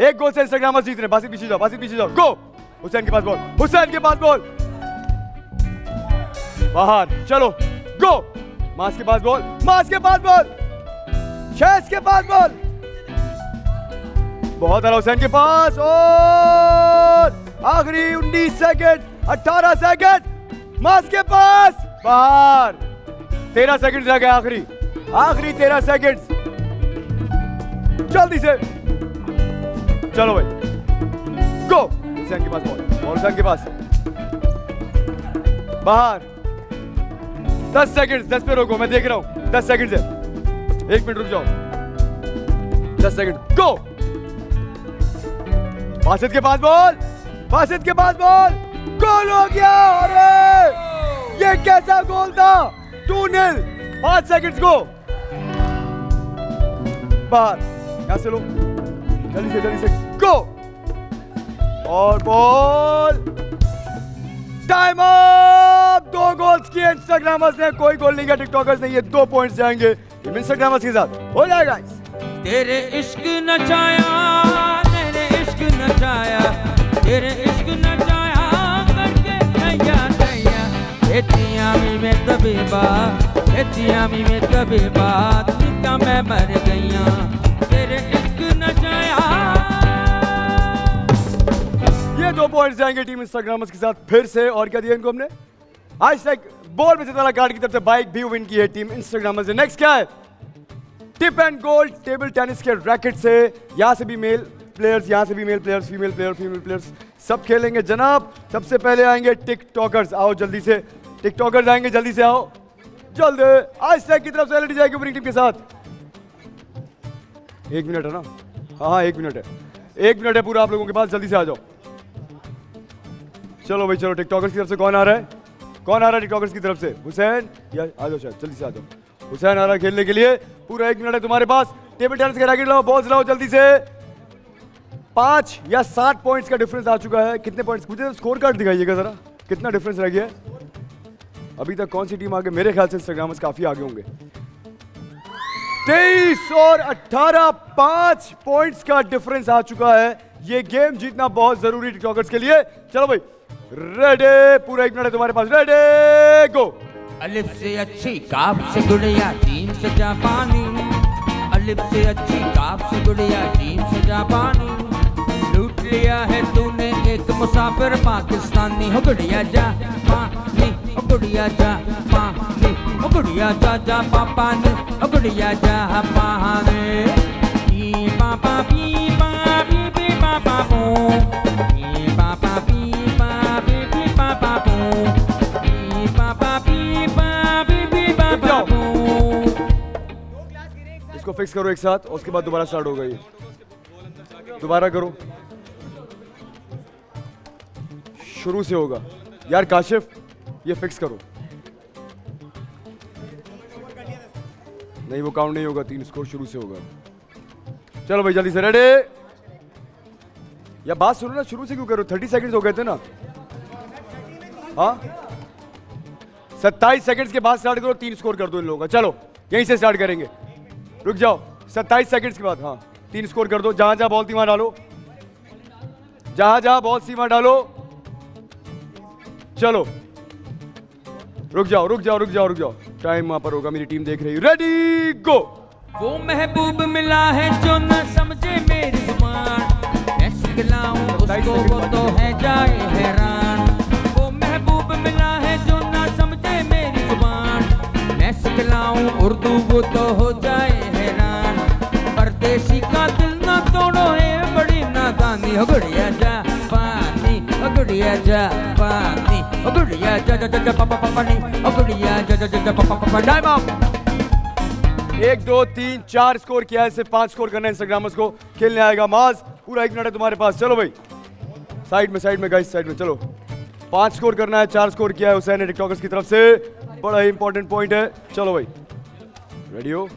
एक गोल से इंस्टाग्राम जीत रहे बासित पीछे जाओ बासित पीछे जाओ। गो हुसैन के पास बॉल हुसैन के पास बॉल बाहर, चलो गो मास के पास बॉल मास के पास बॉल शैस के पास बॉल बहुत आला हुसैन के पास, और आखिरी 19 सेकंड 18 सेकंड मास के पास, बाहर। 13 सेकंड रह गए आखिरी। आखिरी 13 सेकंड जल्दी से। चलो भाई। गो हुसैन के पास बॉल और हुसैन के पास। बाहर। 10 सेकंड 10 पे रोको, मैं देख रहा हूँ। 10 सेकंड से एक मिनट रुक जाओ। 10 सेकंड गो बासित के पास बॉल बासित के पास बॉल गोल हो गया! अरे! ये कैसा गोल था? टू नील पाँच सेकंड्स गो बाहर। यहाँ से लो। जल्दी से जल्दी से। गो और बॉल टाइम अप दो गोल्स किए इंस्टाग्रामर्स ने। कोई गोल नहीं किया टिकटॉकर्स ने ये दो पॉइंट्स जाएँगे। इंस्टाग्रामर्स के साथ। हो जाएगा तेरे इश्क नचाया तेरे इश्क नचाया। तेरे इश्क नचाया, करके नैया नैया। एतिया मी में तबीबा एतिया मी में तबीबा मैं मर गईया। दो पॉइंट्स जाएँगे टीम इंस्टाग्रामर्स के साथ फिर से, और क्या दिया इनको हमने? आज तक बॉल में से कार्ड की तरफ़ से बाइक भी विन की है टीम इंस्टाग्रामर्स से नेक्स्ट क्या है? Tip and gold table tennis के रैकेट से यहाँ से भी मेल प्लेयर्स यहाँ से भी male players female player female players सब खेलेंगे। जनाब, सबसे पहले आएँगे टिकटॉकर्स आओ जल्दी से। टिकटॉकर्स आएँगे, जल्दी से आओ। जल्दी। आज तक की तरफ़ से एलईडी जाएगी विनिंग टीम के साथ। एक मिनट है ना? हाँ हाँ एक मिनट है। एक मिनट है पूरा आप लोगों के पास, जल्दी से आ जाओ। चलो भाई, चलो, टिकटॉकर्स की तरफ़ से कौन आ रहा है? कौन आ रहा है टिकटॉकर्स की तरफ़ से? हुसैन? या, आ जाओ शायद, जल्दी से आ जाओ। हुसैन आ रहा है खेलने के लिए। पूरा एक मिनट है तुम्हारे पास। टेबल टेनिस के रैकेट लाओ बॉल्स लाओ जल्दी से। पाँच या सात पॉइंट्स का डिफरेंस आ चुका है। कितने पॉइंट्स मुझे स्कोर कार्ड दिखाइएगा जरा। कितना डिफरेंस रह गया अभी तक कौन सी टीम आगे? मेरे ख्याल से इंस्टाग्रामर्स काफ़ी आगे होंगे। तेईस और अट्ठारह पाँच पॉइंट्स का डिफरेंस आ चुका है। ये गेम जीतना बहुत ज़रूरी टिकटॉकर्स के लिए। चलो भाई रेडी पूरा एक मिनट है तुम्हारे पास। रेडी गो अलिफ से अच्छी काफ से गुड़िया जीम से जापानी। अलिफ से अच्छी काफ से गुड़िया जीम से जापानी। लूट लिया है तूने एक मुसाफिर, पाकिस्तानी। हो गुड़िया जा, पानी। हो गुड़िया जा, पानी। हो गुड़िया जा जा, पापानी। हो गुड़िया जा पानी पी, पापा, पी, पा, पी पी, पापा, पू। इसको फिक्स करो एक साथ उसके बाद दोबारा स्टार्ट होगा ये दोबारा करो। शुरू से होगा। यार, काशिफ, ये फिक्स करो। नहीं, वो काउंट नहीं होगा, तीन स्कोर शुरू से होगा। चलो भाई, जल्दी से रेडी या बात सुनो ना, शुरू से क्यों करो? थर्टी सेकंड्स हो गए थे ना। हाँ? सत्ताईस सेकंड्स के बाद स्टार्ट करो, तीन स्कोर कर दो इन लोगों का। चलो, यहीं से स्टार्ट करेंगे। रुक जाओ। सत्ताईस सेकंड्स के बाद हाँ। तीन स्कोर कर दो। जहाँ जहाँ बॉल थी वहाँ डालो। जहाँ जहाँ बॉल वहाँ डालो। चलो। रुक जाओ रुक जाओ रुक जाओ रुक जाओ। टाइम वहाँ पर होगा। मेरी टीम देख रही रेडी गो वो महबूब मिला है जो न समझे मेरी ज़ुबान उसको वो तो है जाए हैरान। वो महबूब मिला है जो न समझे मेरी ज़ुबान मैं सिखलाऊं उर्दू वो तो हो जाए हैरान। परदेसी का दिल ना तोड़ो है, बड़ी नादानी। हो गुड़िया जा, पानी हो गुड़िया जा, पानी। हो गुड़िया जा जा जा पापा पापा नहीं हो गुड़िया जा जा जा पापा पापा टाइम अप एक, दो, तीन, चार स्कोर किया है, सिर्फ़ पाँच स्कोर करना है इंस्टाग्रामर्स को खेलने आएगा माज। पूरा एक मिनट है तुम्हारे पास। चलो भाई। साइड में साइड में गाइस साइड में, चलो। पाँच स्कोर करना है, चार स्कोर किया है हुसैन ने टिकटॉकर्स की तरफ़ से। बड़ा इंपॉर्टेंट पॉइंट है। चलो भाई। रेडी हो?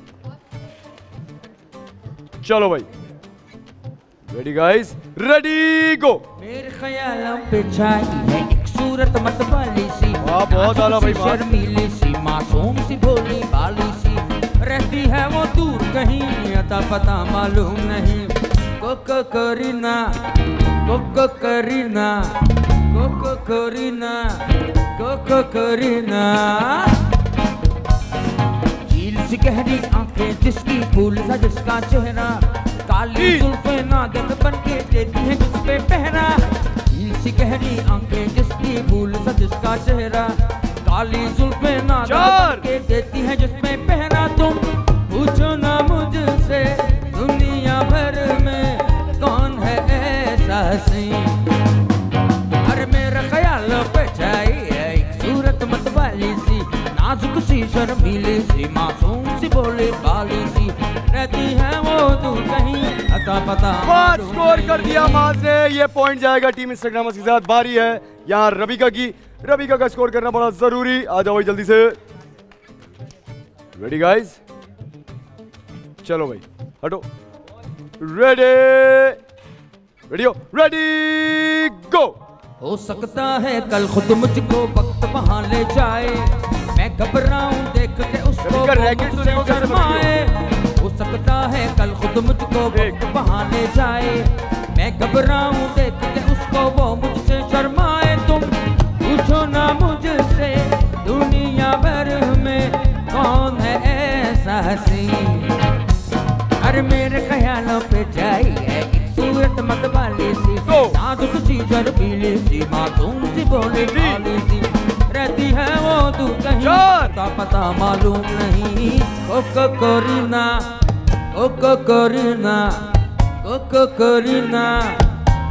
चलो भाई। रेडी गाइस रेडी गो मेरे ख्यालों पे छाई है एक सूरत मत वाली सी। वाह, बहुत आला भाई, वाह। शर्मीली सी मासूम सी भोली भाली सी। रहती है वो दूर कहीं अता पता मालूम नहीं। Cocoa Kareena cocoa Kareena cocoa Kareena cocoa करीना सी गहरी आँखें जिसकी फूल सा जिसका चेहरा काली जुल्फे नादक बन के देती है जिस पे पहरा। सी गहरी आँखें जिसकी फूल सा जिसका चेहरा काली जुल्फे नादक बन के देती है जिस पे पहरा। तुम पूछो ना नाजुक सी शर्मीली सी मासूम सी बोली बाली सी रहती है वो तू कहीं अता पता। पाँच स्कोर कर दिया माज ने ये पॉइंट जाएगा टीम इंस्टाग्रामर्स के साथ। बारी है। यहाँ रबिका की। रबिका का स्कोर करना बड़ा ज़रूरी। आ जाओ भाई जल्दी से। रेडी गाइस चलो भाई, हटो। रेडी रेडी रेडी गो हो सकता है कल खुद मुझको वक्त वहाँ ले जाए। मैं घबराऊं देख के उसको शर्माए। हो सकता है कल खुद मुझको वक्त वहाँ ले जाए। मैं घबराऊं देख के उसको वो मुझसे शर्माए। तुम पूछो ना मुझसे दुनिया भर में कौन है ऐसा हसी अरे मेरे ख्यालों पे जाई है सूरत मत वाली सी गुजर पीली सी मासूम सी बोली हाँ काली सी रहती है वो तू कहीं का पता मालूम नहीं। Cocoa Kareena cocoa Kareena cocoa Kareena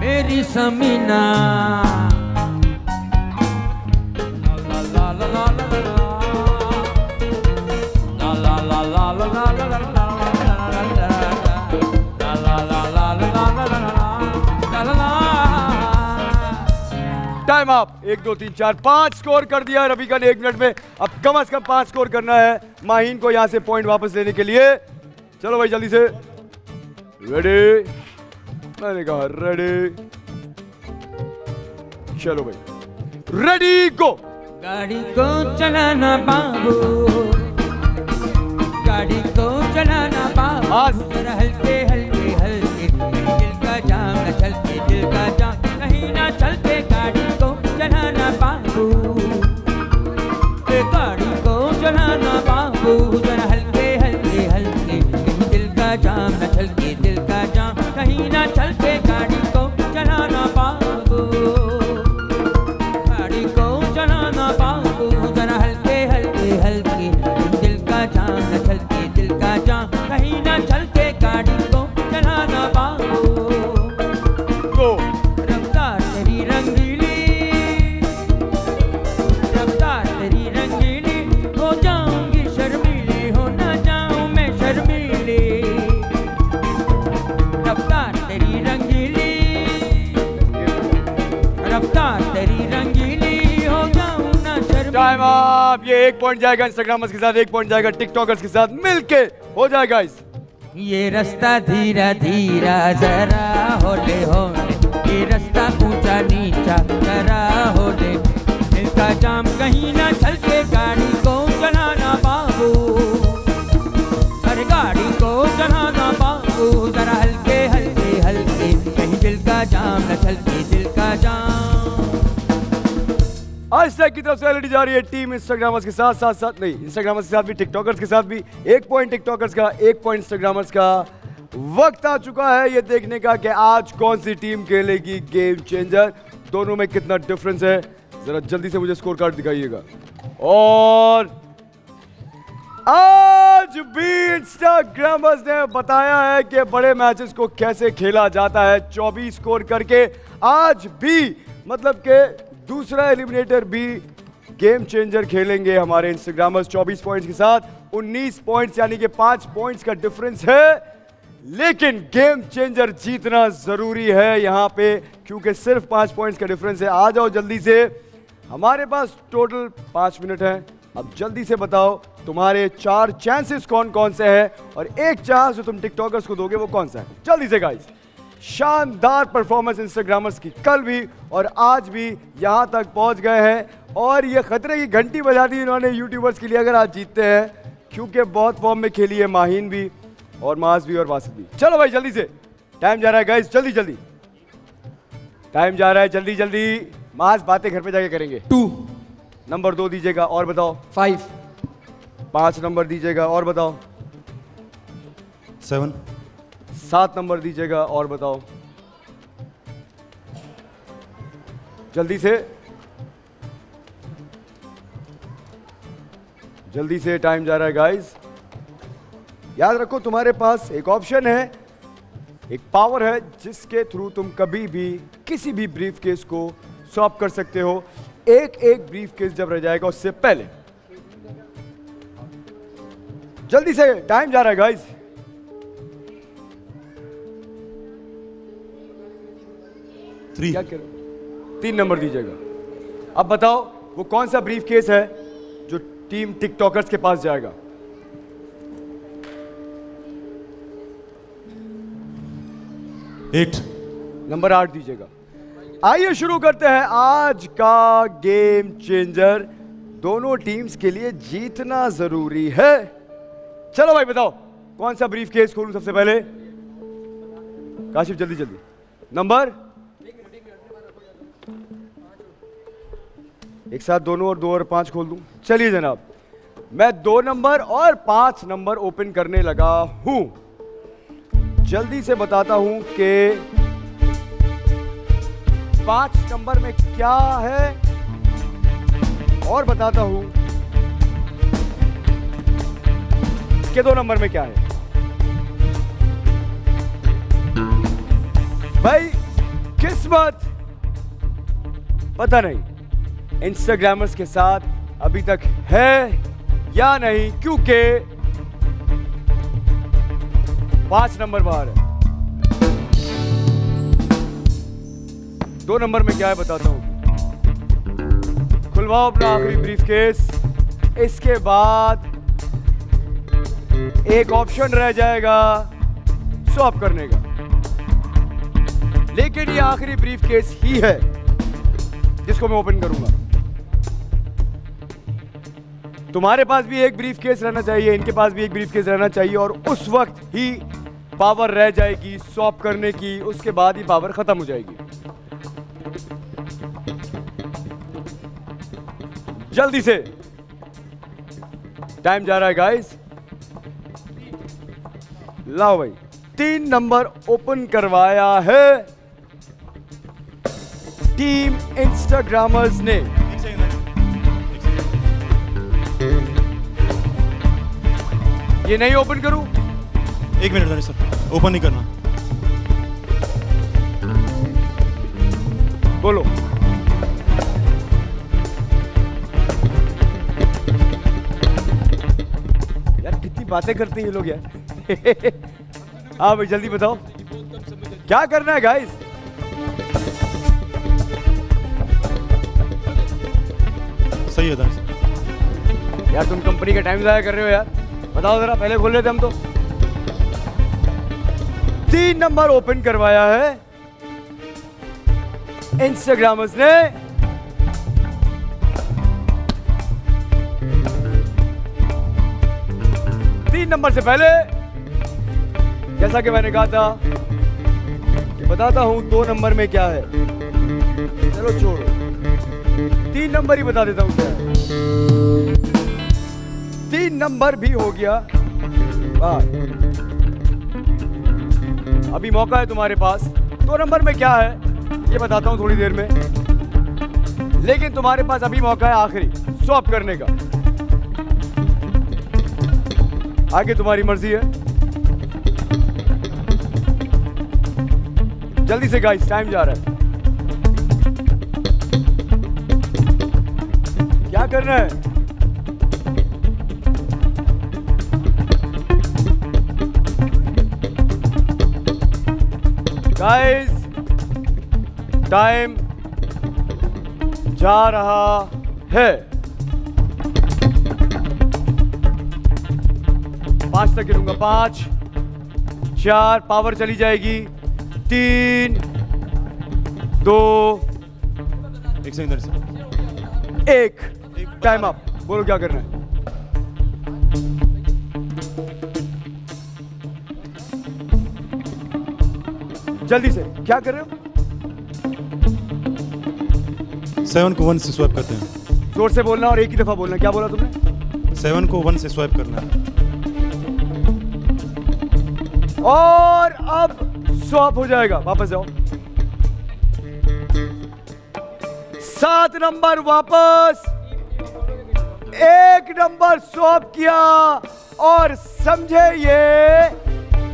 मेरी समीना। ला ला ला ला, ला। टाइम अप एक दो तीन चार पाँच स्कोर कर दिया रबिका ने एक मिनट में। अब कम से कम पाँच स्कोर करना है माहीन को यहाँ से पॉइंट वापस लेने के लिए। चलो भाई जल्दी से। रेडी मैंने कहा रेडी चलो भाई। रेडी गो गाड़ी को चलाना बाबू। गाड़ी को चलाना बाबू। हल्के हल्के हल्के। एक पॉइंट जाएगा इंस्टाग्रामर्स के साथ, एक पॉइंट जाएगा टिकटॉकर्स के साथ, मिलके हो जाएगा इस ये रास्ता धीरा धीरा, जरा होले होले ये रास्ता ऊँचा नीचा, जरा दे इसका जाम, कहीं ना चल के गाड़ी। आज तक की तरफ़ से ऑलरेडी जा रही है टीम इंस्टाग्रामर्स के साथ साथ साथ, नहीं इंस्टाग्रामर्स के साथ भी टिकटॉकर्स के साथ भी। एक पॉइंट टिकटॉकर्स का, एक पॉइंट इंस्टाग्रामर्स का वक्त आ चुका है ये देखने का कि आज कौन सी टीम खेलेगी गेम चेंजर दोनों में कितना डिफरेंस है, जरा जल्दी से मुझे स्कोर कार्ड दिखाइएगा। और आज भी इंस्टाग्रामर्स ने बताया है कि बड़े मैचेस को कैसे खेला जाता है 24 स्कोर करके। आज भी मतलब कि दूसरा एलिमिनेटर भी गेम चेंजर खेलेंगे हमारे इंस्टाग्रामर्स 24 पॉइंट्स के साथ। 19 पॉइंट्स यानी कि 5 पॉइंट्स का डिफरेंस है। लेकिन गेम चेंजर जीतना ज़रूरी है यहाँ पे, क्योंकि सिर्फ़ पाँच पॉइंट्स का डिफरेंस है। आ जाओ जल्दी से। हमारे पास टोटल पाँच मिनट है। अब जल्दी से बताओ, तुम्हारे चार चांसेस कौन कौन से हैं? और एक चांस जो तुम टिकटॉकर्स को दोगे वो कौन सा है? जल्दी से गाइस शानदार परफॉर्मेंस इंस्टाग्रामर्स की। कल भी और आज भी यहाँ तक पहुँच गए हैं और ये खतरे की घंटी बजा दी इन्होंने यूट्यूबर्स के लिए अगर आज जीतते हैं क्योंकि बहुत फॉर्म में खेली है माहीन भी और मास भी और वासिफ भी। चलो भाई जल्दी से। टाइम जा रहा है गाइस जल्दी जल्दी। टाइम जा रहा है जल्दी जल्दी। मास बातें घर पे जाके करेंगे। टू नंबर दो दीजिएगा और बताओ। फाइव पाँच नंबर दीजिएगा और बताओ। सेवन सात नंबर दीजिएगा और बताओ। जल्दी से। जल्दी से टाइम जा रहा है गाइस याद रखो, तुम्हारे पास एक ऑप्शन है, एक पावर है, जिसके थ्रू तुम कभी भी, किसी भी ब्रीफ केस को सॉल्व कर सकते हो। एक एक ब्रीफ केस जब रह जाएगा, उससे पहले। जल्दी से टाइम जा रहा है गाइस थ्री क्या करो तीन नंबर दीजिएगा। अब बताओ वो कौन सा ब्रीफ केस है जो टीम टिकटॉकर्स के पास जाएगा? एट नंबर आठ दीजिएगा। आइए शुरू करते हैं आज का गेम चेंजर दोनों टीम्स के लिए जीतना ज़रूरी है। चलो भाई बताओ कौन सा ब्रीफ केस खोलू सबसे पहले? काशिफ जल्दी जल्दी। नंबर एक साथ दोनों और दो और पाँच खोल दूँ। चलिए जनाब, मैं दो नंबर और पाँच नंबर ओपन करने लगा हूँ। जल्दी से बताता हूँ कि पाँच नंबर में क्या है और बताता हूँ कि दो नंबर में क्या है। भाई, किस्मत पता नहीं। इंस्टाग्रामर्स के साथ अभी तक है या नहीं? क्योंकि पाँच नंबर बाहर है। दो नंबर में क्या है बताता हूँ। खुलवाओ अपना आखिरी ब्रीफ केस इसके बाद एक ऑप्शन रह जाएगा स्वैप करने का। लेकिन ये आखिरी ब्रीफ केस ही है, जिसको मैं ओपन करूँगा। तुम्हारे पास भी एक ब्रीफ केस रहना चाहिए, इनके पास भी एक ब्रीफ केस रहना चाहिए और उस वक्त ही पावर रह जाएगी सॉप करने की, उसके बाद ही पावर खत्म हो जाएगी। जल्दी से। टाइम जा रहा है गाइस लाओ भाई। तीन नंबर ओपन करवाया है। टीम इंस्टाग्रामर्स ने। ये नहीं ओपन करूँ? एक मिनट सर। ओपन नहीं करना। बोलो। यार कितनी बातें करते हैं ये लोग यार। (laughs) हाँ भाई जल्दी बताओ। क्या करना है गाइस सही है सर। यार तुम कंपनी का टाइम जाया कर रहे हो यार। बताओ जरा, पहले खोल लेते हम तो। तीन नंबर ओपन करवाया है। इंस्टाग्रामर्स ने। तीन नंबर से पहले, जैसा कि मैंने कहा था, कि बताता हूँ दो नंबर में क्या है। चलो छोड़ो। तीन नंबर ही बता देता हूँ क्या है। तीन नंबर भी हो गया। अभी मौका है तुम्हारे पास। दो नंबर में क्या है, ये बताता हूँ थोड़ी देर में। लेकिन तुम्हारे पास अभी मौका है आखिरी स्वैप करने का। आगे तुम्हारी मर्ज़ी है। जल्दी से गाइस टाइम जा रहा है। क्या करना है? गाइस टाइम जा रहा है। पाँच तक गिरूँगा पाँच चार पावर चली जाएगी। तीन दो एक सेकंड से एक टाइम अप बोलो क्या करना है। जल्दी से क्या कर रहे हो? सेवन को वन से स्वाइप करते हैं। ज़ोर से बोलना और एक ही दफ़ा बोलना क्या बोला तुमने? सेवन को वन से स्वाइप करना है। और अब स्वाप हो जाएगा वापस जाओ। सात नंबर वापस। एक नंबर स्वाप किया और समझे ये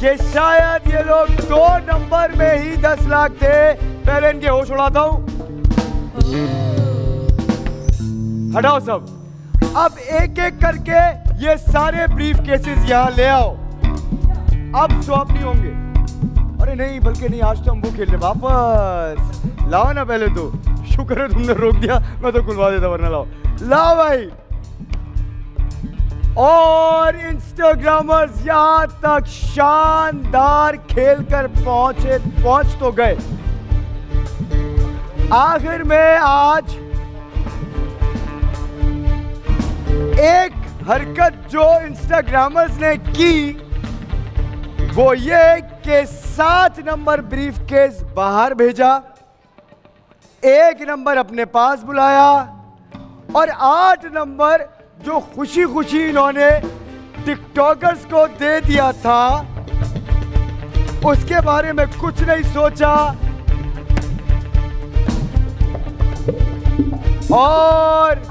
कि शायद ये लोग दो नंबर में ही दस लाख थे पहले इनके होश उड़ाता हूँ। हटाओ सब। अब एक एक करके ये सारे ब्रीफ केसेस यहाँ ले आओ। अब स्वैप नहीं होंगे। अरे नहीं, बल्कि नहीं, आज तो हम वो खेलने वापस। लाओ ना पहले तो। शुक्र है तुमने रोक दिया। मैं तो खुलवा देता, वरना लाओ। लाओ भाई। और इंस्टाग्रामर्स यहाँ तक शानदार खेलकर पहुँचे, पहुँच तो गए। आखिर में आज एक हरकत जो इंस्टाग्रामर्स ने की, वो ये कि सात नंबर ब्रीफ केस बाहर भेजा, एक नंबर अपने पास बुलाया और आठ नंबर जो खुशी खुशी इन्होंने टिकटॉकर्स को दे दिया था उसके बारे में कुछ नहीं सोचा। और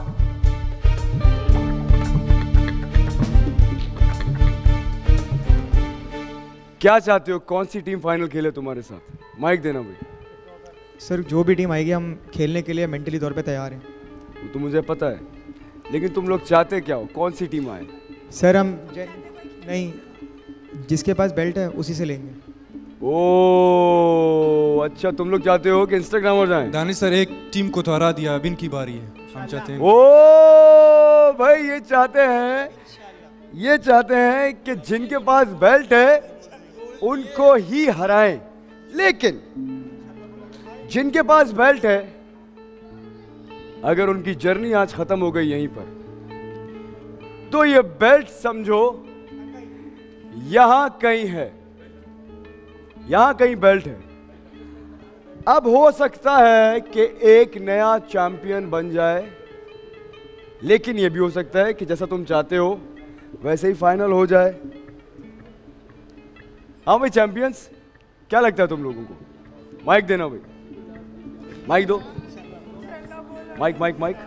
क्या चाहते हो? कौन सी टीम फाइनल खेले तुम्हारे साथ? माइक देना भाई। सर जो भी टीम आएगी हम खेलने के लिए मेंटली तौर पे तैयार हैं। वो तो मुझे पता है। लेकिन तुम लोग चाहते क्या हो? कौन सी टीम आए? सर हम नहीं जिसके पास बेल्ट है उसी से लेंगे। ओ अच्छा तुम लोग चाहते हो कि इंस्टाग्रामर जाएँ? दानिश सर एक टीम को तो हरा दिया अब इनकी बारी है। हम चाहते हैं ओ भाई ये चाहते हैं ये चाहते हैं कि जिनके पास बेल्ट है उनको ही हराएँ। लेकिन जिनके पास बेल्ट है अगर उनकी जर्नी आज खत्म हो गई यहीं पर। तो ये बेल्ट समझो, यहाँ कहीं है। यहाँ कहीं बेल्ट है। अब हो सकता है कि एक नया चैंपियन बन जाए, लेकिन यह भी हो सकता है कि जैसा तुम चाहते हो, वैसे ही फाइनल हो जाए। हाँ भाई चैंपियंस, क्या लगता है तुम लोगों को? माइक देना भाई। माइक दो। Mic mic mic.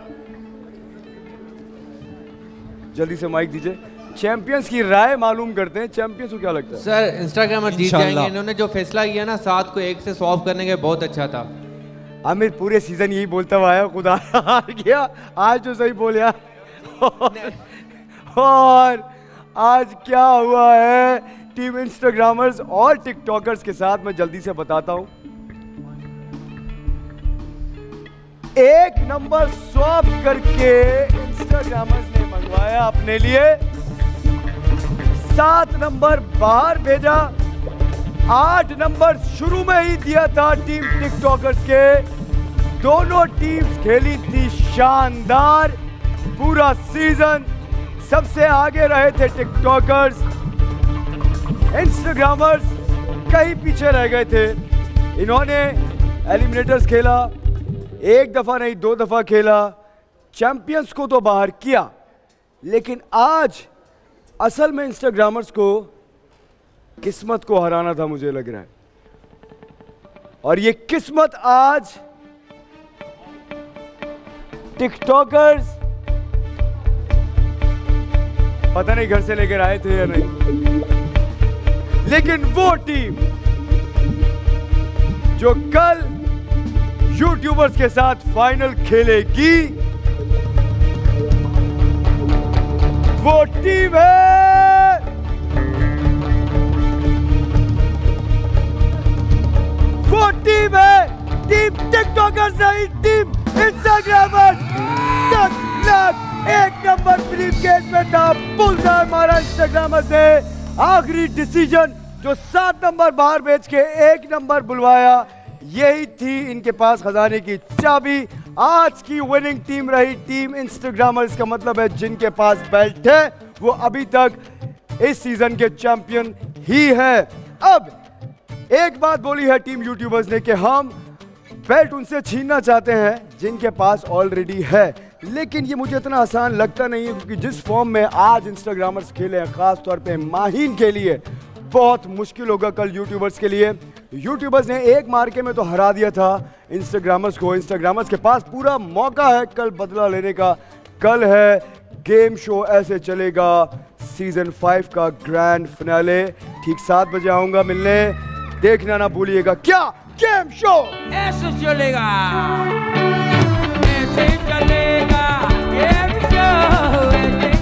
जल्दी से माइक दीजिए। चैंपियंस की राय मालूम करते हैं। चैंपियंस को क्या लगता है? सर इंस्टाग्रामर जीत जाएँगे। इन्होंने जो फैसला किया ना सात को एक से सॉल्व करने के बहुत अच्छा था। आमिर पूरे सीज़न यही बोलता हुआ आया खुदा हार गया आज जो सही बोल यार। और आज क्या हुआ है? टीम इंस्टाग्रामर्स और टिकटॉकर्स के साथ मैं जल्दी से बताता हूँ। एक नंबर स्वैप करके इंस्टाग्रामर्स ने मंगवाया अपने लिए। सात नंबर बाहर भेजा। आठ नंबर शुरू में ही दिया था टीम टिकटॉकर्स के। दोनों टीम्स खेली थी शानदार पूरा सीज़न सबसे आगे रहे थे टिकटॉकर्स इंस्टाग्रामर्स कहीं पीछे रह गए थे। इन्होंने एलिमिनेटर्स खेला। एक दफ़ा नहीं, दो दफ़ा खेला चैंपियंस को तो बाहर किया। लेकिन आज असल में इंस्टाग्रामर्स को किस्मत को हराना था मुझे लग रहा है। और ये किस्मत आज टिकटॉकर्स पता नहीं घर से लेकर आए थे या नहीं। लेकिन वो टीम जो कल यूट्यूबर्स के साथ फाइनल खेलेगी वो टीम है। वो टीम है। टीम टिकटॉकर्स नहीं टीम इंस्टाग्रामर्स दस लाख एक नंबर ब्रीफ केस में था। बुलसआई मारा इंस्टाग्रामर्स ने। आखिरी डिसीज़न जो सात नंबर बाहर बेच के एक नंबर बुलवाया। यही थी इनके पास खजाने की चाबी। आज की विनिंग टीम रही टीम इंस्टाग्रामर का मतलब है जिनके पास बेल्ट है, वो अभी तक इस सीज़न के चैंपियन ही है। अब एक बात बोली है टीम यूट्यूबर्स ने कि हम बेल्ट उनसे छीनना चाहते हैं, जिनके पास ऑलरेडी है। लेकिन ये मुझे इतना आसान लगता नहीं है क्योंकि जिस फॉर्म में आज इंस्टाग्रामर्स खेले हैं खास तौर पे माहीन के लिए, बहुत मुश्किल होगा कल यूट्यूबर्स के लिए। यूट्यूबर्स ने एक मार्के में तो हरा दिया था। इंस्टाग्रामर्स को इंस्टाग्रामर्स के पास पूरा मौका है कल बदला लेने का। कल है गेम शो ऐसे चलेगा। सीज़न फाइव का ग्रैंड फिनाले ठीक सात बजे आऊँगा मिलने। देखना ना भूलिएगा। क्या? गेम शो ऐसे चलेगा। ऐसे चलेगा। Game show